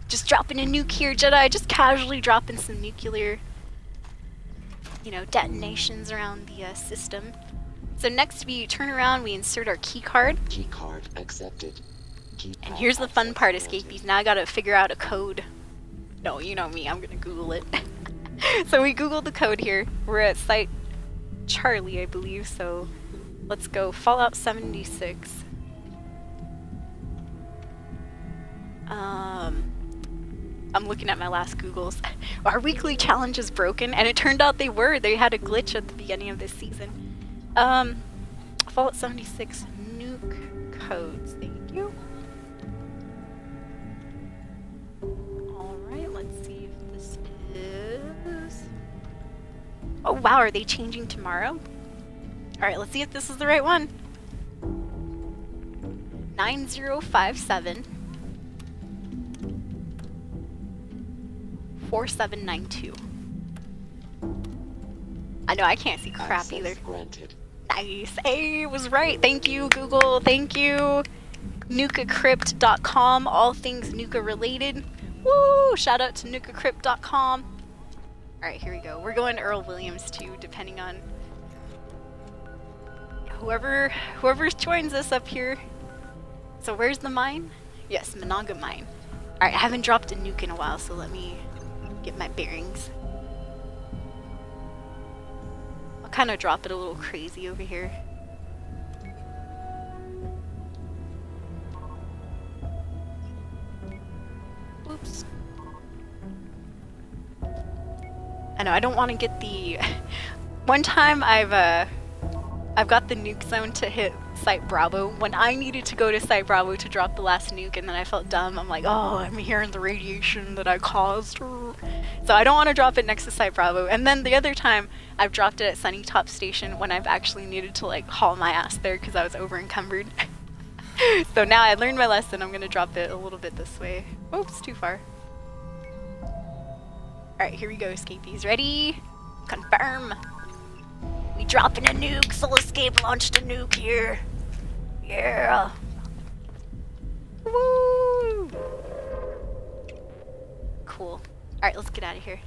Just dropping a nuke here, Jedi. Just casually dropping some nuclear, you know, detonations around the uh, system. So next we turn around, we insert our key card. Key card accepted. Key And here's the fun part, escapees. Now I gotta figure out a code. No, you know me, I'm gonna Google it. [LAUGHS] [LAUGHS] so we Googled the code here. We're at site Charlie, I believe, so let's go Fallout 76. Um, I'm looking at my last Googles. [LAUGHS] Our weekly challenge is broken, and it turned out they were. They had a glitch at the beginning of this season. Um, Fallout 76 nuke codes. Thank Oh wow, are they changing tomorrow? Alright, let's see if this is the right one. 9057 4792. I know I can't see crap Access either. Granted. Nice. Hey, was right. Thank you, Google. Thank you. NukaCrypt.com, all things Nuka related. Woo! Shout out to NukaCrypt.com. Alright, here we go. We're going Earle Williams too, depending on whoever whoever joins us up here. So where's the mine? Yes, Monongah Mine. Alright, I haven't dropped a nuke in a while, so let me get my bearings. I'll kind of drop it a little crazy over here. Oops. I know I don't want to get the. [LAUGHS] One time I've uh, I've got the nuke zone to hit Site Bravo when I needed to go to Site Bravo to drop the last nuke, and then I felt dumb. I'm like, oh, I'm hearing the radiation that I caused. So I don't want to drop it next to Site Bravo. And then the other time, I've dropped it at Sunnytop Station when I've actually needed to like haul my ass there because I was over encumbered. [LAUGHS] so now I learned my lesson. I'm gonna drop it a little bit this way. Oops, too far. Alright, here we go, escapees. Ready? Confirm. We dropping a nuke. Soul Escape launched a nuke here. Yeah. Woo! Cool. Alright, let's get out of here.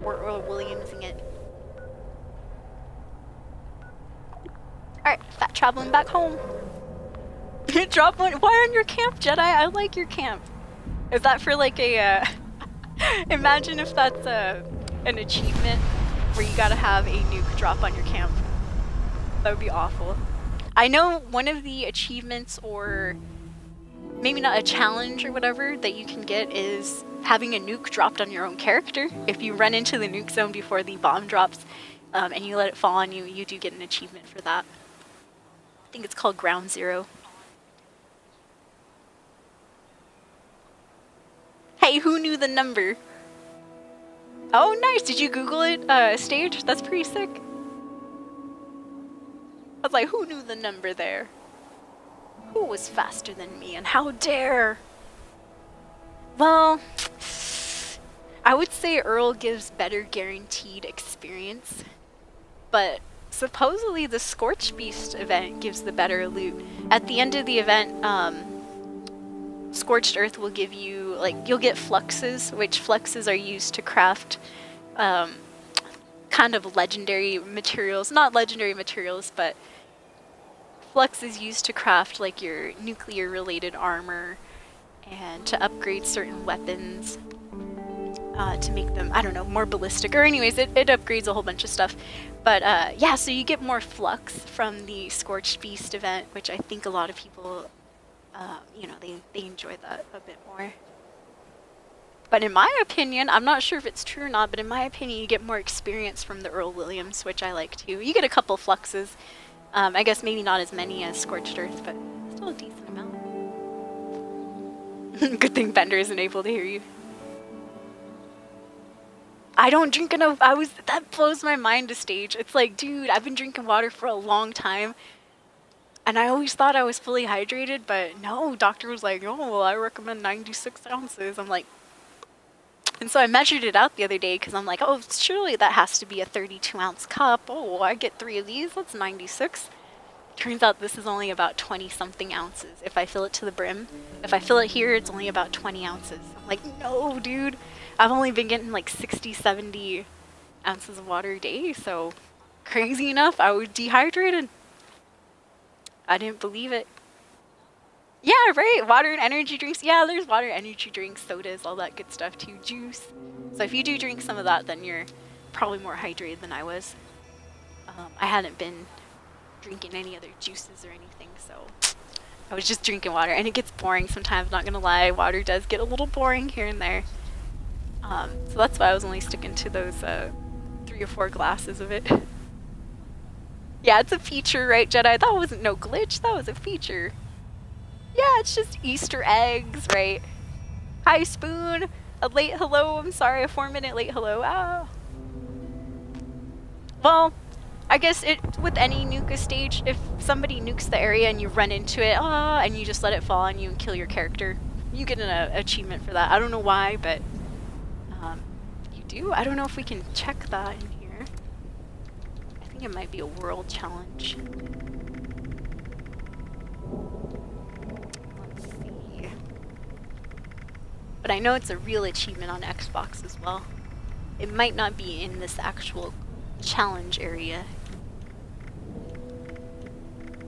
We're Earle Williamsing it. Alright, fat traveling back home. [LAUGHS] Drop one. Why on your camp, Jedi? I like your camp. Is that for like a, uh, imagine if that's uh, an achievement where you gotta have a nuke drop on your camp. That would be awful. I know one of the achievements or maybe not a challenge or whatever that you can get is having a nuke dropped on your own character. If you run into the nuke zone before the bomb drops um, and you let it fall on you, you do get an achievement for that. I think it's called Ground Zero. Hey, who knew the number? Oh, nice. Did you Google it, uh, stage? That's pretty sick. I was like, who knew the number there? Who was faster than me, and how dare? Well, I would say Earle gives better guaranteed experience, but supposedly the Scorchbeast event gives the better loot. At the end of the event, um, Scorched Earth will give you, like, you'll get fluxes, which fluxes are used to craft um, kind of legendary materials. Not legendary materials, but flux is used to craft, like, your nuclear related armor and to upgrade certain weapons. Uh, to make them, I don't know, more ballistic. Or, anyways, it, it upgrades a whole bunch of stuff. But uh, yeah, so you get more flux from the Scorched Beast event, which I think a lot of people uh, you know, they, they enjoy that a bit more. But in my opinion, I'm not sure if it's true or not, but in my opinion, you get more experience from the Earle Williams, which I like too. You get a couple fluxes. Um, I guess maybe not as many as Scorched Earth, but still a decent amount. [LAUGHS] Good thing Bender isn't able to hear you. I don't drink enough. I was that blows my mind to stage. It's like, dude, I've been drinking water for a long time. And I always thought I was fully hydrated, but no, doctor was like, oh, well, I recommend 96 ounces. I'm like, and so I measured it out the other day because I'm like, oh, surely that has to be a 32 ounce cup. Oh, I get three of these. That's 96. Turns out this is only about 20 something ounces if I fill it to the brim. If I fill it here, it's only about 20 ounces. I'm like, no, dude. I've only been getting like 60, 70 ounces of water a day, so crazy enough, I was dehydrated. I didn't believe it. Yeah, right. Water and energy drinks. Yeah, there's water, energy drinks, sodas, all that good stuff too. Juice. So if you do drink some of that, then you're probably more hydrated than I was. Um, I hadn't been drinking any other juices or anything, so I was just drinking water. And it gets boring sometimes, not gonna lie. Water does get a little boring here and there. Um, so that's why I was only sticking to those uh, three or four glasses of it. [LAUGHS] yeah, it's a feature, right, Jedi? That wasn't no glitch. That was a feature. Yeah, it's just Easter eggs, right? Hi, Spoon. A late hello. I'm sorry, a four minute late hello. Ah. Well, I guess it with any nuka stage, if somebody nukes the area and you run into it, ah, and you just let it fall on you and kill your character, you get an uh, achievement for that. I don't know why, but um, you do. I don't know if we can check that in here. I think it might be a world challenge. Let's see. But I know it's a real achievement on Xbox as well. It might not be in this actual challenge area.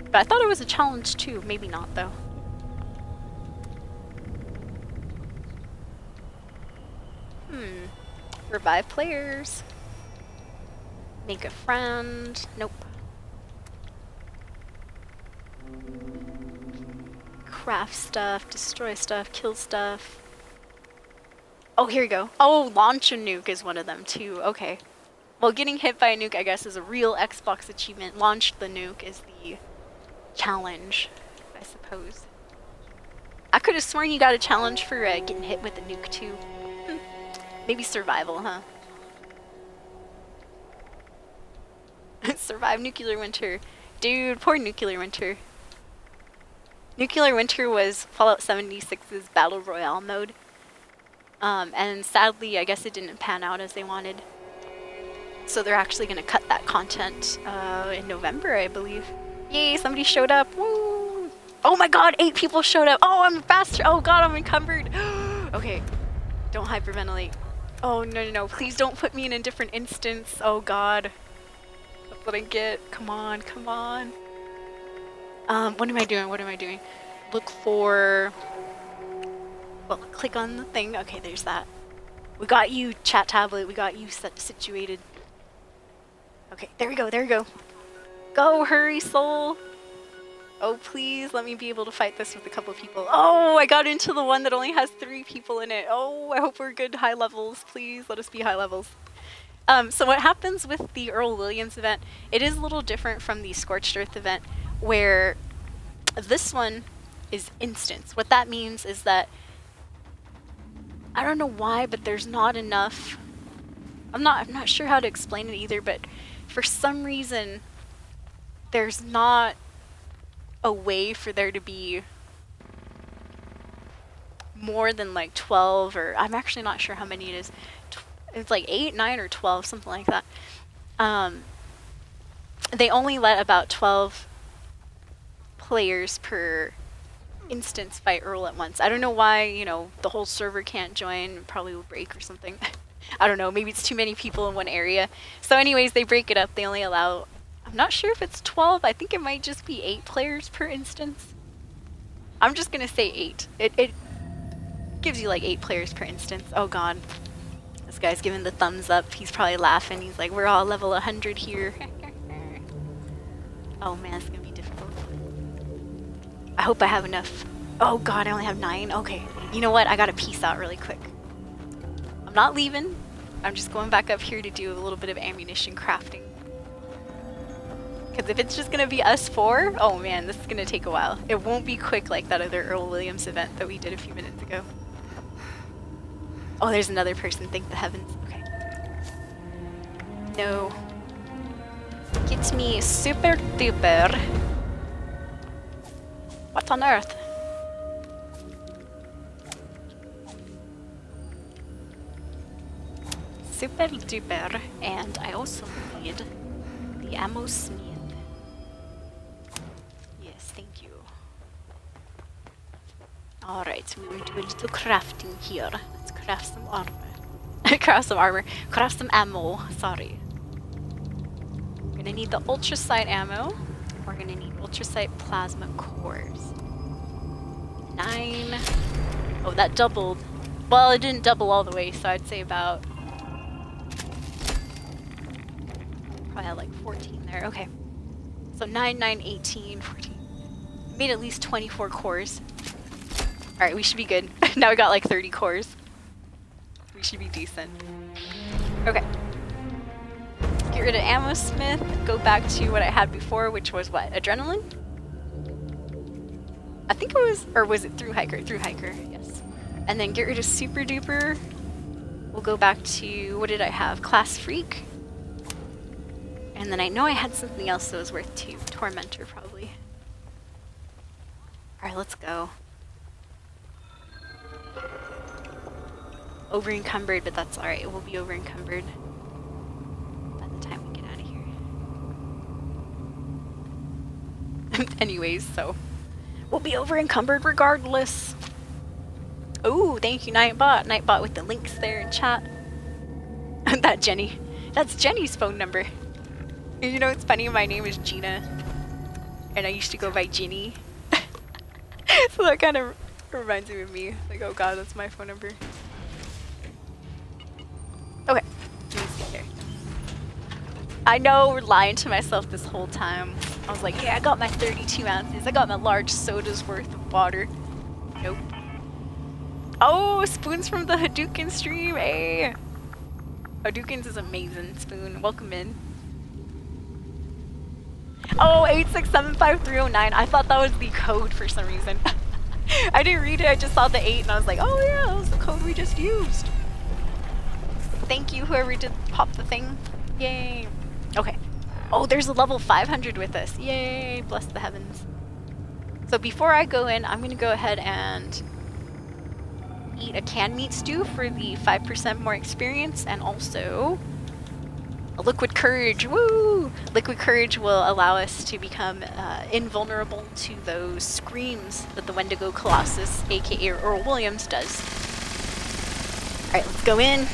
But I thought it was a challenge too. Maybe not though. Hmm. Revive players. Make a friend. Nope. Craft stuff, destroy stuff, kill stuff. Oh, here we go. Oh, launch a nuke is one of them too. Okay. Well, getting hit by a nuke, I guess, is a real Xbox achievement. Launch the nuke is the challenge, I suppose. I could have sworn you got a challenge for uh, getting hit with a nuke too. Hmm. Maybe survival, huh? [LAUGHS] Survive nuclear winter. Dude, poor nuclear winter. Nuclear winter was Fallout 76's battle royale mode. Um, and sadly, I guess it didn't pan out as they wanted. So they're actually going to cut that content uh, in November, I believe. Yay, somebody showed up. Woo! Oh my god, eight people showed up. Oh, I'm faster. Oh god, I'm encumbered. [GASPS] okay, don't hyperventilate. Oh, no, no, no. Please don't put me in a different instance. Oh god. That's what I get. Come on, come on. Um, what am I doing? What am I doing? Look for... Well, click on the thing. Okay, there's that. We got you, chat tablet. We got you set situated. Okay, there we go, there we go. Go, hurry, soul! Oh, please, let me be able to fight this with a couple people. Oh, I got into the one that only has three people in it. Oh, I hope we're good high levels. Please, let us be high levels. Um, so what happens with the Earle Williams event, it is a little different from the Scorched Earth event, where this one is instance. What that means is that, I don't know why, but there's not enough, I'm not, I'm not sure how to explain it either, but for some reason, there's not a way for there to be more than like 12 or I'm actually not sure how many it is. It's like 8, 9 or 12, something like that. Um, they only let about 12 players per instance fight Earle at once. I don't know why, you know, the whole server can't join, probably will break or something. [LAUGHS] I don't know, maybe it's too many people in one area. So anyways, they break it up. They only allow, I'm not sure if it's 12. I think it might just be 8 players per instance. I'm just going to say 8. It, it gives you like 8 players per instance. Oh god. This guy's giving the thumbs up. He's probably laughing. He's like, we're all level 100 here. [LAUGHS] oh man, it's going to. I hope I have enough. Oh god, I only have 9. Okay. You know what? I got to peace out really quick I'm not leaving. I'm just going back up here to do a little bit of ammunition crafting. Because if it's just to be us four, oh man, this is to take a while. It won't be quick like that other Earle Williams event that we did a few minutes ago. Oh, there's another person, thank the heavens. Okay. No. Get me super duper. What on earth? Super duper, and I also need the ammo smith. Yes, thank you. Alright, we will do a little crafting here. Let's craft some armor. [LAUGHS] craft some armor. Craft some ammo, sorry. We're gonna need the ultracite ammo. We're gonna need ultracite plasma cores. Nine. Oh, that doubled. Well, it didn't double all the way, so I'd say about Probably had like 14 there. Okay. So 9, 9, 18, 14. Made at least 24 cores. Alright, we should be good. [LAUGHS] now we got like 30 cores. We should be decent. Okay. Get rid of Ammo Smith. Go back to what I had before, which was what? Adrenaline? I think it was, or was it through hiker? Through hiker, yes. And then get rid of Super Duper. We'll go back to, what did I have? Class Freak. And then I know I had something else that was worth two. Tormentor, probably. Alright, let's go. Over encumbered, but that's alright. We'll be over encumbered by the time we get out of here. [LAUGHS] Anyways, so we'll be over encumbered regardless. Oh, thank you, Nightbot. Nightbot with the links there in chat. [LAUGHS] that Jenny. That's Jenny's phone number. You know, it's funny, my name is Gina, and I used to go by Ginny. [LAUGHS] so that kind of reminds me of me. Like, oh god, that's my phone number. Okay. I know, we're lying to myself this whole time. I was like, yeah, I got my 32 ounces. I got my large soda's worth of water. Nope. Oh, Spoons from the Hadouken stream, hey! Hadoukens is amazing, Spoon. Welcome in. Oh, 8675309. I thought that was the code for some reason. [LAUGHS] I didn't read it, I just saw the 8 and I was like, oh yeah, that was the code we just used. Thank you, whoever did pop the thing. Yay. Okay. Oh, there's a level 500 with us. Yay, bless the heavens. So before I go in, I'm going to go ahead and eat a canned meat stew for the 5% more experience and also a liquid courage. Woo! Liquid courage will allow us to become uh, invulnerable to those screams that the Wendigo Colossus, aka Earle Williams, does. Alright, let's go in.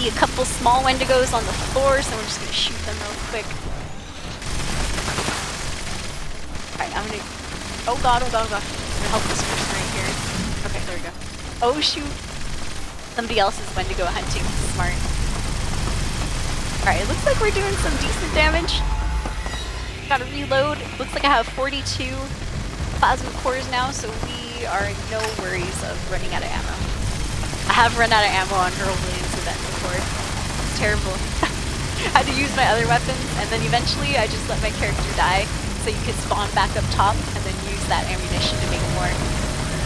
See a couple small Wendigos on the floor, so we're just gonna shoot them real quick. Alright, I'm gonna... Oh god, oh god, oh god. I'm gonna help this person right here. Okay, there we go. Oh shoot! Somebody else is Wendigo hunting. Smart. Alright, it looks like we're doing some decent damage. Gotta reload. Looks like I have 42 plasma cores now, so we are no worries of running out of ammo. I have run out of ammo on Earle Williams event before. It's terrible. [LAUGHS] I had to use my other weapons, and then eventually I just let my character die, so you could spawn back up top, and then use that ammunition to make more.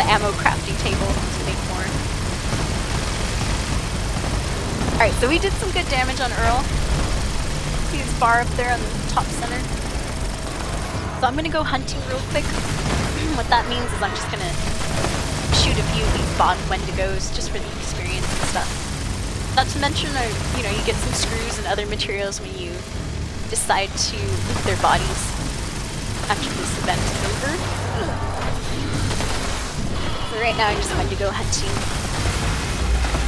The ammo crafting table to make more. Alright, so we did some good damage on Earle see his bar up there on the top center. So I'm gonna go hunting real quick. [CLEARS THROAT] what that means is I'm just gonna shoot a few of these bottom Wendigos just for the experience and stuff. Not to mention, uh, you know, you get some screws and other materials when you decide to loot their bodies after this event is over. [SIGHS] So right now I'm just going to go hunting.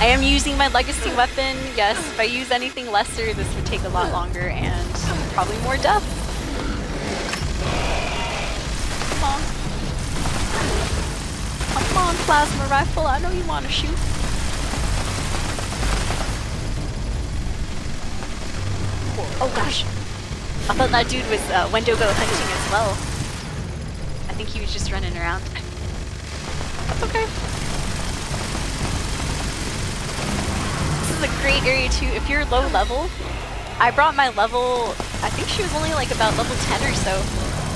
I am using my legacy weapon. Yes, if I use anything lesser, this would take a lot longer and probably more death. Come on. Come on, plasma rifle. I know you want to shoot. Oh gosh. I thought that dude was uh, Wendigo hunting as well. I think he was just running around. That's okay. This is a great area too. If you're low level, I brought my level, I think she was only like about level 10 or so.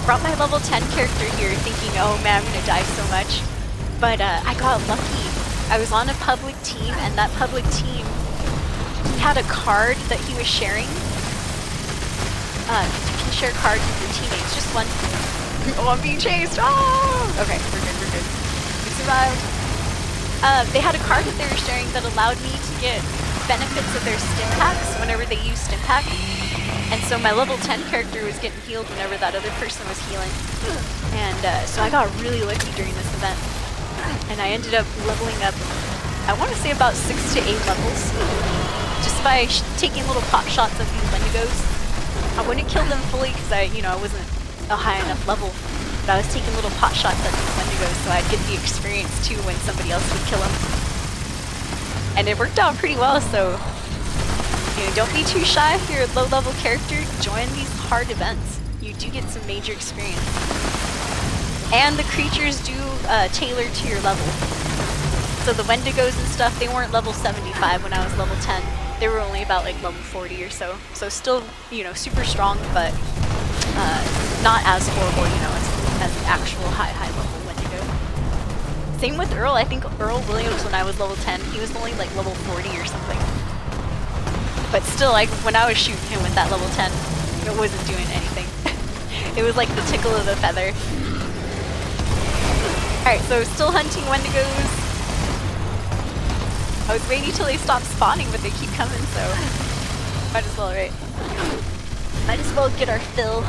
Brought my level 10 character here thinking, oh man, I'm gonna die so much. But uh, I got lucky. I was on a public team and that public team had a card that he was sharing. Uh, you can share cards with your teammates, just one. Oh, I'm being chased! Oh! Okay, we're good, we're good. We survived. Uh, they had a card that they were sharing that allowed me to get benefits of their stim packs whenever they used stim packs. And so my level 10 character was getting healed whenever that other person was healing. And uh, so I got really lucky during this event. And I ended up leveling up, I want to say about 6 to 8 levels. Just by taking little pot shots of these Wendigos. I wouldn't kill them fully because I, you know, I wasn't a high enough level. But I was taking little pot shots at these Wendigos so I'd get the experience too when somebody else would kill them. And it worked out pretty well, so you know, don't be too shy if you're a low level character. Join these hard events. You do get some major experience. And the creatures do uh, tailor to your level. So the Wendigos and stuff, they weren't level 75 when I was level 10. They were only about like level 40 or so. So still, you know, super strong, but uh, not as horrible, you know, as, as actual high, high level Wendigo. Same with Earle. I think Earle Williams, when I was level 10, he was only like level 40 or something. But still, like, when I was shooting him with that level 10, it wasn't doing anything. [LAUGHS] it was like the tickle of the feather. Alright, so still hunting Wendigos. I was waiting till they stopped spawning, but they keep coming, so might as well, right? Might as well get our fill.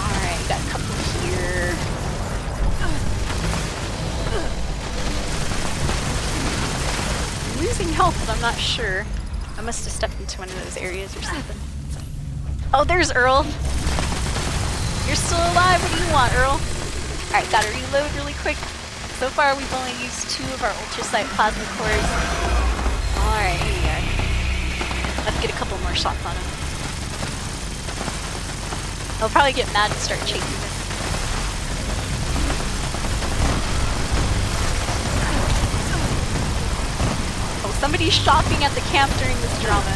Alright, got a couple here. I'm losing health, but I'm not sure. I must have stepped into one of those areas or something. Oh, there's Earle. You're still alive. What do you want, Earle? Alright, gotta reload really quick. So far, we've only used two of our ultracite plasma cores. Alright, here we are. Let's get a couple more shots on him. He'll probably get mad and start chasing us. Oh, somebody's shopping at the camp during this drama. [LAUGHS]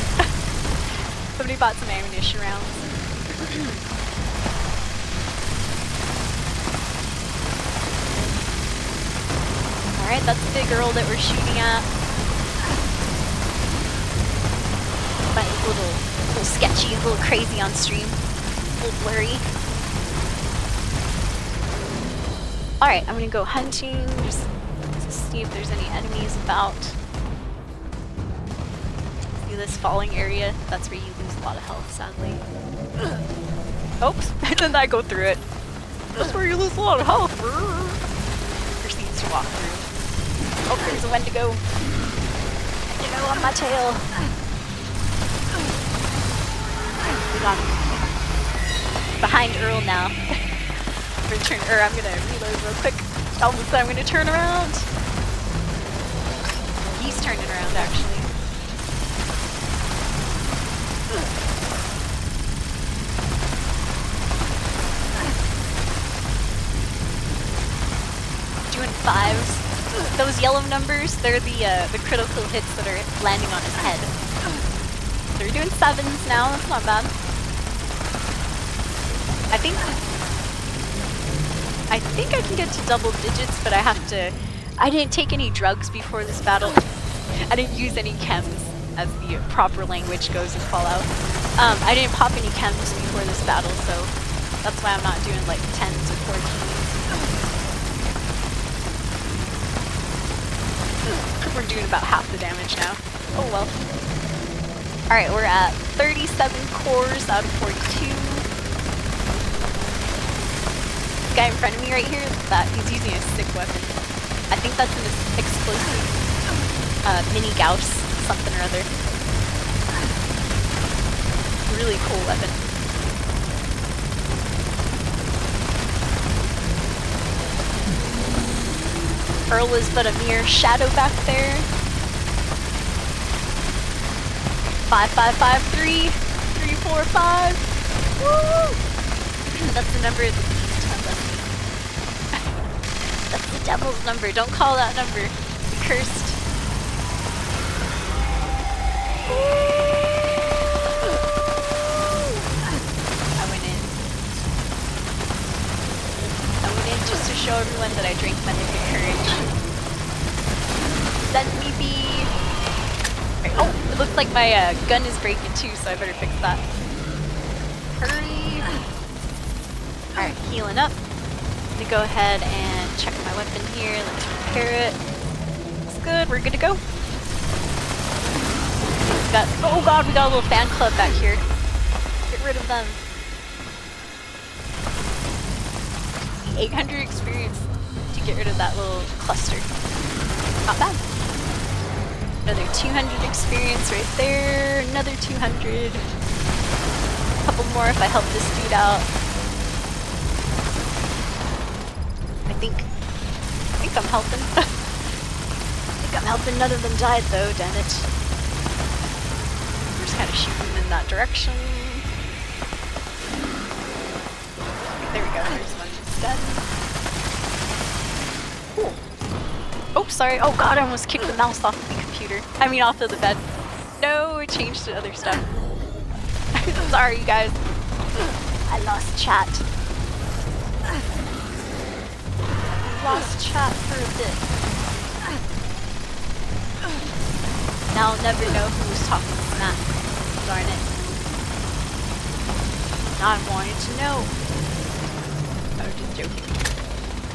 Somebody bought some ammunition rounds. [CLEARS THROAT] Alright, that's the girl that we're shooting at. Look a little, little sketchy, a little crazy on stream. A little blurry. Alright, I'm gonna go hunting, just to see if there's any enemies about. See this falling area? That's where you lose a lot of health, sadly. [CLEARS THROAT] Oops, and [LAUGHS] then I go through it? That's where you lose a lot of health. Proceeds to walk through. There's a Wendigo. You know, on my tail. We got. Behind Earle now. [LAUGHS] I'm gonna reload real quick. Almost I'm gonna turn around. He's turning around actually. Doing fives. [LAUGHS] Those yellow numbers, they're the uh, the critical hits that are landing on his head. So They're doing sevens now, that's not bad. I think I think I can get to double digits, but I have to I didn't take any drugs before this battle. [LAUGHS] I didn't use any chems as the proper language goes in Fallout. Um, I didn't pop any chems before this battle, so that's why I'm not doing like 10s or 14s. We're doing about half the damage now. Oh well. Alright, we're at 37 cores out of 42. This guy in front of me right here, that he's using a sick weapon. I think that's an explosive uh, mini Gauss something or other. Really cool weapon. Earle is but a mere shadow back there. Five, five, five, three, three, four, five. Woo! [CLEARS THROAT] That's the number of the beast, [LAUGHS] That's the devil's number. Don't call that number. Be cursed. I show everyone that I drank Mendicant Courage. Let me be. Okay, Oh, it looks like my uh, gun is breaking too, so I better fix that. Hurry! Alright, healing up. I'm gonna go ahead and check my weapon here. Let's repair it. It's good, we're good to go. Got, oh god, we got a little fan club back here. Get rid of them. 800 experience to get rid of that little cluster. Not bad. Another 200 experience right there. Another 200. A couple more if I help this dude out. I think. I think I'm helping. [LAUGHS] I think I'm helping. None of them died though, damn it. We're just kind of shooting in that direction. There we go, dead. Cool. Oh, sorry. Oh god, I almost kicked the mouse off of the computer. I mean, off of the bed. No, it changed to other stuff. I'm [LAUGHS] sorry, you guys. I lost chat. Lost chat for a bit. Now I'll never know who was talking smack. Darn it. Now I'm wanting to know.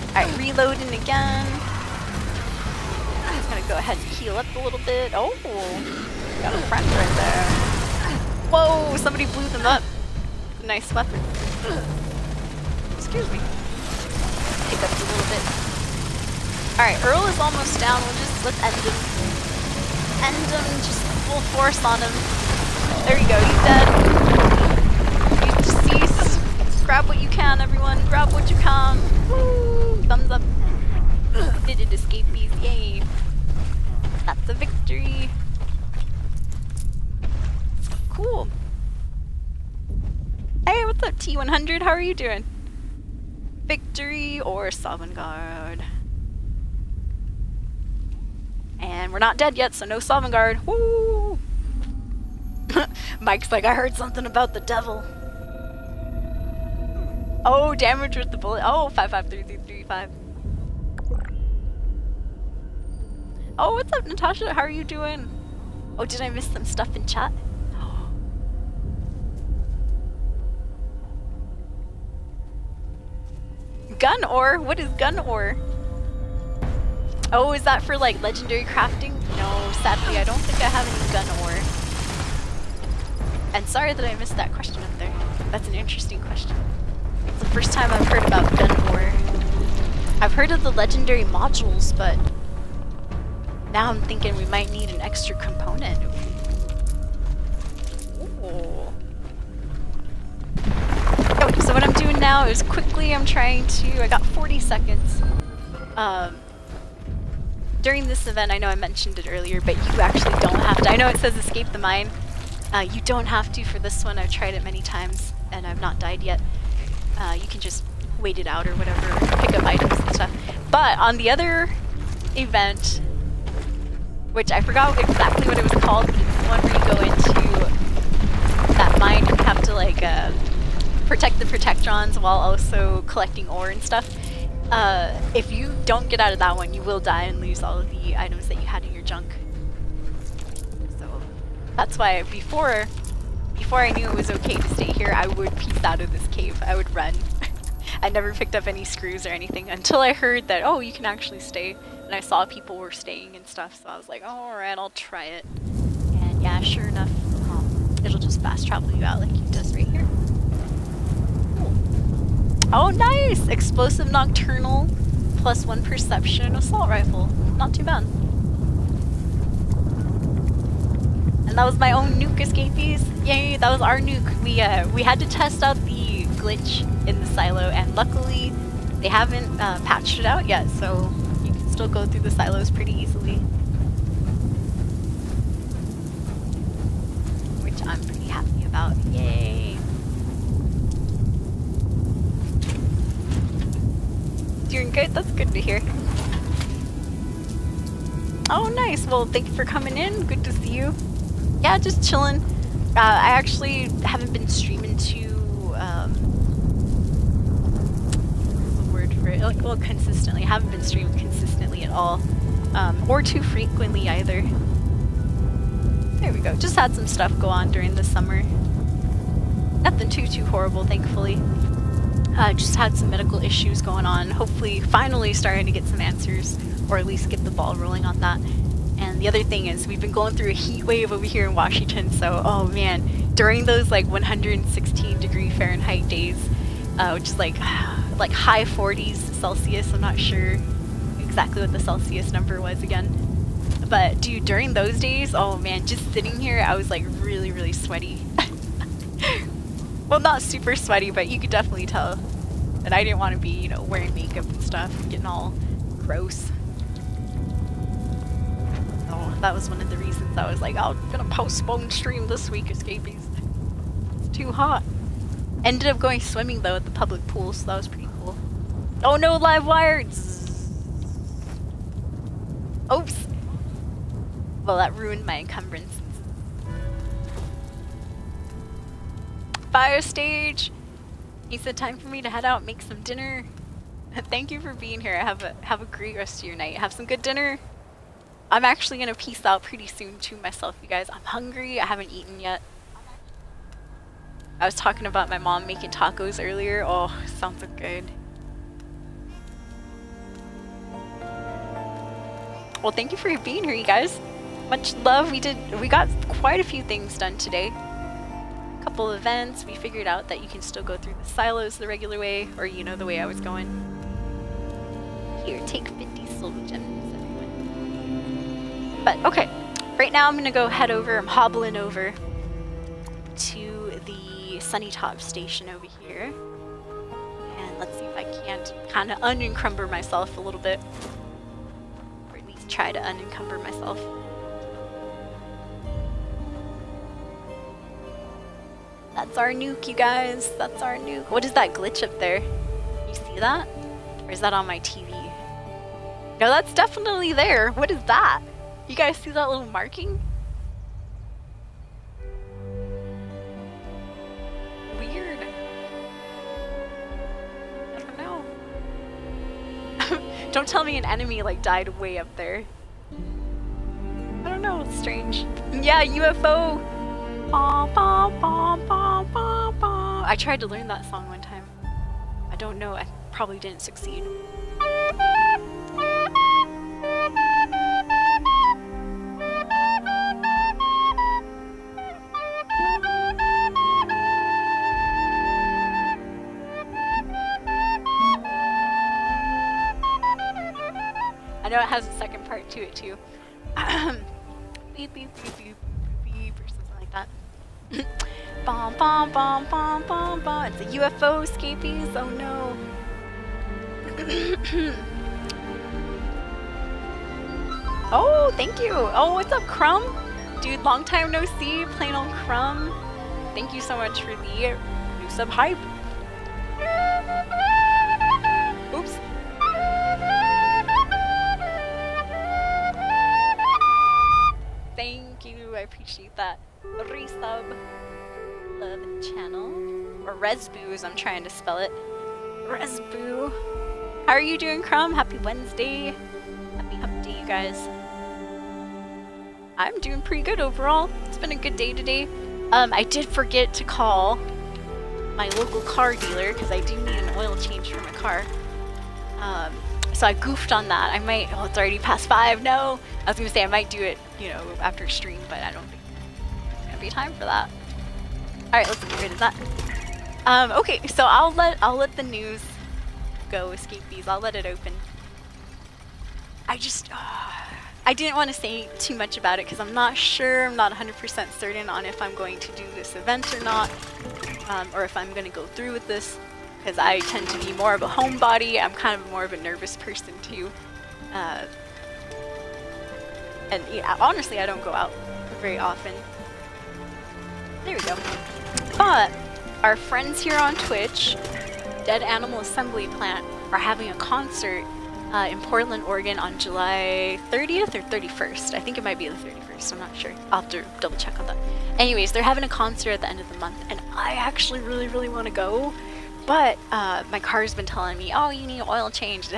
Alright, reloading again. I'm just gonna go ahead and heal up a little bit. Oh, got a friend right there. Whoa, somebody blew them up. Nice weapon. Excuse me. Pick up a little bit. Alright, Earle is almost down. We'll just, let's end him. End him, just full force on him. There you go, he's dead. He's deceased. Grab what you can, everyone. Grab what you can. Woo! Thumbs up. [CLEARS THROAT] Did it escape these? Yay. That's a victory. Cool. Hey, what's up, T100? How are you doing? Victory or Sovngarde? And we're not dead yet, so no Sovngarde. Woo! [LAUGHS] Mike's like, I heard something about the devil. Oh, damage with the bullet. Oh, 553335. Oh, what's up, Natasha? How are you doing? Oh, did I miss some stuff in chat? [GASPS] Gun ore? What is gun ore? Oh, is that for like legendary crafting? No, sadly, I don't think I have any gun ore. And sorry that I missed that question up there. That's an interesting question. It's the first time I've heard about gun ore. I've heard of the legendary modules, but now I'm thinking we might need an extra component. Ooh. Oh, so what I'm doing now is quickly I'm trying to, I got 40 seconds. Um, during this event, I know I mentioned it earlier, but you actually don't have to. I know it says escape the mine. Uh, you don't have to for this one. I've tried it many times and I've not died yet. Uh, you can just wait it out or whatever, pick up items and stuff. But on the other event, which I forgot exactly what it was called, but it's the one where you go into that mine and have to like uh, protect the protectrons while also collecting ore and stuff. Uh, if you don't get out of that one, you will die and lose all of the items that you had in your junk. So that's why before, before I knew it was okay to stay here, I would peace out of this cave. I would run. [LAUGHS] I never picked up any screws or anything until I heard that, oh, you can actually stay. And I saw people were staying and stuff, so I was like, oh, alright, I'll try it. And yeah, sure enough, um, it'll just fast travel you out like it does right here. Oh, nice! Explosive Nocturnal, plus one perception, assault rifle. Not too bad. And that was my own nuke escapees. Yay, that was our nuke. We, uh, we had to test out the glitch in the silo, and luckily they haven't uh, patched it out yet, so you can still go through the silos pretty easily. Which I'm pretty happy about. Yay! Doing good? That's good to hear. Oh, nice. Well, thank you for coming in. Good to see you. Yeah, just chilling. Uh, I actually haven't been streaming too, um, what's the word for it? Like, well, consistently. I haven't been streaming consistently at all. Um, or too frequently either. There we go. Just had some stuff go on during the summer. Nothing too, too horrible, thankfully. Uh, just had some medical issues going on. Hopefully, finally starting to get some answers, or at least get the ball rolling on that. The other thing is, we've been going through a heat wave over here in Washington, so oh man, during those like 116 degree Fahrenheit days, uh, which is like [SIGHS] like high 40s Celsius. I'm not sure exactly what the Celsius number was again. But dude, during those days, oh man, just sitting here, I was like really, really sweaty. [LAUGHS] well, not super sweaty, but you could definitely tell that I didn't want to be, you know, wearing makeup and stuff, getting all gross. That was one of the reasons I was like, oh, I'm gonna postpone stream this week, Escapees. It's too hot. Ended up going swimming though at the public pool, so that was pretty cool. Oh no, live wires! Oops! Well, that ruined my encumbrance. Fire stage! He said time for me to head out make some dinner. [LAUGHS] Thank you for being here. Have a have a great rest of your night. Have some good dinner. I'm actually gonna peace out pretty soon to myself, you guys. I'm hungry. I haven't eaten yet. I was talking about my mom making tacos earlier. Oh, sounds so good. Well, thank you for being here, you guys. Much love. We did. We got quite a few things done today. A couple events. We figured out that you can still go through the silos the regular way, or you know the way I was going. Here, take 50 soul gems. But okay, right now I'm gonna go head over. I'm hobbling over to the Sunnytop station over here. And let's see if I can't kind of unencumber myself a little bit. Or at least try to unencumber myself. That's our nuke, you guys. That's our nuke. What is that glitch up there? You see that? Or is that on my TV? No, that's definitely there. What is that? You guys see that little marking? Weird. I don't know. [LAUGHS] don't tell me an enemy like died way up there. I don't know, it's strange. Yeah, UFO! I tried to learn that song one time. I don't know, I probably didn't succeed. I know it has a second part to it too. [CLEARS THROAT] beep, beep, beep, beep, beep, or something like that. [CLEARS THROAT] It's a UFO, escapees. Oh no. [CLEARS THROAT] oh, thank you. Oh, what's up, Crumb? Dude, long time no see. Playing on Crumb. Thank you so much for the new sub hype. I appreciate that. Resub. Love channel. Or Resboo as I'm trying to spell it. Resboo. How are you doing, Crumb? Happy Wednesday. Happy hump day, you guys. I'm doing pretty good overall. It's been a good day today. Um, I did forget to call my local car dealer because I do need an oil change for my car. Um, so I goofed on that. I might, oh, it's already past five. No, I was gonna say I might do it, you know, after stream, but I don't think there's gonna be time for that. All right, let's get rid of that. Um, okay, so I'll let I'll let the news go. Escape these. I'll let it open. I just. Uh, I didn't want to say too much about it because I'm not sure, I'm not 100% certain on if I'm going to do this event or not, um, or if I'm going to go through with this, because I tend to be more of a homebody, I'm kind of more of a nervous person too. Uh, and yeah, honestly, I don't go out very often. There we go. But our friends here on Twitch, Dead Animal Assembly Plant, are having a concert uh, in Portland, Oregon on July 30th or 31st. I think it might be the 31st. I'm not sure. I'll have to double check on that. Anyways, they're having a concert at the end of the month, and I actually really, really want to go. But uh, my car's been telling me, oh, you need oil change.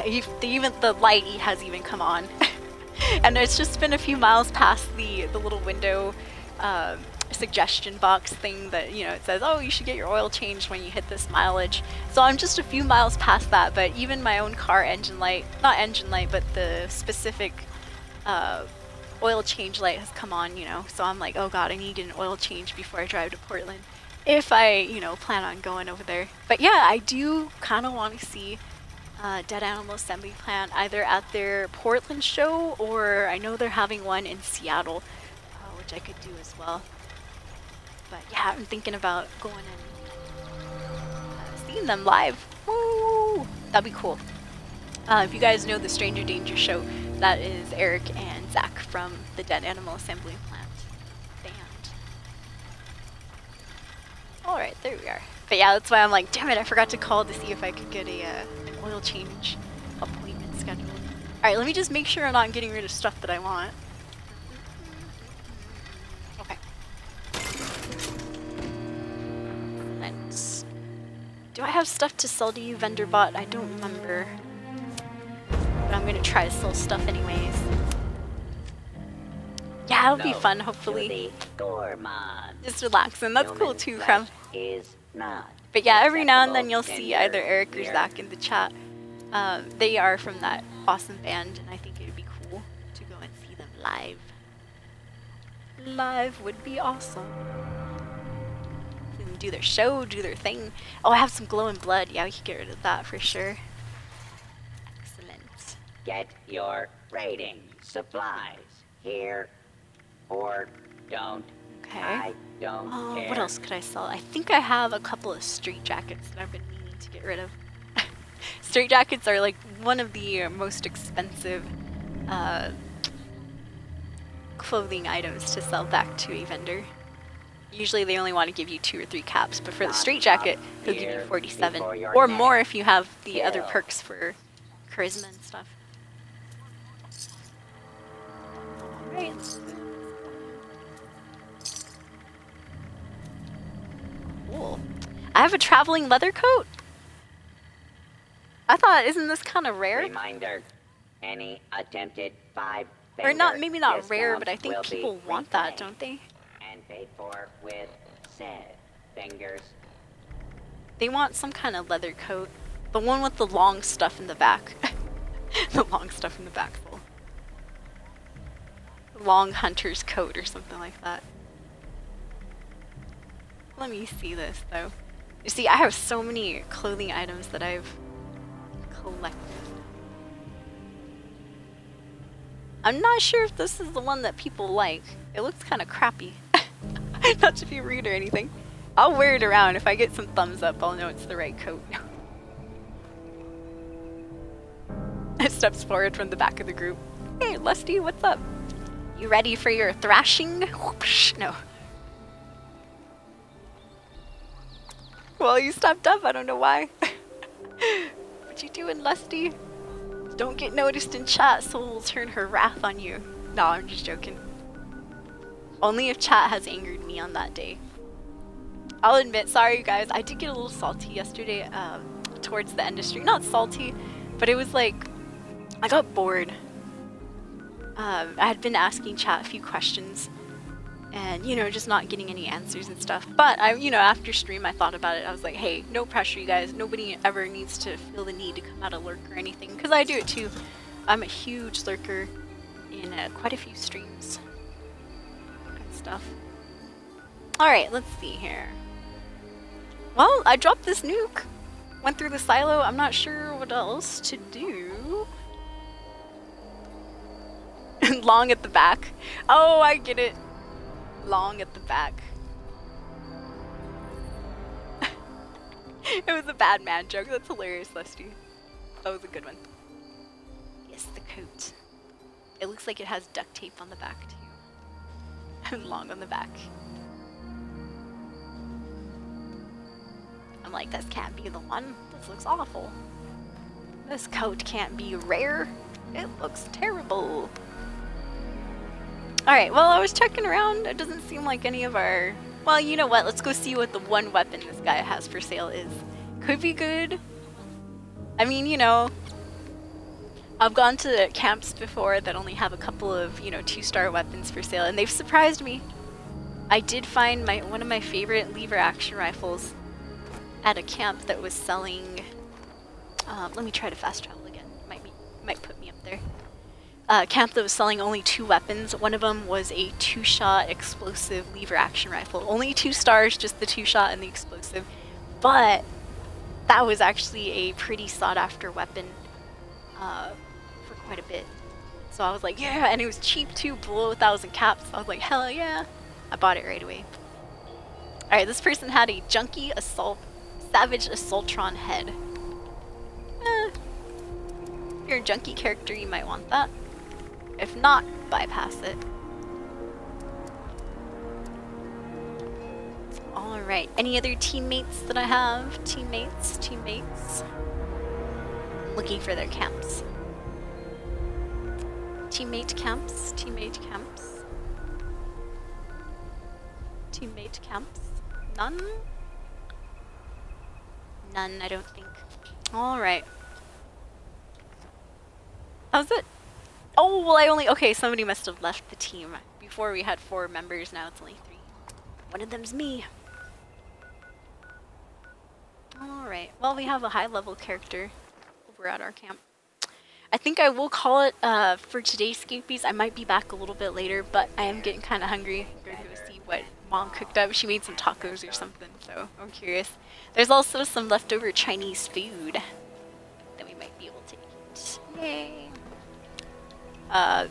Even the light has even come on. [LAUGHS] and it's just been a few miles past the, the little window um, suggestion box thing that you know it says, "Oh, you should get your oil changed when you hit this mileage." So I'm just a few miles past that, but even my own car engine light, not engine light, but the specific uh, oil change light has come on. You know, so I'm like, "Oh God, I need an oil change before I drive to Portland." If I, you know, plan on going over there. But yeah, I do kind of want to see uh, Dead Animal Assembly Plant either at their Portland show or I know they're having one in Seattle, uh, which I could do as well. But yeah, I'm thinking about going and uh, seeing them live. Woo! That'd be cool. Uh, if you guys know the Stranger Danger show, that is Eric and Zach from the Dead Animal Assembly Plant band. Alright, there we are. But yeah, that's why I'm like, damn it, I forgot to call to see if I could get a, uh, oil change appointment scheduled. Alright, let me just make sure I'm not getting rid of stuff that I want. Okay. Let's... Do I have stuff to sell to you, vendor bot? I don't remember. But I'm gonna try to sell stuff anyways. Yeah, it'll be fun, hopefully. Just relaxing. That's cool too, Crumb. But yeah, every now and then you'll see either Eric or. Zach in the chat. Um, they are from that awesome band, and I think it would be cool to go and see them live. Live would be awesome. Do their show, do their thing. Oh, I have some glowing blood. Yeah, we could get rid of that for sure. Excellent. Get your rating supplies here, or don't. Okay. I don't Oh, care. what else could I sell? I think I have a couple of straight jackets that I've been meaning to get rid of. [LAUGHS] straight jackets are like one of the most expensive uh, clothing items to sell back to a vendor. Usually they only want to give you two or three caps, but for the straight jacket, they'll give you 47 or more if you have the other perks for charisma and stuff. Alright, Cool. I have a traveling leather coat? I thought, isn't this kind of rare? Reminder: Any attempted five. Or not, maybe not rare, but I think people want that, don't they? And paid for with said fingers. They want some kind of leather coat. The one with the long stuff in the back. [LAUGHS] the long stuff in the back full. Long hunter's coat or something like that. Let me see this though. You see, I have so many clothing items that I've collected. I'm not sure if this is the one that people like. It looks kind of crappy. [LAUGHS] not to be rude or anything. I'll wear it around. If I get some thumbs up, I'll know it's the right coat. [LAUGHS] It steps forward from the back of the group. Hey, Lusty, what's up? You ready for your thrashing? Whoopsh. No. Well, you stepped up. I don't know why. [LAUGHS] what you doing, Lusty? Don't get noticed in chat, so we'll turn her wrath on you. No, I'm just joking. Only if chat has angered me on that day. I'll admit, sorry you guys, I did get a little salty yesterday um, towards the end of stream. Not salty, but it was like, I got bored. Um, I had been asking chat a few questions and, you know, just not getting any answers and stuff. But, I, you know, after stream, I thought about it. I was like, hey, no pressure, you guys. Nobody ever needs to feel the need to come out of lurk or anything, because I do it too. I'm a huge lurker in uh, quite a few streams and stuff. Alright, let's see here. Well, I dropped this nuke. Went through the silo. I'm not sure what else to do. [LAUGHS] Long at the back. Oh, I get it. Long at the back. [LAUGHS] it was a bad man joke. That's hilarious, Lusty. That was a good one. Yes, the coat. It looks like it has duct tape on the back, too. [LAUGHS] And long on the back. I'm like, this can't be the one. This looks awful. This coat can't be rare. It looks terrible. Alright, well, I was checking around. It doesn't seem like any of our... Well, you know what? Let's go see what the one weapon this guy has for sale is. Could be good. I mean, you know... I've gone to camps before that only have a couple of, you know, two-star weapons for sale, and they've surprised me. I did find my one of my favorite lever action rifles at a camp that was selling. Um, let me try to fast travel again. Might be, might put me up there. Uh, camp that was selling only two weapons. One of them was a two-shot explosive lever action rifle. Only two stars, just the two-shot and the explosive. But that was actually a pretty sought-after weapon uh, for quite a bit. So I was like, yeah, and it was cheap too, below a thousand caps. I was like, hell yeah. I bought it right away. Alright, this person had a junkie assault, savage assaultron head. Eh, if you're a junkie character, you might want that. If not, bypass it. Alright, any other teammates that I have? Teammates, teammates. Looking for their camps. Teammate camps, teammate camps. Teammate camps. None? None, I don't think. Alright. How's it? Oh, well I only- okay, somebody must have left the team. Before we had four members, now it's only three. One of them's me. Alright, well we have a high level character over at our camp. I think I will call it uh, for today's Scapies. I might be back a little bit later, but I am getting kind of hungry. I'm going to go see what mom cooked up. She made some tacos or something, so I'm curious. There's also some leftover Chinese food that we might be able to eat. Yay! Uh,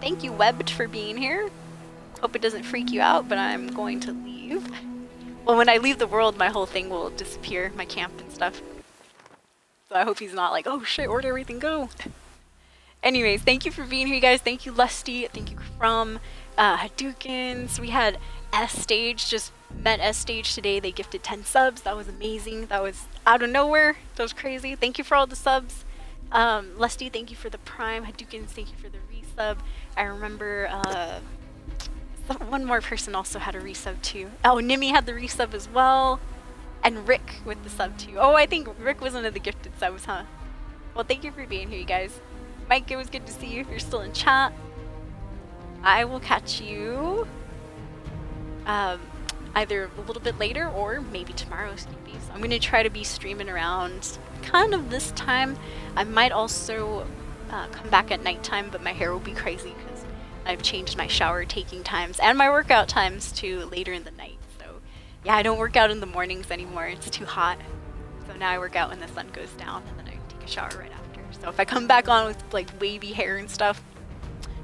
thank you, Webbed, for being here. Hope it doesn't freak you out, but I'm going to leave. Well, when I leave the world, my whole thing will disappear, my camp and stuff. So I hope he's not like, oh shit, where'd everything go? Anyways, thank you for being here, guys. Thank you, Lusty. Thank you from uh, Hadoukens. We had S Stage, just met S Stage today. They gifted 10 subs. That was amazing. That was out of nowhere. That was crazy. Thank you for all the subs. Um, Lusty, thank you for the Prime. Hadoukens, thank you for the resub. I remember uh, one more person also had a resub too. Oh, Nimi had the resub as well. And Rick with the sub too. Oh, I think Rick was one of the gifted subs, huh? Well, thank you for being here, you guys. Mike, it was good to see you if you're still in chat. I will catch you um, either a little bit later or maybe tomorrow. So I'm going to try to be streaming around kind of this time. I might also uh, come back at nighttime, but my hair will be crazy because I've changed my shower taking times and my workout times to later in the night. So yeah, I don't work out in the mornings anymore. It's too hot. So now I work out when the sun goes down and then I take a shower right after. So if I come back on with like wavy hair and stuff,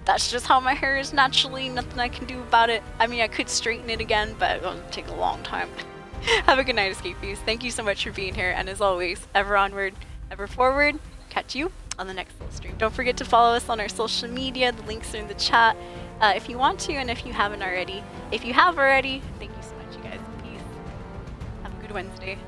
that's just how my hair is naturally. Nothing I can do about it. I mean, I could straighten it again, but it'll take a long time. [LAUGHS] Have a good night, Escapees. Thank you so much for being here, and as always, ever onward, ever forward. Catch you on the next stream. Don't forget to follow us on our social media. The links are in the chat uh, if you want to, and if you haven't already. If you have already, thank you so much, you guys. Peace. Have a good Wednesday.